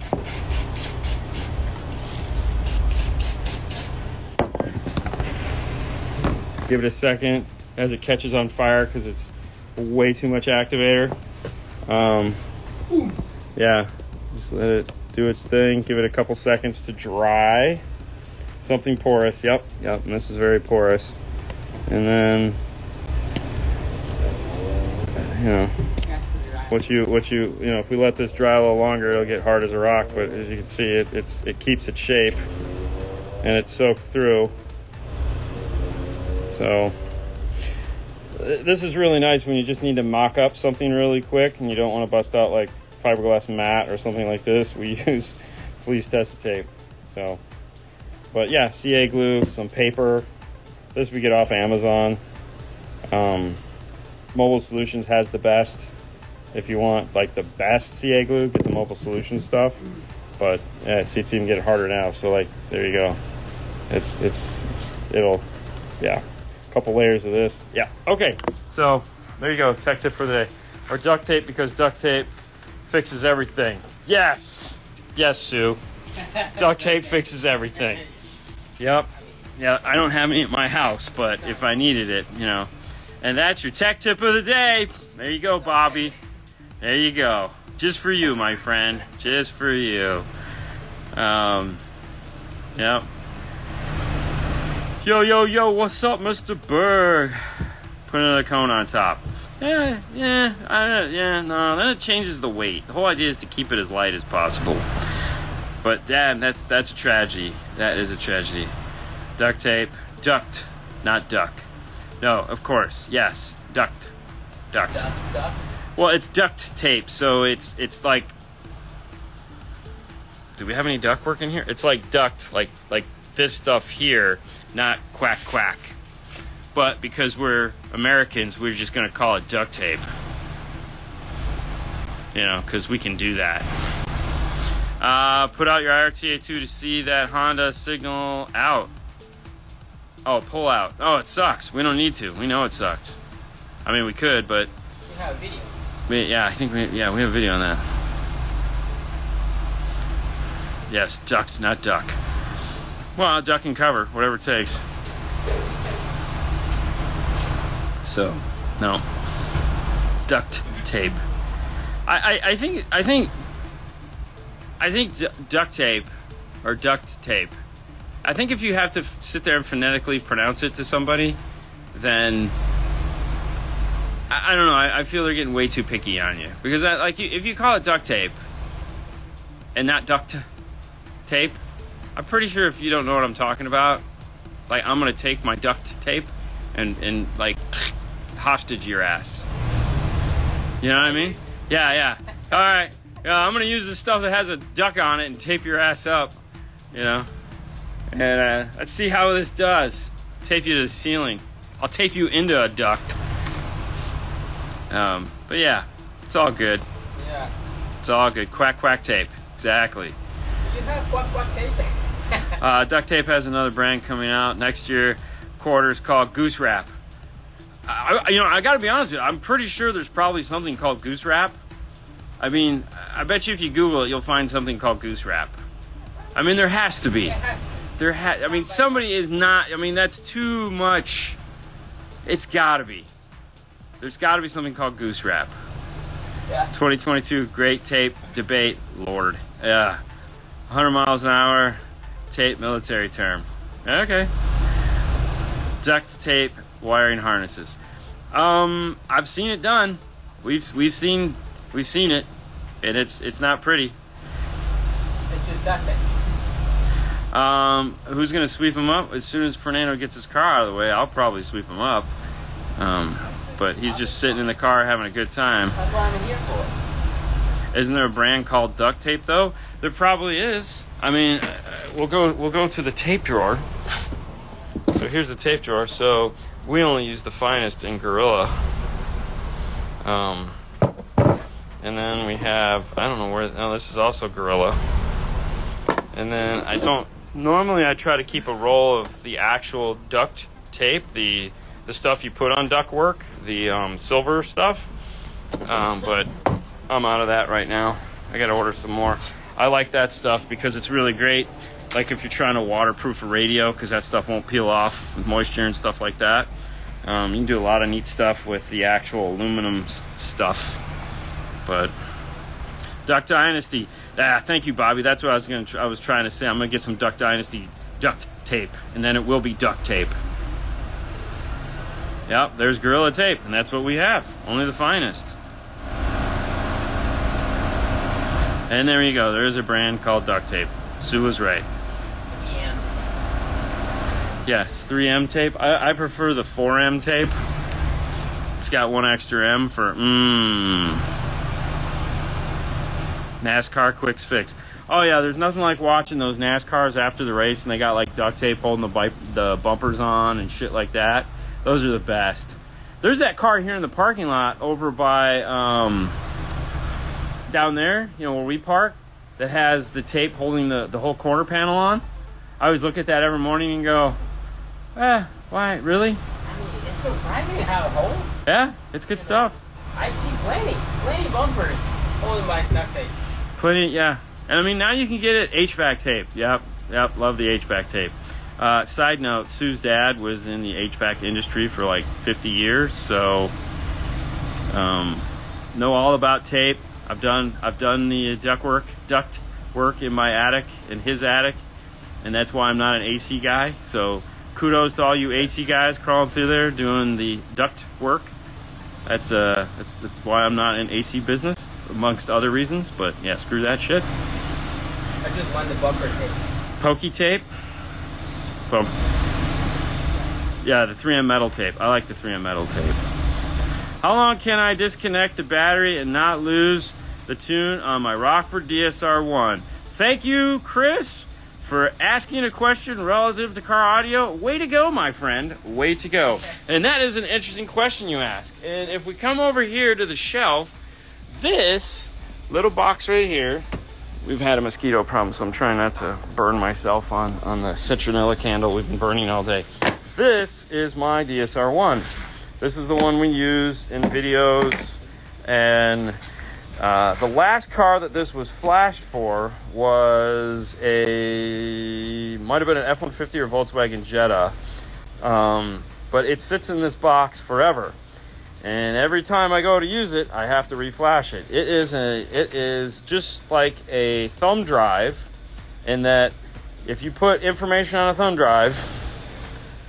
Give it a second as it catches on fire because it's way too much activator. Um, yeah, just let it do its thing. Give it a couple seconds to dry. Something porous. Yep, yep. And this is very porous. And then, you know, what you what you you know if we let this dry a little longer it'll get hard as a rock but as you can see it it's it keeps its shape and it's soaked through so this is really nice when you just need to mock up something really quick and you don't want to bust out like fiberglass mat or something like this we (laughs) use fleece Tesa tape so but yeah, CA glue, some paper. This we get off Amazon. Um, Mobile Solutions has the best. If you want like the best CA glue, get the Mobile solution stuff. But yeah, see, it's even getting harder now. So like, there you go. It's it's it's it'll, yeah, a couple layers of this. Yeah. Okay. So there you go. Tech tip for the day. Or duct tape because duct tape fixes everything. Yes. Yes, Sue. Duct tape fixes everything. Yep. Yeah, I don't have any at my house, but if I needed it, you know. And that's your tech tip of the day. There you go, Bobby. There you go. Just for you, my friend. Just for you. Um, yep. Yo, yo, yo, what's up, Mr. Berg? Put another cone on top. Yeah, yeah, I, yeah, no, then it changes the weight. The whole idea is to keep it as light as possible. But damn, that's that's a tragedy. That is a tragedy. Duct tape, duct, not duck. No, of course, yes, duct, duct. Duck, duck. Well, it's duct tape, so it's it's like. Do we have any duct work in here? It's like duct, like like this stuff here, not quack quack. But because we're Americans, we're just gonna call it duct tape. You know, because we can do that. Uh, put out your IRTA2 to see that Honda signal out. Oh, pull out. Oh, it sucks. We don't need to. We know it sucks. I mean, we could, but We have video. Yeah, I think we yeah we have a video on that. Yes, ducked, not duck. Well, duck and cover, whatever it takes. So, no, duct tape. I, I, I think I think I think duct tape or duct tape. I think if you have to sit there and phonetically pronounce it to somebody, then I, I don't know. I, I feel they're getting way too picky on you because, I, like, you, if you call it duct tape and not duct tape, I'm pretty sure if you don't know what I'm talking about, like, I'm gonna take my duct tape and and like (laughs) hostage your ass. You know what I mean? Yeah, yeah. All right. Yeah, I'm gonna use the stuff that has a duck on it and tape your ass up. You know. And uh, let's see how this does. Tape you to the ceiling. I'll tape you into a duct. Um, but yeah, it's all good. Yeah. It's all good. Quack quack tape. Exactly. Do you have quack quack tape? (laughs) Uh, duct tape has another brand coming out next year. Quarters called Goose Wrap. I, I- you know, I got to be honest with you. I'm pretty sure there's probably something called Goose Wrap. I mean, I bet you if you Google it, you'll find something called Goose Wrap. I mean, there has to be. There ha- I mean, somebody is not. I mean, that's too much. It's got to be. There's got to be something called Goose Wrap. Yeah. 2022 great tape debate. Lord, yeah, 100 miles an hour tape military term. Okay. Duct tape wiring harnesses. Um, I've seen it done. We've we've seen we've seen it, and it's it's not pretty. It's just duct tape. Um, who's gonna sweep him up? As soon as Fernando gets his car out of the way, I'll probably sweep him up. Um, but he's just sitting in the car having a good time. That's what I'm here for. Isn't there a brand called duct tape though? There probably is. I mean, uh, we'll go we'll go to the tape drawer. So here's the tape drawer. So we only use the finest in Gorilla. Um, and then we have I don't know where. No, this is also Gorilla. And then I don't. Normally, I try to keep a roll of the actual duct tape, the the stuff you put on duct work, the um, silver stuff. Um, but I'm out of that right now. I gotta order some more. I like that stuff because it's really great. Like if you're trying to waterproof a radio, because that stuff won't peel off with moisture and stuff like that. Um, you can do a lot of neat stuff with the actual aluminum stuff. But Duck Dynasty. Ah, thank you, Bobby. That's what I was gonna. I was trying to say. I'm gonna get some Duck Dynasty duct tape, and then it will be duct tape. Yep, there's Gorilla Tape, and that's what we have. Only the finest. And there you go. There is a brand called duct tape. Sue was right. Yeah. Yes, 3M tape. I, I prefer the 4M tape. It's got one extra M for mmm. NASCAR Quicks Fix. Oh yeah, there's nothing like watching those NASCARs after the race and they got like duct tape holding the the bumpers on and shit like that. Those are the best. There's that car here in the parking lot over by um, down there, you know where we park, that has the tape holding the the whole corner panel on. I always look at that every morning and go, eh, why really? I mean, it's surprising how it holds. Yeah, it's good stuff. I see plenty, plenty bumpers holding by duct tape. Plenty, yeah. And I mean, now you can get it HVAC tape. Yep, yep, love the HVAC tape. Uh, side note: Sue's dad was in the HVAC industry for like 50 years, so um, know all about tape. I've done I've done the duct work duct work in my attic in his attic, and that's why I'm not an AC guy. So kudos to all you AC guys crawling through there doing the duct work. That's uh that's that's why I'm not in AC business, amongst other reasons. But yeah, screw that shit. I just want the bumper tape. Pokey tape. Boom. Yeah, the 3M metal tape. I like the 3M metal tape. How long can I disconnect the battery and not lose the tune on my Rockford DSR1? Thank you, Chris, for asking a question relative to car audio. Way to go, my friend. Way to go. And that is an interesting question you ask. And if we come over here to the shelf, this little box right here we've had a mosquito problem, so I'm trying not to burn myself on, on the citronella candle we've been burning all day. This is my DSR1. This is the one we use in videos, and uh, the last car that this was flashed for was a might have been an F-150 or Volkswagen Jetta, um, but it sits in this box forever and every time I go to use it, I have to reflash it. It is a it is just like a thumb drive in that if you put information on a thumb drive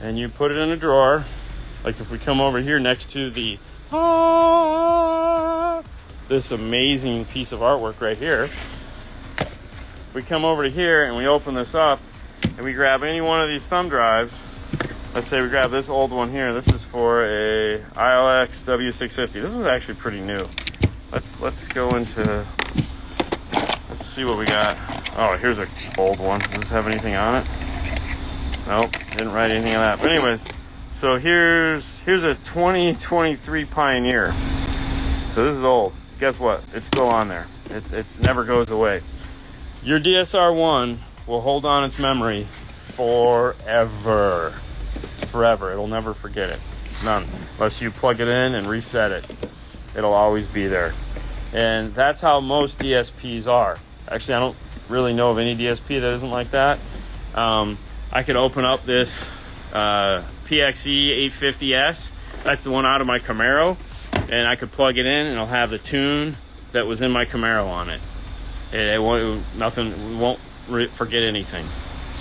and you put it in a drawer, like if we come over here next to the ah, this amazing piece of artwork right here. We come over to here and we open this up and we grab any one of these thumb drives let's say we grab this old one here. This is for a ILX W650. This was actually pretty new. Let's let's go into let's see what we got. Oh, here's a old one. Does this have anything on it? Nope, didn't write anything on that. But anyways, so here's here's a 2023 Pioneer. So this is old. Guess what? It's still on there. It, it never goes away. Your DSR1 will hold on its memory forever forever. It'll never forget it. None. Unless you plug it in and reset it. It'll always be there. And that's how most DSPs are. Actually, I don't really know of any DSP that isn't like that. Um, I could open up this uh, PXE 850S. That's the one out of my Camaro. And I could plug it in and it'll have the tune that was in my Camaro on it. It, it won't, nothing, it won't forget anything.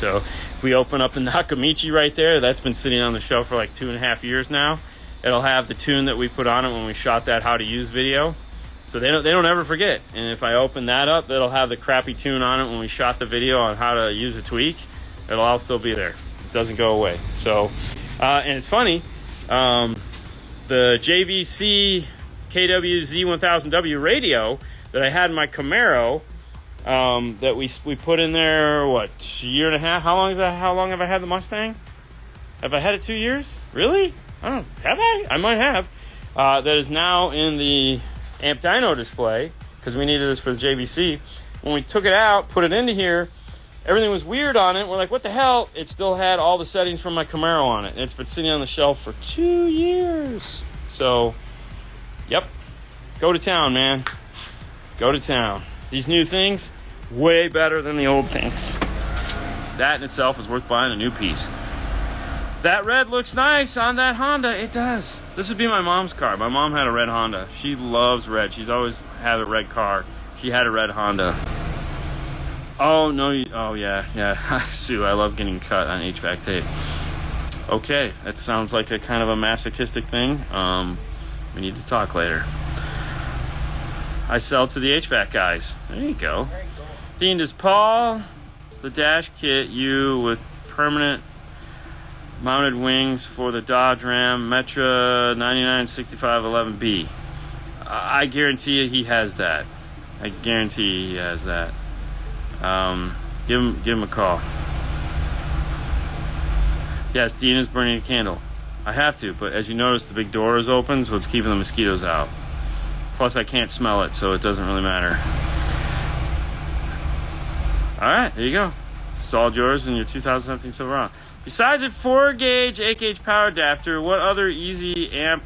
So if we open up the (laughs) Nakamichi right there. That's been sitting on the shelf for like two and a half years now. It'll have the tune that we put on it when we shot that how to use video. So they don't they don't ever forget. And if I open that up, it'll have the crappy tune on it when we shot the video on how to use a tweak. It'll all still be there. It doesn't go away. So, uh, and it's funny, um, the JVC KWZ1000W radio that I had in my Camaro um, that we we put in there what year and a half. How long is that? How long have I had the Mustang? Have I had it two years? Really? I don't have I. I might have. Uh, that is now in the amp dyno display because we needed this for the JVC. When we took it out, put it into here, everything was weird on it. We're like, what the hell? It still had all the settings from my Camaro on it. And it's been sitting on the shelf for two years. So, yep. Go to town, man. Go to town. These new things, way better than the old things. That in itself is worth buying a new piece. That red looks nice on that Honda. It does. This would be my mom's car. My mom had a red Honda. She loves red. She's always had a red car. She had a red Honda. Oh no! You, oh yeah, yeah. (laughs) Sue, I love getting cut on HVAC tape. Okay, that sounds like a kind of a masochistic thing. Um, we need to talk later. I sell to the HVAC guys. There you go. Dean, does Paul the dash kit you with permanent mounted wings for the Dodge Ram Metra 996511B? I guarantee you he has that. I guarantee he has that. Um, give him give him a call. Yes, Dean is burning a candle. I have to, but as you notice, the big door is open, so it's keeping the mosquitoes out. Plus, I can't smell it, so it doesn't really matter. All right, there you go. Installed yours in your 2017 Silverado. Besides a 4 gauge, 8 gauge power adapter, what other easy amp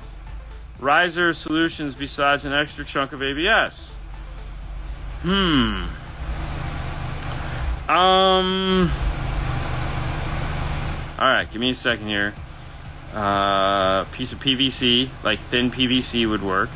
riser solutions besides an extra chunk of ABS? Hmm. Um. All right, give me a second here. Uh, piece of PVC, like thin PVC, would work.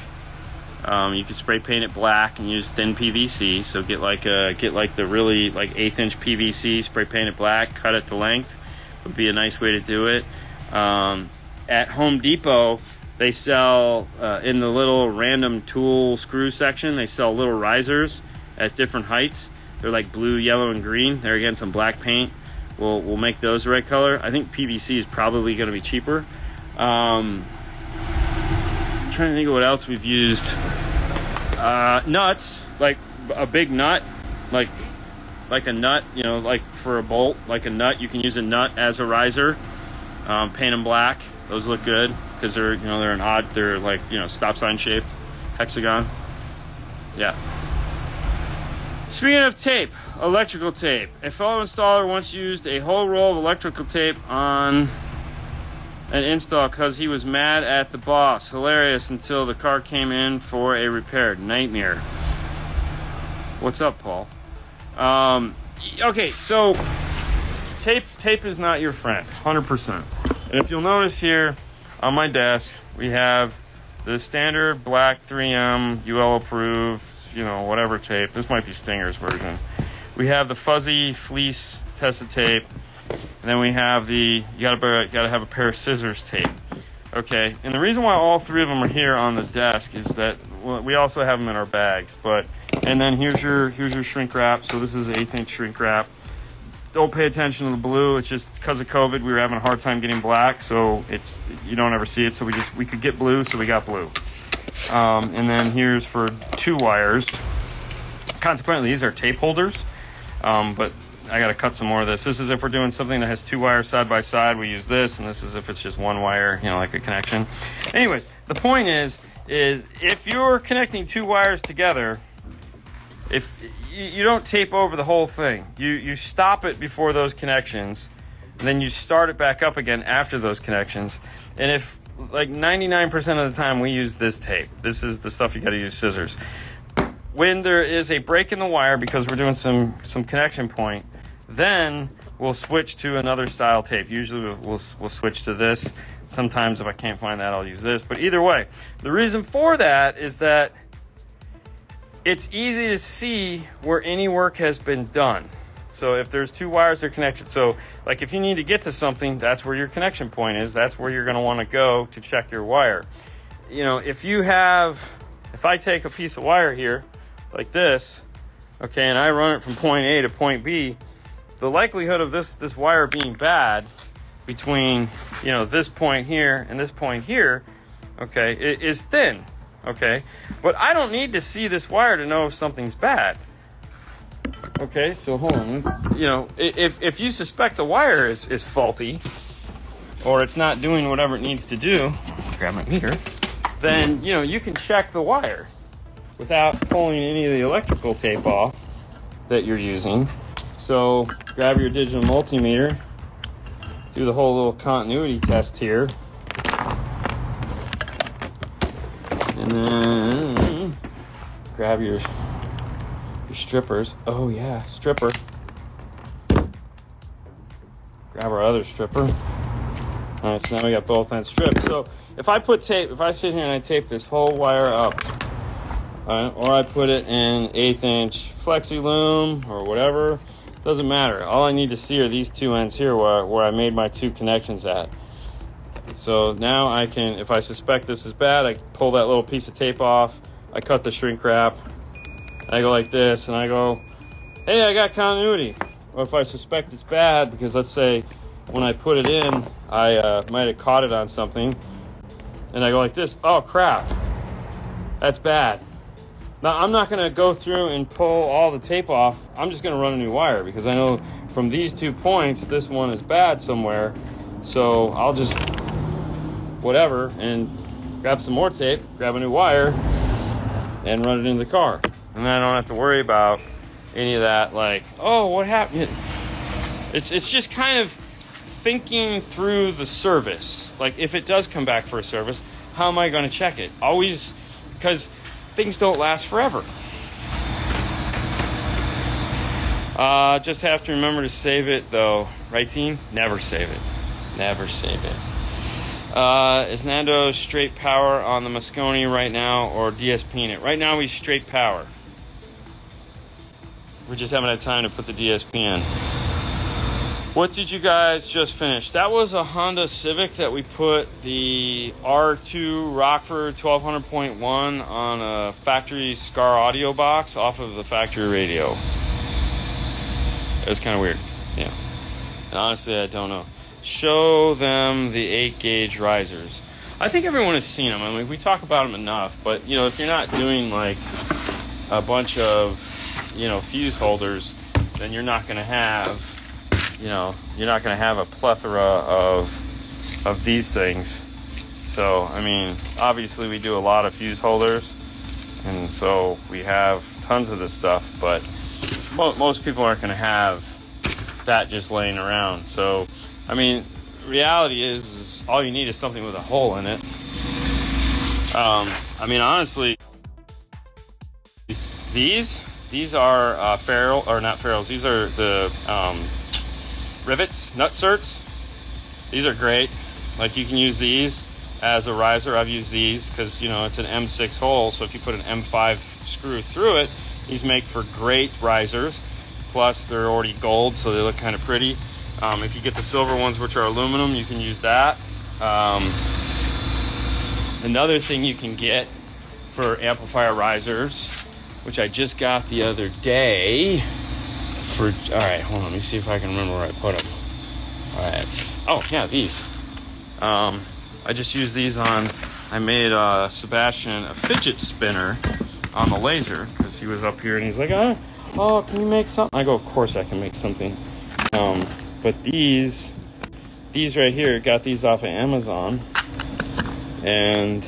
Um, you can spray paint it black and use thin PVC. So get like a get like the really like eighth inch PVC, spray paint it black, cut it to length. Would be a nice way to do it. Um, at Home Depot, they sell uh, in the little random tool screw section. They sell little risers at different heights. They're like blue, yellow, and green. They're again some black paint. We'll we'll make those the right color. I think PVC is probably going to be cheaper. Um, trying to think of what else we've used. Uh, nuts, like a big nut, like like a nut, you know, like for a bolt, like a nut. You can use a nut as a riser. Um, paint them black. Those look good because they're you know they're an odd, they're like you know stop sign shaped, hexagon. Yeah. Speaking of tape, electrical tape. A fellow installer once used a whole roll of electrical tape on an install because he was mad at the boss. Hilarious until the car came in for a repair. Nightmare. What's up, Paul? Um, okay, so tape tape is not your friend, hundred percent. And if you'll notice here on my desk, we have the standard black 3M UL approved, you know, whatever tape. This might be Stinger's version. We have the fuzzy fleece Tesa tape, and then we have the you gotta gotta have a pair of scissors tape. Okay, and the reason why all three of them are here on the desk is that we also have them in our bags. But and then here's your here's your shrink wrap. So this is eighth inch shrink wrap. Don't pay attention to the blue. It's just because of COVID, we were having a hard time getting black, so it's you don't ever see it. So we just we could get blue, so we got blue. Um, and then here's for two wires. Consequently, these are tape holders, um, but I got to cut some more of this. This is if we're doing something that has two wires side by side, we use this, and this is if it's just one wire, you know, like a connection. Anyways, the point is, is if you're connecting two wires together, if you don't tape over the whole thing, you you stop it before those connections, and then you start it back up again after those connections. And if like 99% of the time we use this tape, this is the stuff you got to use scissors. When there is a break in the wire because we're doing some some connection point, then we'll switch to another style tape. Usually we'll, we'll, we'll switch to this. Sometimes if I can't find that, I'll use this. But either way, the reason for that is that it's easy to see where any work has been done. So if there's two wires that are connected, so like if you need to get to something, that's where your connection point is. That's where you're going to want to go to check your wire. You know, if you have, if I take a piece of wire here like this, okay, and I run it from point A to point B, the likelihood of this this wire being bad between you know this point here and this point here, okay, is thin. Okay, but I don't need to see this wire to know if something's bad. Okay, so hold on. You know, if if you suspect the wire is is faulty, or it's not doing whatever it needs to do, grab my meter, then you know you can check the wire without pulling any of the electrical tape off that you're using. So grab your digital multimeter, do the whole little continuity test here. And then grab your your strippers. Oh yeah, stripper. Grab our other stripper. All right, so now we got both ends stripped. So if I put tape, if I sit here and I tape this whole wire up, or I put it in eighth inch flexi loom or whatever, doesn't matter. All I need to see are these two ends here where, where I made my two connections at. So now I can, if I suspect this is bad, I pull that little piece of tape off, I cut the shrink wrap, I go like this, and I go, hey, I got continuity. Or if I suspect it's bad, because let's say when I put it in, I uh, might have caught it on something, and I go like this, oh crap, that's bad. Now I'm not gonna go through and pull all the tape off. I'm just gonna run a new wire because I know from these two points this one is bad somewhere. So I'll just whatever and grab some more tape, grab a new wire, and run it into the car. And then I don't have to worry about any of that like, oh, what happened? It's it's just kind of thinking through the service. Like if it does come back for a service, how am I going to check it? Always because things don't last forever. Uh, just have to remember to save it though, right, team? Never save it. Never save it. Uh, is Nando straight power on the Mosconi right now or DSP in it? Right now, he's straight power. We're just haven't had time to put the DSP in. What did you guys just finish? That was a Honda Civic that we put the R2 Rockford 1200.1 on a factory Scar audio box off of the factory radio. It was kind of weird. Yeah. And honestly, I don't know. Show them the 8 gauge risers. I think everyone has seen them. I mean, we talk about them enough, but you know, if you're not doing like a bunch of you know fuse holders, then you're not going to have you know you're not going to have a plethora of of these things. So I mean, obviously we do a lot of fuse holders, and so we have tons of this stuff, but mo- most people aren't going to have that just laying around. So I mean, reality is, is all you need is something with a hole in it. Um, I mean, honestly, these these are uh, or not ferrules. These are the um, rivets, nutserts. These are great. Like you can use these as a riser. I've used these because you know it's an M6 hole. So if you put an M5 screw through it, these make for great risers. Plus they're already gold, so they look kind of pretty. Um, if you get the silver ones, which are aluminum, you can use that. Um, another thing you can get for amplifier risers, which I just got the other day. For all right, hold on. Let me see if I can remember where I put them. All right. Oh yeah, these. Um, I just used these on. I made uh, Sebastian a fidget spinner on the laser because he was up here and he's like, oh, oh, can you make something? I go, of course I can make something. Um, but these, these right here, got these off of Amazon, and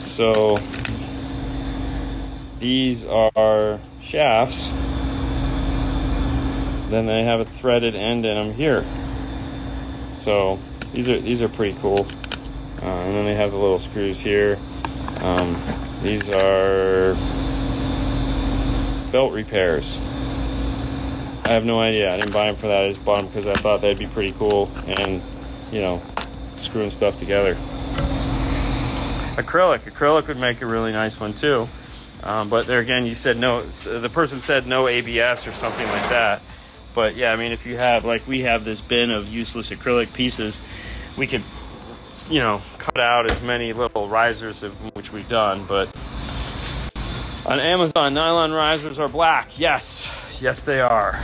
so these are shafts. Then they have a threaded end in them here. So these are these are pretty cool. Uh, and then they have the little screws here. Um, these are belt repairs. I have no idea. I didn't buy them for that. I just bought them because I thought they'd be pretty cool and, you know, screwing stuff together. Acrylic. Acrylic would make a really nice one too. Um, but there again, you said no. The person said no ABS or something like that. But yeah, I mean, if you have like we have this bin of useless acrylic pieces, we could, you know, cut out as many little risers of which we've done. But on Amazon, nylon risers are black. Yes, yes, they are.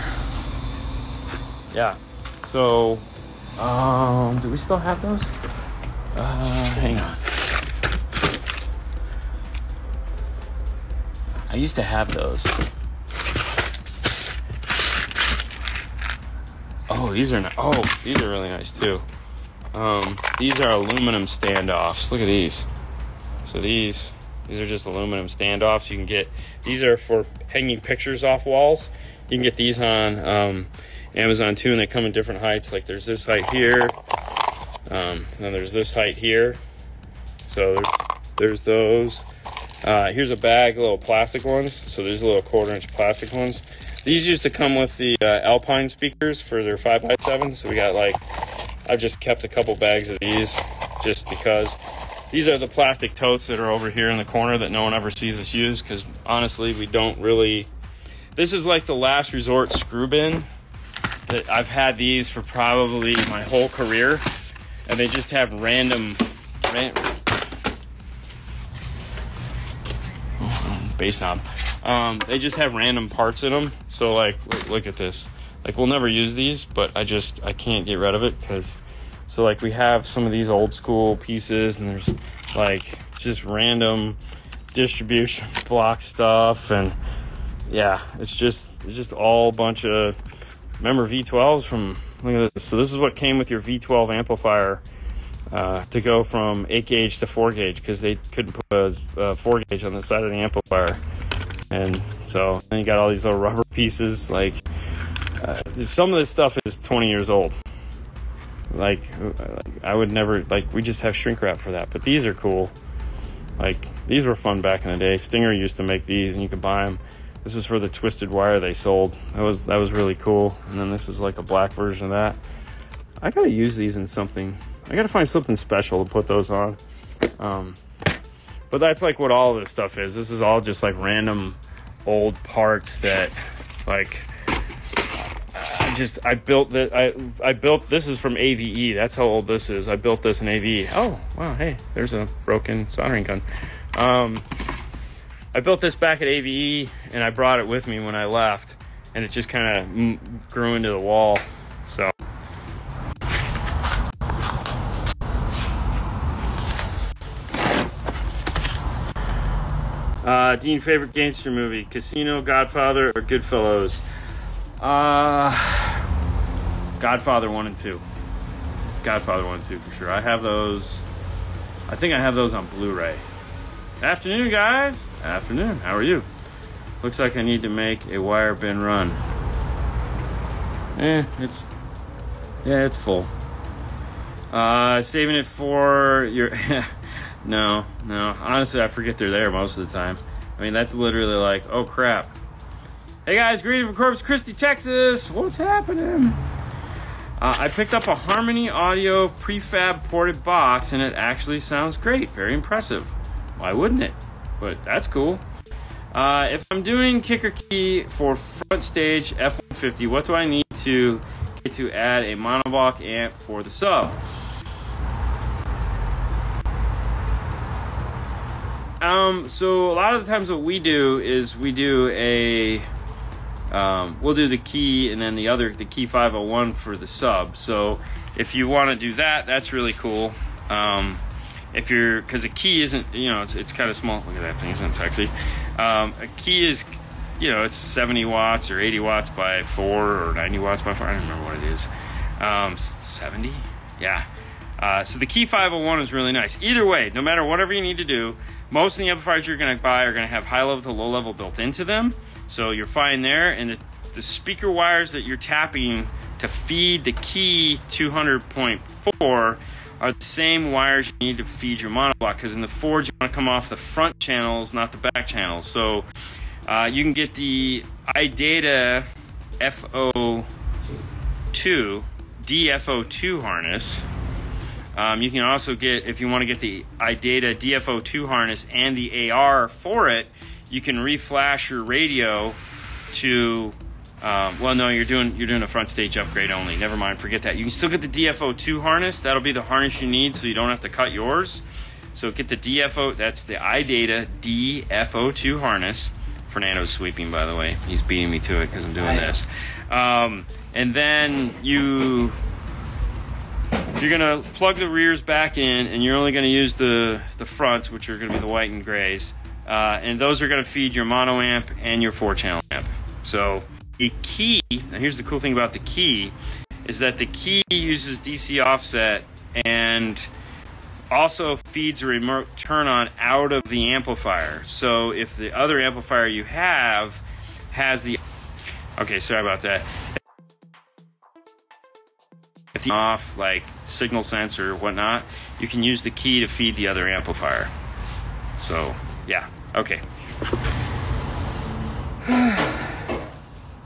Yeah. So, um, do we still have those? Uh, hang on. I used to have those. Oh, these are oh, these are really nice too. Um, these are aluminum standoffs. Look at these. So these these are just aluminum standoffs. You can get these are for hanging pictures off walls. You can get these on um, Amazon too, and they come in different heights. Like there's this height here, um, and there's this height here. So there's, there's those. Uh, here's a bag, of little plastic ones. So there's little quarter inch plastic ones. These used to come with the uh, Alpine speakers for their 5x7. So we got like, I've just kept a couple bags of these just because. These are the plastic totes that are over here in the corner that no one ever sees us use because honestly, we don't really. This is like the last resort screw bin. That I've had these for probably my whole career, and they just have random, ran, bass knob. Um, they just have random parts in them. So like, look, look, at this. Like we'll never use these, but I just I can't get rid of it because. So like we have some of these old school pieces, and there's like just random distribution (laughs) block stuff and yeah, it's just it's just all bunch of remember V12s from look at this. So this is what came with your V12 amplifier uh, to go from 8 gauge to 4 gauge because they couldn't put a, a 4 gauge on the side of the amplifier. And so then you got all these little rubber pieces. Like uh, some of this stuff is 20 years old. Like, like I would never like we just have shrink wrap for that. But these are cool. Like these were fun back in the day. Stinger used to make these, and you could buy them. This was for the twisted wire they sold. That was that was really cool. And then this is like a black version of that. I gotta use these in something. I gotta find something special to put those on. Um, but that's like what all this stuff is. This is all just like random old parts that like I just I built that I I built this is from AVE. That's how old this is. I built this in AVE. Oh wow, hey, there's a broken soldering gun. Um, I built this back at AVE and I brought it with me when I left, and it just kind of grew into the wall. So. Uh, Dean, favorite gangster movie: Casino, Godfather, or Goodfellas? Uh, Godfather one and two. Godfather one and two for sure. I have those. I think I have those on Blu-ray. Afternoon, guys. Afternoon. How are you? Looks like I need to make a wire bin run. Eh, it's yeah, it's full. Uh, saving it for your. (laughs) no, no. Honestly, I forget they're there most of the time. I mean, that's literally like, oh crap. Hey guys, greeting from Corpus Christi, Texas. What's happening? Uh, I picked up a Harmony Audio prefab ported box, and it actually sounds great. Very impressive. Why wouldn't it? But that's cool. Uh, if I'm doing kicker key for front stage F150, what do I need to to add a monovox amp for the sub? Um, so a lot of the times what we do is we do a um, we'll do the key and then the other the key 501 for the sub. So if you want to do that, that's really cool. Um, if you're because a key isn't you know it's, it's kind of small. Look at that thing isn't sexy? Um, a key is you know it's 70 watts or 80 watts by 4 or 90 watts by 4 i don't remember what it is. Um, 70 yeah. Uh, so the key 501 is really nice. Either way no matter whatever you need to do most of the amplifiers you're going to buy are going to have high level to low level built into them so you're fine there and the, the speaker wires that you're tapping to feed the key 200.4 are the same wires you need to feed your monoblock because in the Ford you want to come off the front channels, not the back channels. So uh, you can get the iData FO2 DFO2 harness. Um, you can also get, if you want to get the iData DFO2 harness and the AR for it, you can reflash your radio to um, well, no, you're doing you're doing a front stage upgrade only. Never mind, forget that. You can still get the DFO2 harness. That'll be the harness you need, so you don't have to cut yours. So get the DFO. That's the iData DFO2 harness. Fernando's sweeping, by the way. He's beating me to it because I'm doing this. Um, and then you you're gonna plug the rears back in, and you're only gonna use the the fronts, which are gonna be the white and grays, uh, and those are gonna feed your mono amp and your four channel amp. So the key, now here's the cool thing about the key, is that the key uses DC offset and also feeds a remote turn on out of the amplifier. So if the other amplifier you have has the okay, sorry about that. Off like signal sensor or whatnot, you can use the key to feed the other amplifier. So yeah, okay. (sighs)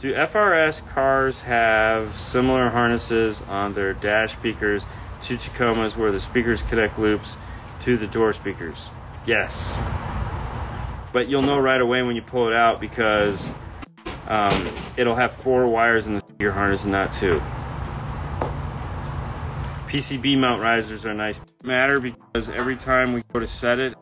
Do FRS cars have similar harnesses on their dash speakers to Tacomas where the speakers connect loops to the door speakers? Yes. But you'll know right away when you pull it out because um, it'll have four wires in the speaker harness and not two. PCB mount risers are nice. Matter because every time we go to set it,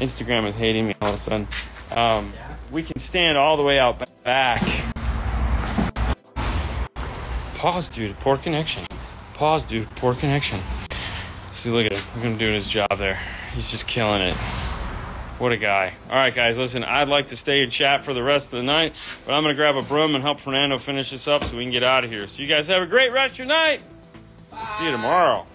Instagram is hating me all of a sudden. Um, we can stand all the way out back. Pause, dude. Poor connection. Pause, dude. Poor connection. See, look at him. Look at him doing his job there. He's just killing it. What a guy. All right, guys, listen, I'd like to stay and chat for the rest of the night, but I'm going to grab a broom and help Fernando finish this up so we can get out of here. So, you guys have a great rest of your night. We'll see you tomorrow.